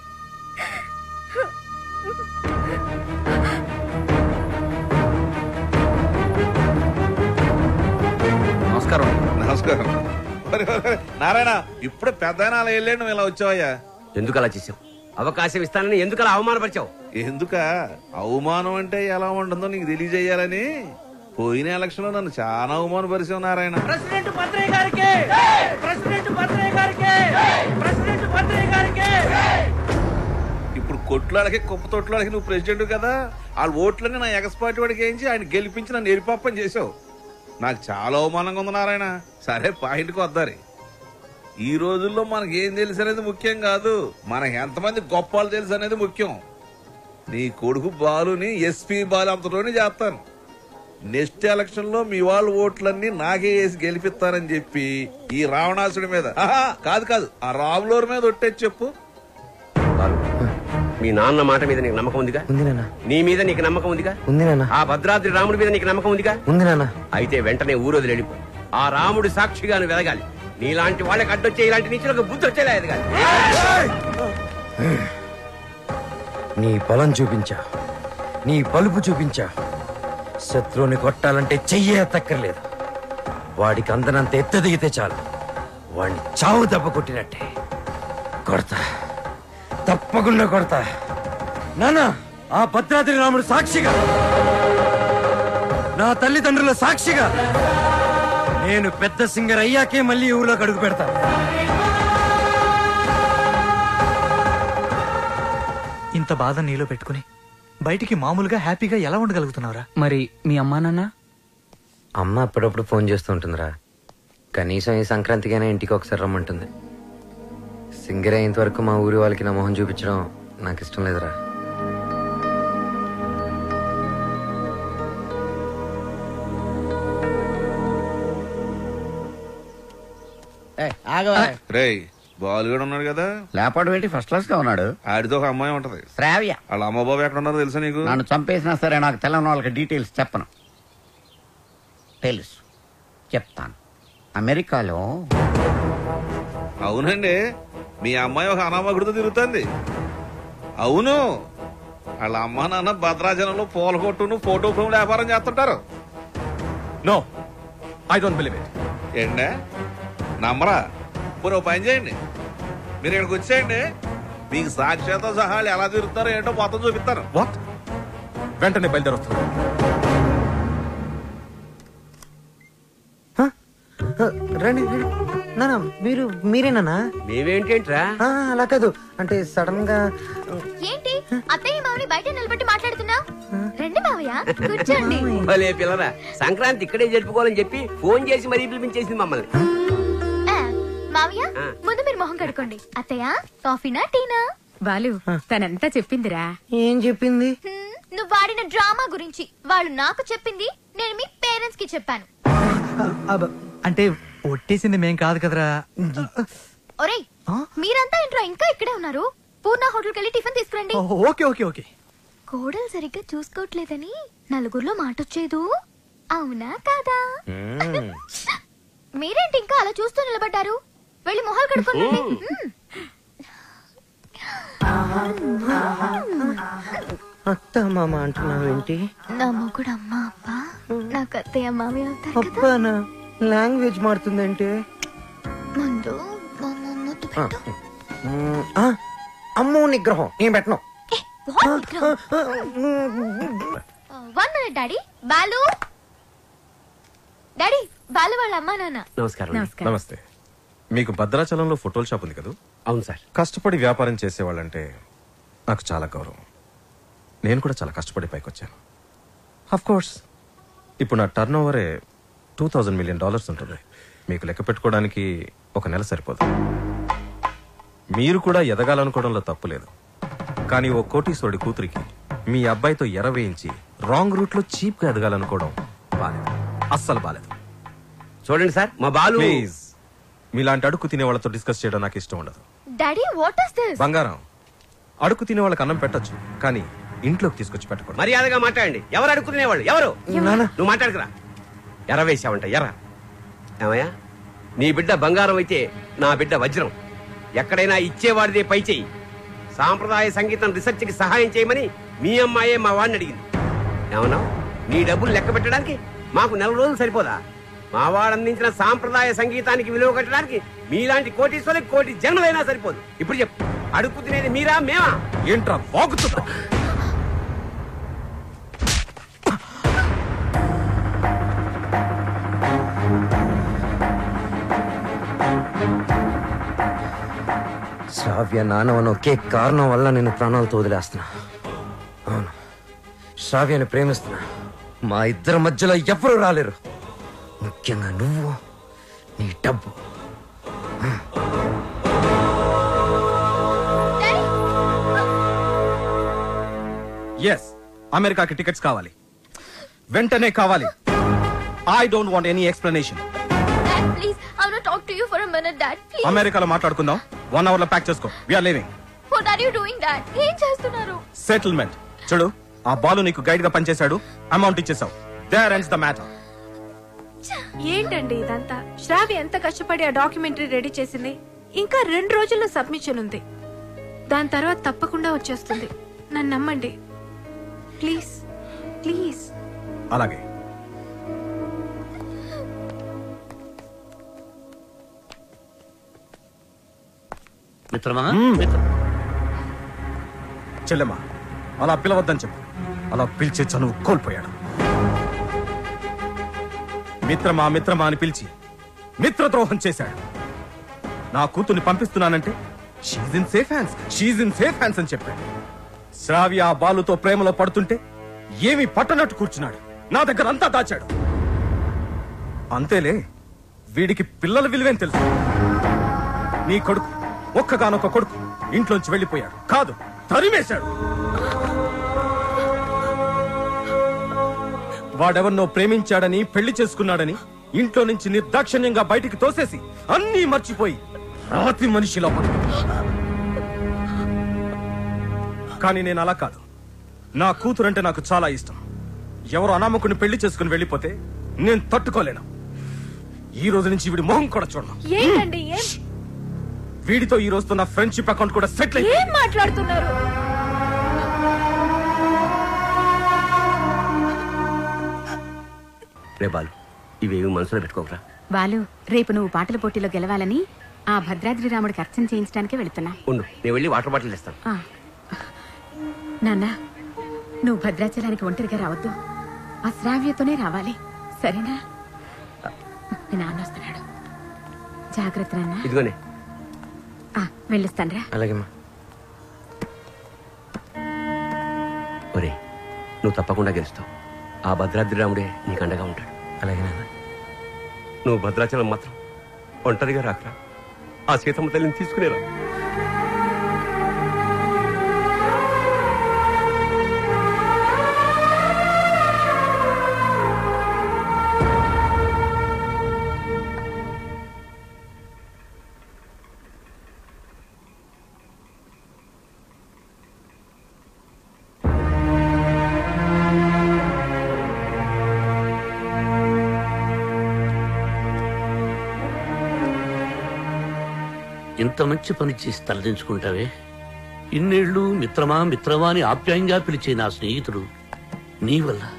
నమస్కారం. నమస్కారం. నారాయణ ఇప్పుడే పెద్ద వెళ్ళాడు నువ్వు ఇలా వచ్చావయ్యా? ఎందుకు అలా చేసావు అవకాశం ఇస్తానని ఎందుకు అలా అవమానపరిచావు? ఎందుక? అవమానం అంటే ఎలా ఉంటుందో నీకు తెలియజేయాలని? పోయిన ఎలక్షన్లో నన్ను చాలా అవమానపరిచావు నారాయణ. ప్రెసిడెంట్ పత్రయ్య గారికి! ప్రెసిడెంట్ పత్రయ్య గారికి! ప్రెసిడెంట్ పత్రయ్య గారికి! ఇప్పుడు కొట్లాడకి కుప్ప తొట్లాడకి నువ్వు ప్రెసిడెంట్ కదా? వాళ్ళ ఓట్లన్నీ నా ఎగస్పాటి వాడికి వేయించి ఆయన గెలిపించి నన్ను ఎరిపాపం చేసావు నాకు చాలా అవమానంగా ఉంది నారాయణ. సరే పాయింట్కి వద్దారి. ఈ రోజుల్లో మనకి ఏం తెలుసు అనేది ముఖ్యం కాదు. మనకి ఎంతమంది గొప్పలు తెలుసు అనేది ముఖ్యం. నీ కొడుకు బాలుని ఎస్పీ బాలు అంతలోనే చేస్తాను. నెక్స్ట్ ఎలక్షన్లో మీ వాళ్ళ ఓట్లన్నీ నాకే వేసి గెలిపిస్తారని చెప్పి ఈ రావణాసుడి మీద. ఆహా, కాదు కాదు. ఆ రాములోరి మీద ఒట్టేసి చెప్పు. మీ నాన్న మాట మీద నీకు నమ్మకం ఉందిగా? ఉంది నాన్న. నీ మీద నీకు నమ్మకం ఉందిగా? ఉంది నాన్న. ఆ భద్రాద్రి రాముడి మీద నీకు నమ్మకం ఉందిగా? ఉంది నాన్న. అయితే వెంటనే ఊరోజులు వెళ్ళిపో. ఆ రాముడి సాక్షిగా నువ్వు నీలాంటి వాళ్ళకి అడ్డొచ్చే ఇలాంటి నీచులకు బుద్ధి వచ్చేలా ఎదగాలి. నీ బలం చూపించా. నీ పలుపు చూపించా. శత్రువుని కొట్టాలంటే చెయ్యే తక్కర్లేదు. వాడికి అందనంత ఎత్తు దిగితే చాలు. వాడిని చావు దెబ్బ కొట్టినట్టే. కొడతా. తప్పకుండా కొడతా. నానా ఆ భద్రాద్రి రాముడు సాక్షిగా. నా తల్లిదండ్రుల సాక్షిగా. నేను పెద్ద సింగర్ అయ్యాకే మళ్ళీ ఈ ఊర్లోకి అడుగు పెడతాను ఇంత బాధ నీలో పెట్టుకుని బయటికి మామూలుగా హ్యాపీగా ఎలా ఉండగలుగుతున్నావురా? మరి మీ అమ్మా నాన్న? అమ్మ అప్పుడప్పుడు ఫోన్ చేస్తూ ఉంటుందిరా. కనీసం ఈ సంక్రాంతికైనా ఇంటికి ఒకసారి రమ్మంటుంది. సింగర్ అయ్యేంత వరకు మా ఊరి వాళ్ళకి నా మొహం చూపించడం నాకు ఇష్టం లేదురా రేయ్ బాలు కూడా ఉన్నాడు కదా? లేపాడు ఏంటి? ఫస్ట్ క్లాస్గా ఉన్నాడు. ఆడితో ఒక అమ్మాయి ఉంటది. శ్రావ్య. వాళ్ళ అమ్మ బాబు ఎక్కడ ఉన్నారో తెలుసా నీకు? నన్ను చంపేసినా సరే నాకు తెల్లని వాళ్ళకి డీటెయిల్స్ చెప్పను. తెలుసు. చెప్తాను. అమెరికాలో అవునండి. మీ అమ్మాయి ఒక అనామకుడితో తిరుగుతుంది. అవును. వాళ్ళ అమ్మ నాన్న భద్రాచలంలో పూల కొట్టును ఫోటో ఫ్రేమ్ వ్యాపారం చేస్తుంటారు. No I don't believe it. ఏండే? నమ్మరా? పోనీ ఓ పని చేయండి. మీరు ఇక్కడికి వచ్చేయండి. మీకు సాక్ష్యాలతో సహా వాళ్ళు ఎలా తిరుగుతారో ఏంటో మొత్తం చూపిస్తాను. వాట్ వెంటనే బయలుదేరొస్తున్నాను రండి రండి. నానా మీరు మీరేనా మేమేంటేంట్రా? అలా కాదు. అంటే సడన్గా ఏంటి? అత్తయ్య మామని బయట నిలబెట్టి మాట్లాడుతున్నా రండి మావయ్య కూర్చోండి. భలే పిల్లరా. సంక్రాంతి ఇక్కడే జరుపుకోవాలని చెప్పి ఫోన్ చేసి మరీ పిలిపించేసింది మమ్మల్ని. మావయ్య ముందు మీరు మొహం కడుకోండి అత్తయ్య కాఫీనా టీనా? బాలు తనంతా చెప్పిందిరా. ఏం చెప్పింది? నువ్వు వాడిన డ్రామా గురించి. వాళ్ళు నాకు చెప్పింది నేను మీ పేరెంట్స్కి చెప్పాను అంటే ఒట్టేసింది మేం కాదు కదరా. ఒరేయ్ మీరంతా ఇంట్లో ఇంకా ఇక్కడే ఉన్నారు. పూర్ణ హోటల్కి వెళ్ళి టిఫిన్ తీసుకురండి. Okay okay okay. కోడలు సరిగ్గా చూసుకోవట్లేదని నలుగురిలో మాటొచ్చేదు? అవునా కాదా? మీరేంటి ఇంకా అలా చూస్తూ నిలబడ్డారు? వెళ్ళి మొహాలు కడుక్కోండి అత్త మామ. అంటున్నావు ఏంటి నా మొగుడు అమ్మ అప్ప నాకు అత్తయ్య మామి అవుతారు కదా. లాంగ్వేజ్ మారుతుందంటే? ముందు మా అమ్మో నిగ్రహం నేను పెట్టను? One minute daddy? Balu? Daddy Balu వాళ్ళ అమ్మా నాన్న. నమస్కారం నమస్తే. మీకు భద్రాచలంలో ఫోటోల షాప్ ఉంది కదా? అవును సార్. కష్టపడి వ్యాపారం చేసేవాళ్ళంటే నాకు చాలా గౌరవం. నేను కూడా చాలా కష్టపడి పైకి వచ్చాను అఫ్ కోర్స్ ఇప్పుడు నా టర్న్ ఓవరే టూ థౌజండ్ మిలియన్ డాలర్స్ ఉంటుంది. మీకు లెక్క పెట్టుకోవడానికి ఒక నెల సరిపోదు. మీరు కూడా ఎదగాలనుకోవడంలో తప్పు లేదు. కానీ ఓ కోటీశ్వరుడి కూతురికి మీ అబ్బాయితో ఎర వేయించి రాంగ్ రూట్లో చీప్గా ఎదగాలనుకోవడం బాలేదు. అస్సలు బాలేదు. చూడండి సార్ మా బాలు ప్లీజ్. మీలాంటి అడుగు తినే వాళ్ళతో డిస్కస్ చేయడం నాకు ఇష్టం ఉండదు. డాడీ వాట్ ఇస్ దిస్ బంగారం. అడుగు తినే వాళ్ళకి అన్నం పెట్టొచ్చు కానీ ఇంట్లోకి తీసుకొచ్చి పెట్టకూడదు. మర్యాదగా మాట్లాడండి. ఎవరు అడుక్కునేవాళ్ళు ఎవరు? నువ్వు మాట్లాడుకురా. ఎర వేసావంట ఎర్ర. ఏమయ్యా? నీ బిడ్డ బంగారం అయితే నా బిడ్డ వజ్రం. ఎక్కడైనా ఇచ్చేవాడిదే పై చెయ్యి సాంప్రదాయ సంగీతం రీసెర్చ్కి సహాయం చేయమని మీ అమ్మాయే మా వాడిని అడిగింది. ఏమన్నా? నీ డబ్బులు లెక్క పెట్టడానికి మాకు నెల రోజులు సరిపోదా? మా వాడు అందించిన సాంప్రదాయ సంగీతానికి విలువ కట్టడానికి మీలాంటి కోటీశ్వరికి కోటి జన్మలైనా సరిపోదు. ఇప్పుడు చెప్పు. అడుగు తినేది మీరా మేమా? ఏంట్రా వాగుతున్నా? శ్రావ్య నానవన ఒకే కారణం వల్ల నేను ప్రాణాలతో వదిలేస్తున్నా. అవును. శ్రావ్యని ప్రేమిస్తున్నా. మా ఇద్దరి మధ్యలో ఎవరు రాలేరు. ముఖ్యంగా నువ్వు నీ డబ్బు. ఎస్ అమెరికాకి టికెట్స్ కావాలి. వెంటనే కావాలి. I don't want any explanation Dad, please, I want to talk to you for a minute, Dad. Please. అమెరికాలో మాట్లాడుకుందాం. వన్ అవర్లో ప్యాక్ చేసుకో. We're living What are you doing, Dad? ఏం చేస్తున్నారు? సెటిల్మెంట్ చూడు ఆ బాలు నీకు గైడ్గా పనిచేశాడు. అమౌంట్ ఇచ్చేసావు దేర్ ఎండ్స్ ద మ్యాటర్ ఏంటండి ఇదంతా? శ్రావ్య ఎంత కష్టపడి ఆ డాక్యుమెంటరీ రెడీ చేసింది? ఇంకా రెండు రోజుల్లో సబ్మిషన్ ఉంది. దాని తర్వాత తప్పకుండా వచ్చేస్తుంది. నన్ను నమ్మండి. ప్లీజ్ ప్లీజ్ అలాగే. మిత్రమా? చెల్లెమ్మా అలా పిలవద్దని చెప్పు. అలా పిలిచే చనువు కోల్పోయాడు. మిత్రమా మిత్రమా అని పిలిచి మిత్రద్రోహం చేశాడు. నా కూతుర్ని పంపిస్తున్నానంటే she's in safe hands she's in safe hands అని చెప్పాడు. శ్రావ్య ఆ బాలుతో ప్రేమలో పడుతుంటే ఏమీ పట్టనట్టు కూర్చున్నాడు. నా దగ్గర అంతా దాచాడు. అంతేలే వీడికి పిల్లల విలువేం తెలుసు? నీ కొడుకు ఒక్కగానొక్క కొడుకు ఇంట్లోంచి వెళ్ళిపోయాడు. కాదు తరిమేశాడు. వాడెవరినో ప్రేమించాడని పెళ్ళి చేసుకున్నాడని ఇంట్లో నుంచి నిర్దాక్షిణ్యంగా బయటికి తోసేసి అన్నీ మర్చిపోయి రాతి మనిషిలో కానీ నేను అలా కాదు. నా కూతురంటే నాకు చాలా ఇష్టం. ఎవరు అనామకుని పెళ్ళి చేసుకుని వెళ్ళిపోతే నేను తట్టుకోలేను. ఈ రోజు నుంచి వీడి మొహం కూడా చూడను. ఏంటండి? వీడితో ఈ రోజుతో నా ఫ్రెండ్షిప్ అకౌంట్ కూడా సెటిల్ ఏం మాట్లాడుతున్నారు? రే బాలు ఇవేమి మనసులో పెట్టుకోకరా. బాలు రేపు నువ్వు పాటల పోటీలో గెలవాలని ఆ భద్రాద్రి రాముడికి అర్చన చేయించడానికే వెళుతున్నా. ఉండు నేను వెళ్ళి వాటర్ బాటిల్ ఇస్తాను ఆ. నాన్న నువ్వు భద్రాచలానికి ఒంటరిగా రావద్దు. ఆ శ్రావ్యతోనే రావాలి. సరేనా? మీ నాన్న వస్తున్నాడు. జాగ్రత్త నాన్న. ఇదిగోనే. వెళ్ళొస్తానురా. అలాగేమ్మా. ఒరే నువ్వు తప్పకుండా గెలుస్తావు. ఆ భద్రాద్రి రాముడే నీకు అండగా ఉంటాడు. అలాగే నాన్న. నువ్వు భద్రాచలం మాత్రం ఒంటరిగా రాకరా. ఆ సీతమ్మ తల్లిని తీసుకునేరా ఇంత మంచి పని చేసి తలదించుకుంటావే? ఇన్నేళ్ళు మిత్రమా మిత్రమా అని ఆప్యాయంగా పిలిచే నా స్నేహితుడు నీ వల్ల.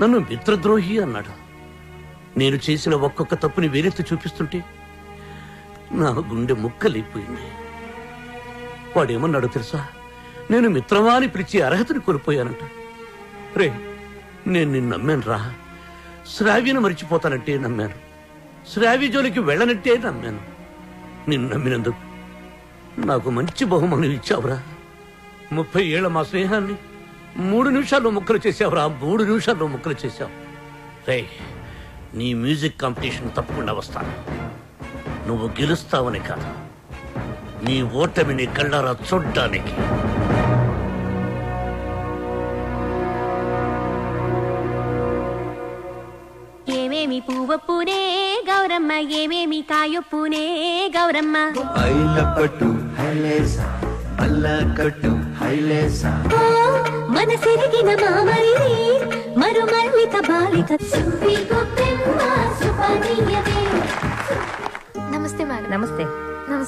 నన్ను మిత్రద్రోహి అన్నాడు. నేను చేసిన ఒక్కొక్క తప్పుని వేరెత్తి చూపిస్తుంటే నా గుండె ముక్కలైపోయింది. వాడేమన్నాడు తెలుసా? నేను మిత్రమా అని పిలిచే అర్హతని కోల్పోయానంట. రే నేను నిన్ను నమ్మాను రా శ్రావ్యను మరిచిపోతానంటే నమ్మాను. శ్రావ్య జోలికి వెళ్ళనంటే నమ్మాను. నిన్ను నమ్మినందుకు నాకు మంచి బహుమానం ఇచ్చావురా. ముప్పై ఏళ్ళ మా స్నేహాన్ని మూడు నిమిషాల్లో ముక్కలు చేసావురా మూడు నిమిషాల్లో ముక్కలు చేశావు. రే నీ మ్యూజిక్ కాంపిటీషన్ తప్పకుండా వస్తాను. నువ్వు గెలుస్తావని కాదు నీ ఓటమిని కళ్ళారా చూడ్డానికి. ఏమేమి పువ్వప్పునే గౌరమ్మ ఏమేమి కాయొప్పునే గౌరమ్మ. పట్టు హైలేస మనసిరిగిన మామరిది మరు మల్లిక బాలిక. నమస్తే మేడం. నమస్తే.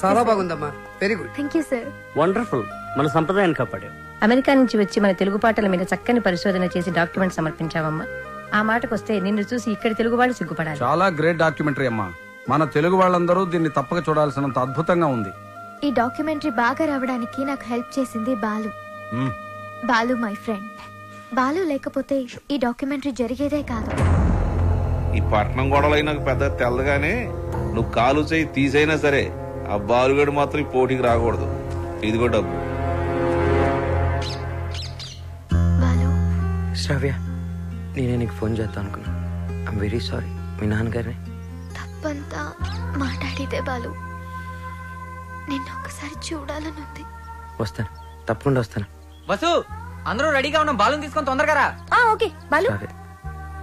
చాలా. బాగుందమ్మా. Very good thank you sir wonderful మన సంప్రదాయాన్ని కాపాడావు. అమెరికా నుంచి వచ్చి మన తెలుగు పాటల మీద చక్కని పరిశోధన చేసి డాక్యుమెంట్ సమర్పించావమ్మా. ఆ మాటకొస్తే నిన్ను చూసి ఇక్కడి తెలుగు వాళ్ళు సిగ్గుపడాలి. చాలా గ్రేట్ డాక్యుమెంటరీ అమ్మా. మన తెలుగు వాళ్ళందరూ దీన్ని తప్పక చూడాల్సినంత అద్భుతంగా ఉంది. ఈ డాక్యుమెంటరీ బాగా రావడానికి నాకు హెల్ప్ చేసింది Balu. Balu my friend. Balu లేకపోతే ఈ డాక్యుమెంటరీ జరిగేదే కాదు. ఈ పట్నం గొడవలు పెద్ద తెల్లగానే నువ్వు కాలు చేయి తీసైనా సరే ఆ బాలుగడు మాత్రం ఈ పోటీకి రాకూడదు. ఇదిగో డబ్బు. శ్రావ్య నేనే నీకు ఫోన్ చేద్దాం అనుకున్నా. ఐమ్ వెరీ సారీ మీ నాన్నగారిని తప్పంతా మాట్లాడితే బాలు. నిన్ను ఒకసారి చూడాలనుంది వస్తాను. తప్పకుండా వస్తాను. వసు అందరూ రెడీగా ఉన్నాం. బాలం తీసుకొని తొందరగా రా. ఆ ఓకే. బాలు. శ్రావ్య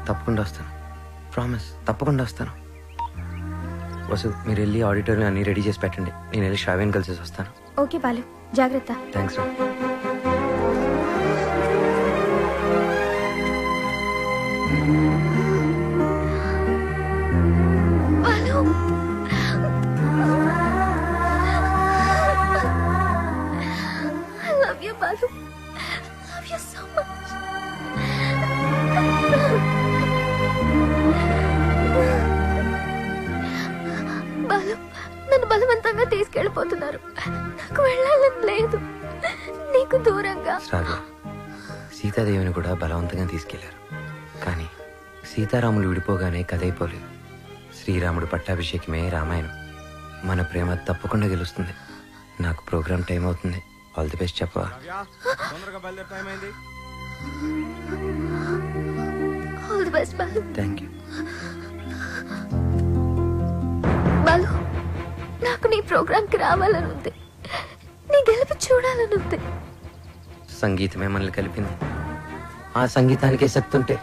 తప్పకుండా వస్తాను. ప్రామిస్ తప్పకుండా వస్తాను. వసు మీరు వెళ్ళి ఆడిటోరియం అన్ని రెడీ చేసి పెట్టండి. నేను వెళ్ళి శ్రావ్యని కలిసి వస్తాను. ఓకే బాలు. జాగ్రత్త. థ్యాంక్స్ రా తీసుకెళ్ళిపోతున్నారు. నాకు వెళ్ళాలని లేదు. నీకు దూరంగా. శ్రావ్య సీతాదేవిని కూడా బలవంతంగా తీసుకెళ్ళారు. సీతారాములు విడిపోగానే కథైపోలేదు శ్రీరాముడు పట్టాభిషేకమే రామాయణం. మన ప్రేమ తప్పకుండా గెలుస్తుంది. నాకు ప్రోగ్రామ్ టైం అవుతుంది. ఆల్ ది బెస్ట్ చెప్పవా? తొందరగా బయలుదేరి టైం అయింది. All the best Balu. Thank you Balu నాకు నీ ప్రోగ్రామ్కి రావాలని ఉంది. నీ గెలుపు చూడాలని ఉంది. సంగీతమే మనల్ని కలిపింది. ఆ సంగీతానికే శక్తి ఉంటే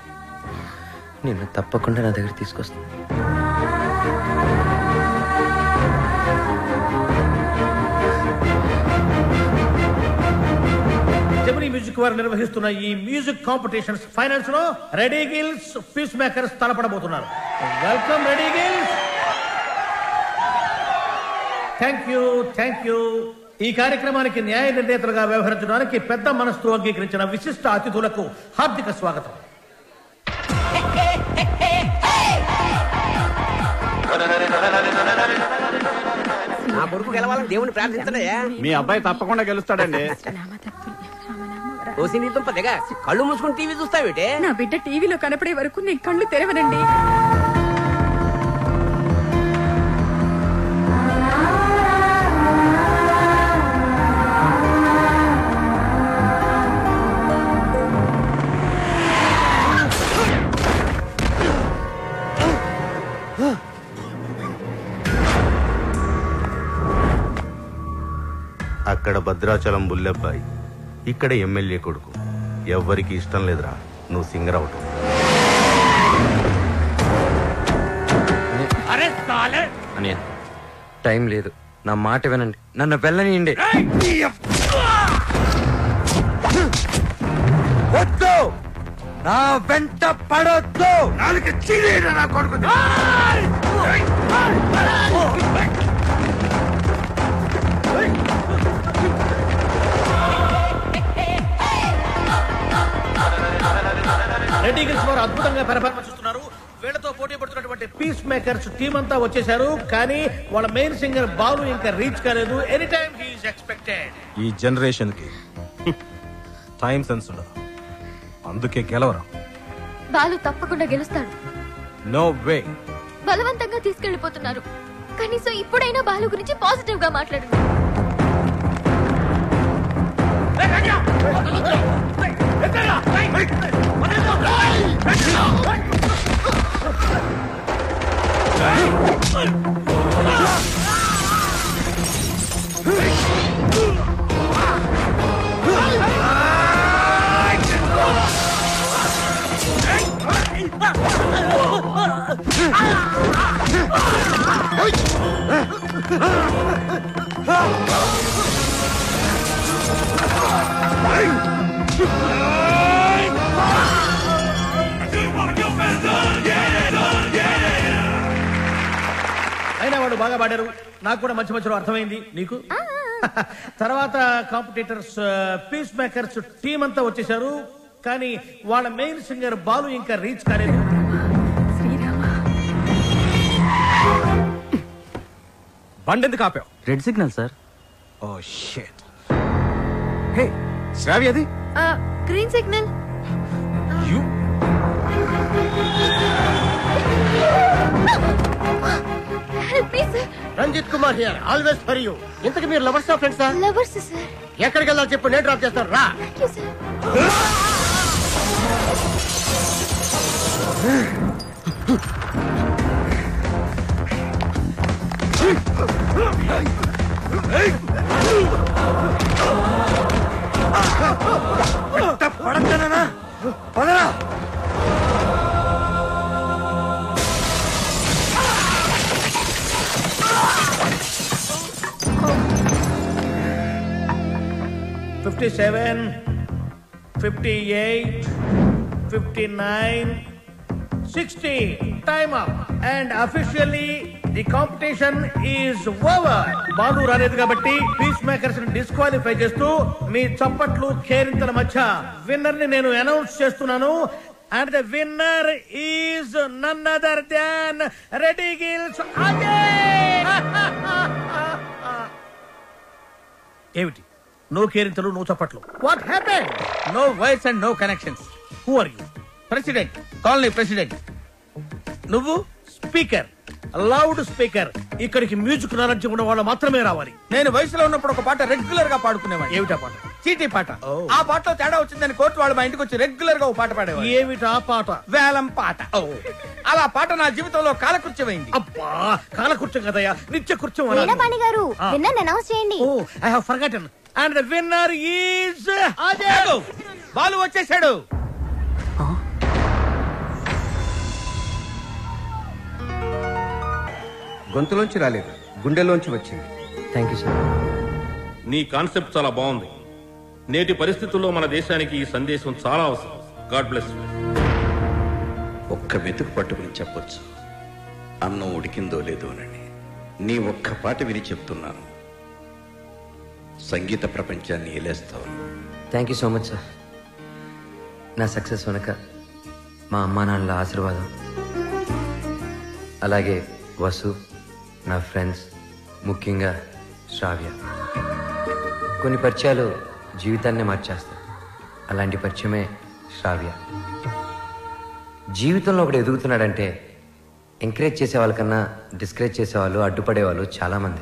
నిన్ను తప్పకుండా నా దగ్గర తీసుకొస్తాను జమినీ మ్యూజిక్ వారు నిర్వహిస్తున్న ఈ మ్యూజిక్ కాంపిటీషన్స్ ఫైనల్స్లో ready girls peace makers తలపడబోతున్నారు. Welcome ready girls! Thank you thank you ఈ కార్యక్రమానికి న్యాయ నిర్ణేతలుగా వ్యవహరించడానికి పెద్ద మనస్సు అంగీకరించిన విశిష్ట అతిథులకు హార్దిక స్వాగతం. నా కొడుకు గెలవాలని దేవుని ప్రార్థించడయ్యా మీ అబ్బాయి తప్పకుండా గెలుస్తాడండి. ఓసి నీ దుంప దిగ కళ్ళు మూసుకుని టీవీ చూస్తావేటే? నా బిడ్డ టీవీలో కనపడే వరకు నేను కళ్ళు తెరవనండి. అక్కడ భద్రాచలం బుల్లెబ్బాయి ఇక్కడ ఎమ్మెల్యే కొడుకు ఎవ్వరికి ఇష్టం లేదురా నువ్వు సింగర్ అవటం అరే అని టైం లేదు నా మాట వినండి నన్ను వెళ్ళనియండి వద్దు నా వెంట పడొద్దు నాలుగు చీరేరా నా కొడుకు రెడీ గిల్స్ వారు అద్భుతంగా పెర్ఫార్మెన్స్ ఇస్తున్నారు వీళ్ళతో పోటీ పడుతున్నటువంటి పీస్ మేకర్స్ టీం అంతా వచ్చేసారు కానీ వాళ్ళ మెయిన్ సింగర్ బాలు ఇంకా రీచ్ కాలేదు ఎనీ టైం హీఈస్ ఎక్స్పెక్టెడ్ ఈ జనరేషన్కి టైం సెన్స్ ఉండదు అందుకే గెలవరా బాలు తప్పకుండా గెలుస్తాడు నో వే బలవంతంగా తీసుకెళ్ళిపోతున్నారు కనీసం ఇప్పుడైనా బాలు గురించి పాజిటివ్గా మాట్లాడండి అయినా వాడు బాగా పాడారు. నాకు కూడా మంచి మంచిలో అర్థమైంది. నీకు? తర్వాత కాంపిటీటర్స్ పీస్ మేకర్స్ టీం అంతా వచ్చేసారు కానీ వాళ్ళ మెయిన్ సింగర్ బాలు ఇంకా రీచ్ కాలేదు. బండి ఎందుకు ఆపావు? Red signal sir oh shit hey Shravya అది? Green signal you Ranjith Kumar here always for you. ఇంతకు మీరు లవర్స్ ఫ్రెండ్సా? Lovers sir. ఎక్కడికి వెళ్ళాలి చెప్పు నేను డ్రాప్ చేస్తాను రా. పడతానా పదరా. Fifty seven fifty eight fifty nine sixty time up and officially the competition is over Balu రాలేదు కాబట్టి పీస్ మేకర్స్ని డిస్క్వాలిఫై చేస్తూ మీ చప్పట్లు కేరింతల మధ్య విన్నర్ని నేను అనౌన్స్ చేస్తున్నాను. And the winner is none other than ready girls ఏమిటి? నో కేరింతలు నో చప్పట్లు what happen no voice and no connections who are you president colony president నువ్వు స్పీకర్ లౌడ్ స్పీకర్ ఇక్కడికి మ్యూజిక్ నాలెడ్జ్ ఉన్న వాళ్ళు మాత్రమే రావాలి. నేను వయసులో ఉన్నప్పుడు ఒక పాట రెగ్యులర్గా పాడుకునేవాడు ఏమిటా పాట? చీటీ పాట. ఆ పాటలో తేడా వచ్చిందని కోర్టు వాళ్ళు మా ఇంటికి వచ్చి రెగ్యులర్గా ఒక పాట పాడేవాడు ఏమిటా పాట? వేలం పాట. అలా పాట నా జీవితంలో కాలకృత్యమైంది. అబ్బా కాలకృత్యం కదయ్యా. నిత్య కృత్యం గారు విన్నర్ అనౌన్స్ చేయండి. ఓ I have forgotten and the winner is. Balu వచ్చేసాడు. గొంతులోంచి రాలేదు గుండెలోంచి వచ్చింది. థ్యాంక్ యూ సార్ నీ కాన్సెప్ట్ చాలా బాగుంది. నేటి పరిస్థితుల్లో మన దేశానికి ఈ సందేశం చాలా అవసరం. గాడ్ బ్లెస్ ఒక్క మెతుకు పట్టుకుని చెప్పొచ్చు. అన్నం ఉడికిందో లేదో అని నీ ఒక్క పాట విని చెప్తున్నాను. సంగీత ప్రపంచాన్ని ఏలేస్తావు. Thank you so much sir నా సక్సెస్ వెనక మా అమ్మా నాన్నల ఆశీర్వాదం. అలాగే వసు నా ఫ్రెండ్స్ ముఖ్యంగా శ్రావ్య. కొన్ని పరిచయాలు జీవితాన్నే మార్చేస్తాయి. అలాంటి పరిచయమే శ్రావ్య. జీవితంలో ఒకడు ఎదుగుతున్నాడంటే ఎంకరేజ్ చేసే వాళ్ళకన్నా డిస్కరేజ్ చేసేవాళ్ళు అడ్డుపడేవాళ్ళు చాలామంది.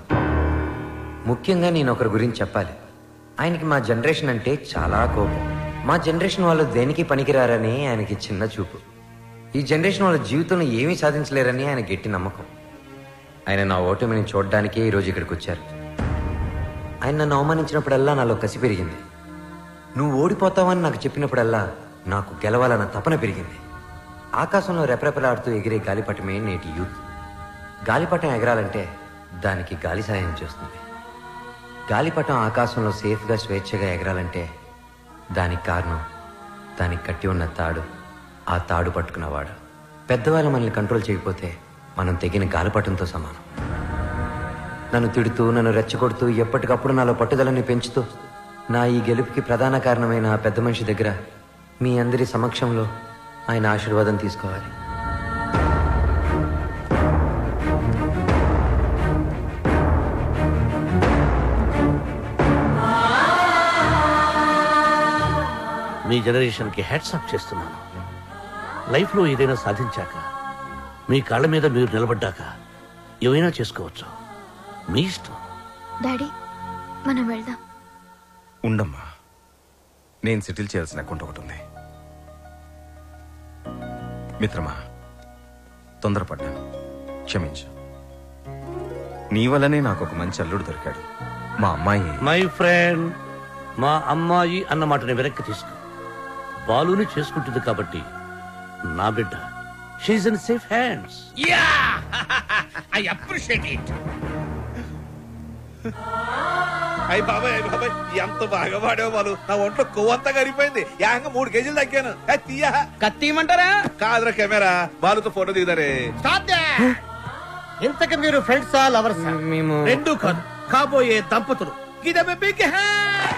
ముఖ్యంగా నేను ఒకరి గురించి చెప్పాలి. ఆయనకి మా జనరేషన్ అంటే చాలా కోపం. మా జనరేషన్ వాళ్ళు దేనికి పనికిరారని ఆయనకి చిన్న చూపు. ఈ జనరేషన్ వాళ్ళ జీవితంలో ఏమీ సాధించలేరని ఆయన గట్టి నమ్మకం. ఆయన నా ఓటమిని చూడడానికే ఈరోజు ఇక్కడికి వచ్చారు. ఆయన నన్ను అవమానించినప్పుడల్లా నాలో కసి పెరిగింది. నువ్వు ఓడిపోతావని నాకు చెప్పినప్పుడల్లా నాకు గెలవాలన్న తపన పెరిగింది. ఆకాశంలో రెపరెపలాడుతూ ఎగిరే గాలిపటమే నేటి యూత్. గాలిపటం ఎగరాలంటే దానికి గాలి సాయం చేస్తుంది. గాలిపటం ఆకాశంలో సేఫ్గా స్వేచ్ఛగా ఎగరాలంటే దానికి కారణం దానికి కట్టి ఉన్న తాడు ఆ తాడు పట్టుకున్నవాడు. పెద్దవాళ్ళు మనల్ని కంట్రోల్ చేయకపోతే మనం తెగిన గాలిపటంతో సమానం. నన్ను తిడుతూ నన్ను రెచ్చగొడుతూ ఎప్పటికప్పుడు నాలో పట్టుదలని పెంచుతూ నా ఈ గెలుపుకి ప్రధాన కారణమైన ఆ పెద్ద మనిషి దగ్గర మీ అందరి సమక్షంలో ఆయన ఆశీర్వాదం తీసుకోవాలి. మీ జనరేషన్కి హ్యాట్సాప్ చేస్తున్నాను. లైఫ్లో ఏదైనా సాధించాక మీ కాళ్ళ మీద మీరు నిలబడ్డాక ఏమైనా చేసుకోవచ్చు? మీ ఇష్టం. డాడీ మనం వెళ్దాం. ఉండమ్మా. నేను సెటిల్ చేయాల్సిన అకౌంట్ ఒకటి ఉంది. మిత్రమా తొందరపడ్డాను క్షమించు. నీ వల్లనే నాకు ఒక మంచి అల్లుడు దొరికాడు. మా అమ్మాయి మై ఫ్రెండ్ మా అమ్మాయి అన్న మాటని వెనక్కి తీసుకో. బాలుని చేసుకుంటుంది కాబట్టి నా బిడ్డ. She's in safe hands yeah I appreciate it అయ్యి బాబాయ్ అయ్యి బాబాయ్ ఎంత బాగా పాడావు బాలు. నా ఒంట్లో కొవ్వంతా కరిగిపోయింది. ఏకంగా మూడు కేజీలు తగ్గాను. తీయా? కత్తిమంటారా? కాదురా కెమెరా. బాలుతో ఫోటో దిగుతారే. ఇంతకు మీరు ఫ్రెండ్సా లవర్సా మేము రెండు కాదు. కాబోయే దంపతులు. గిదమె బిగ్ హ్యాండ్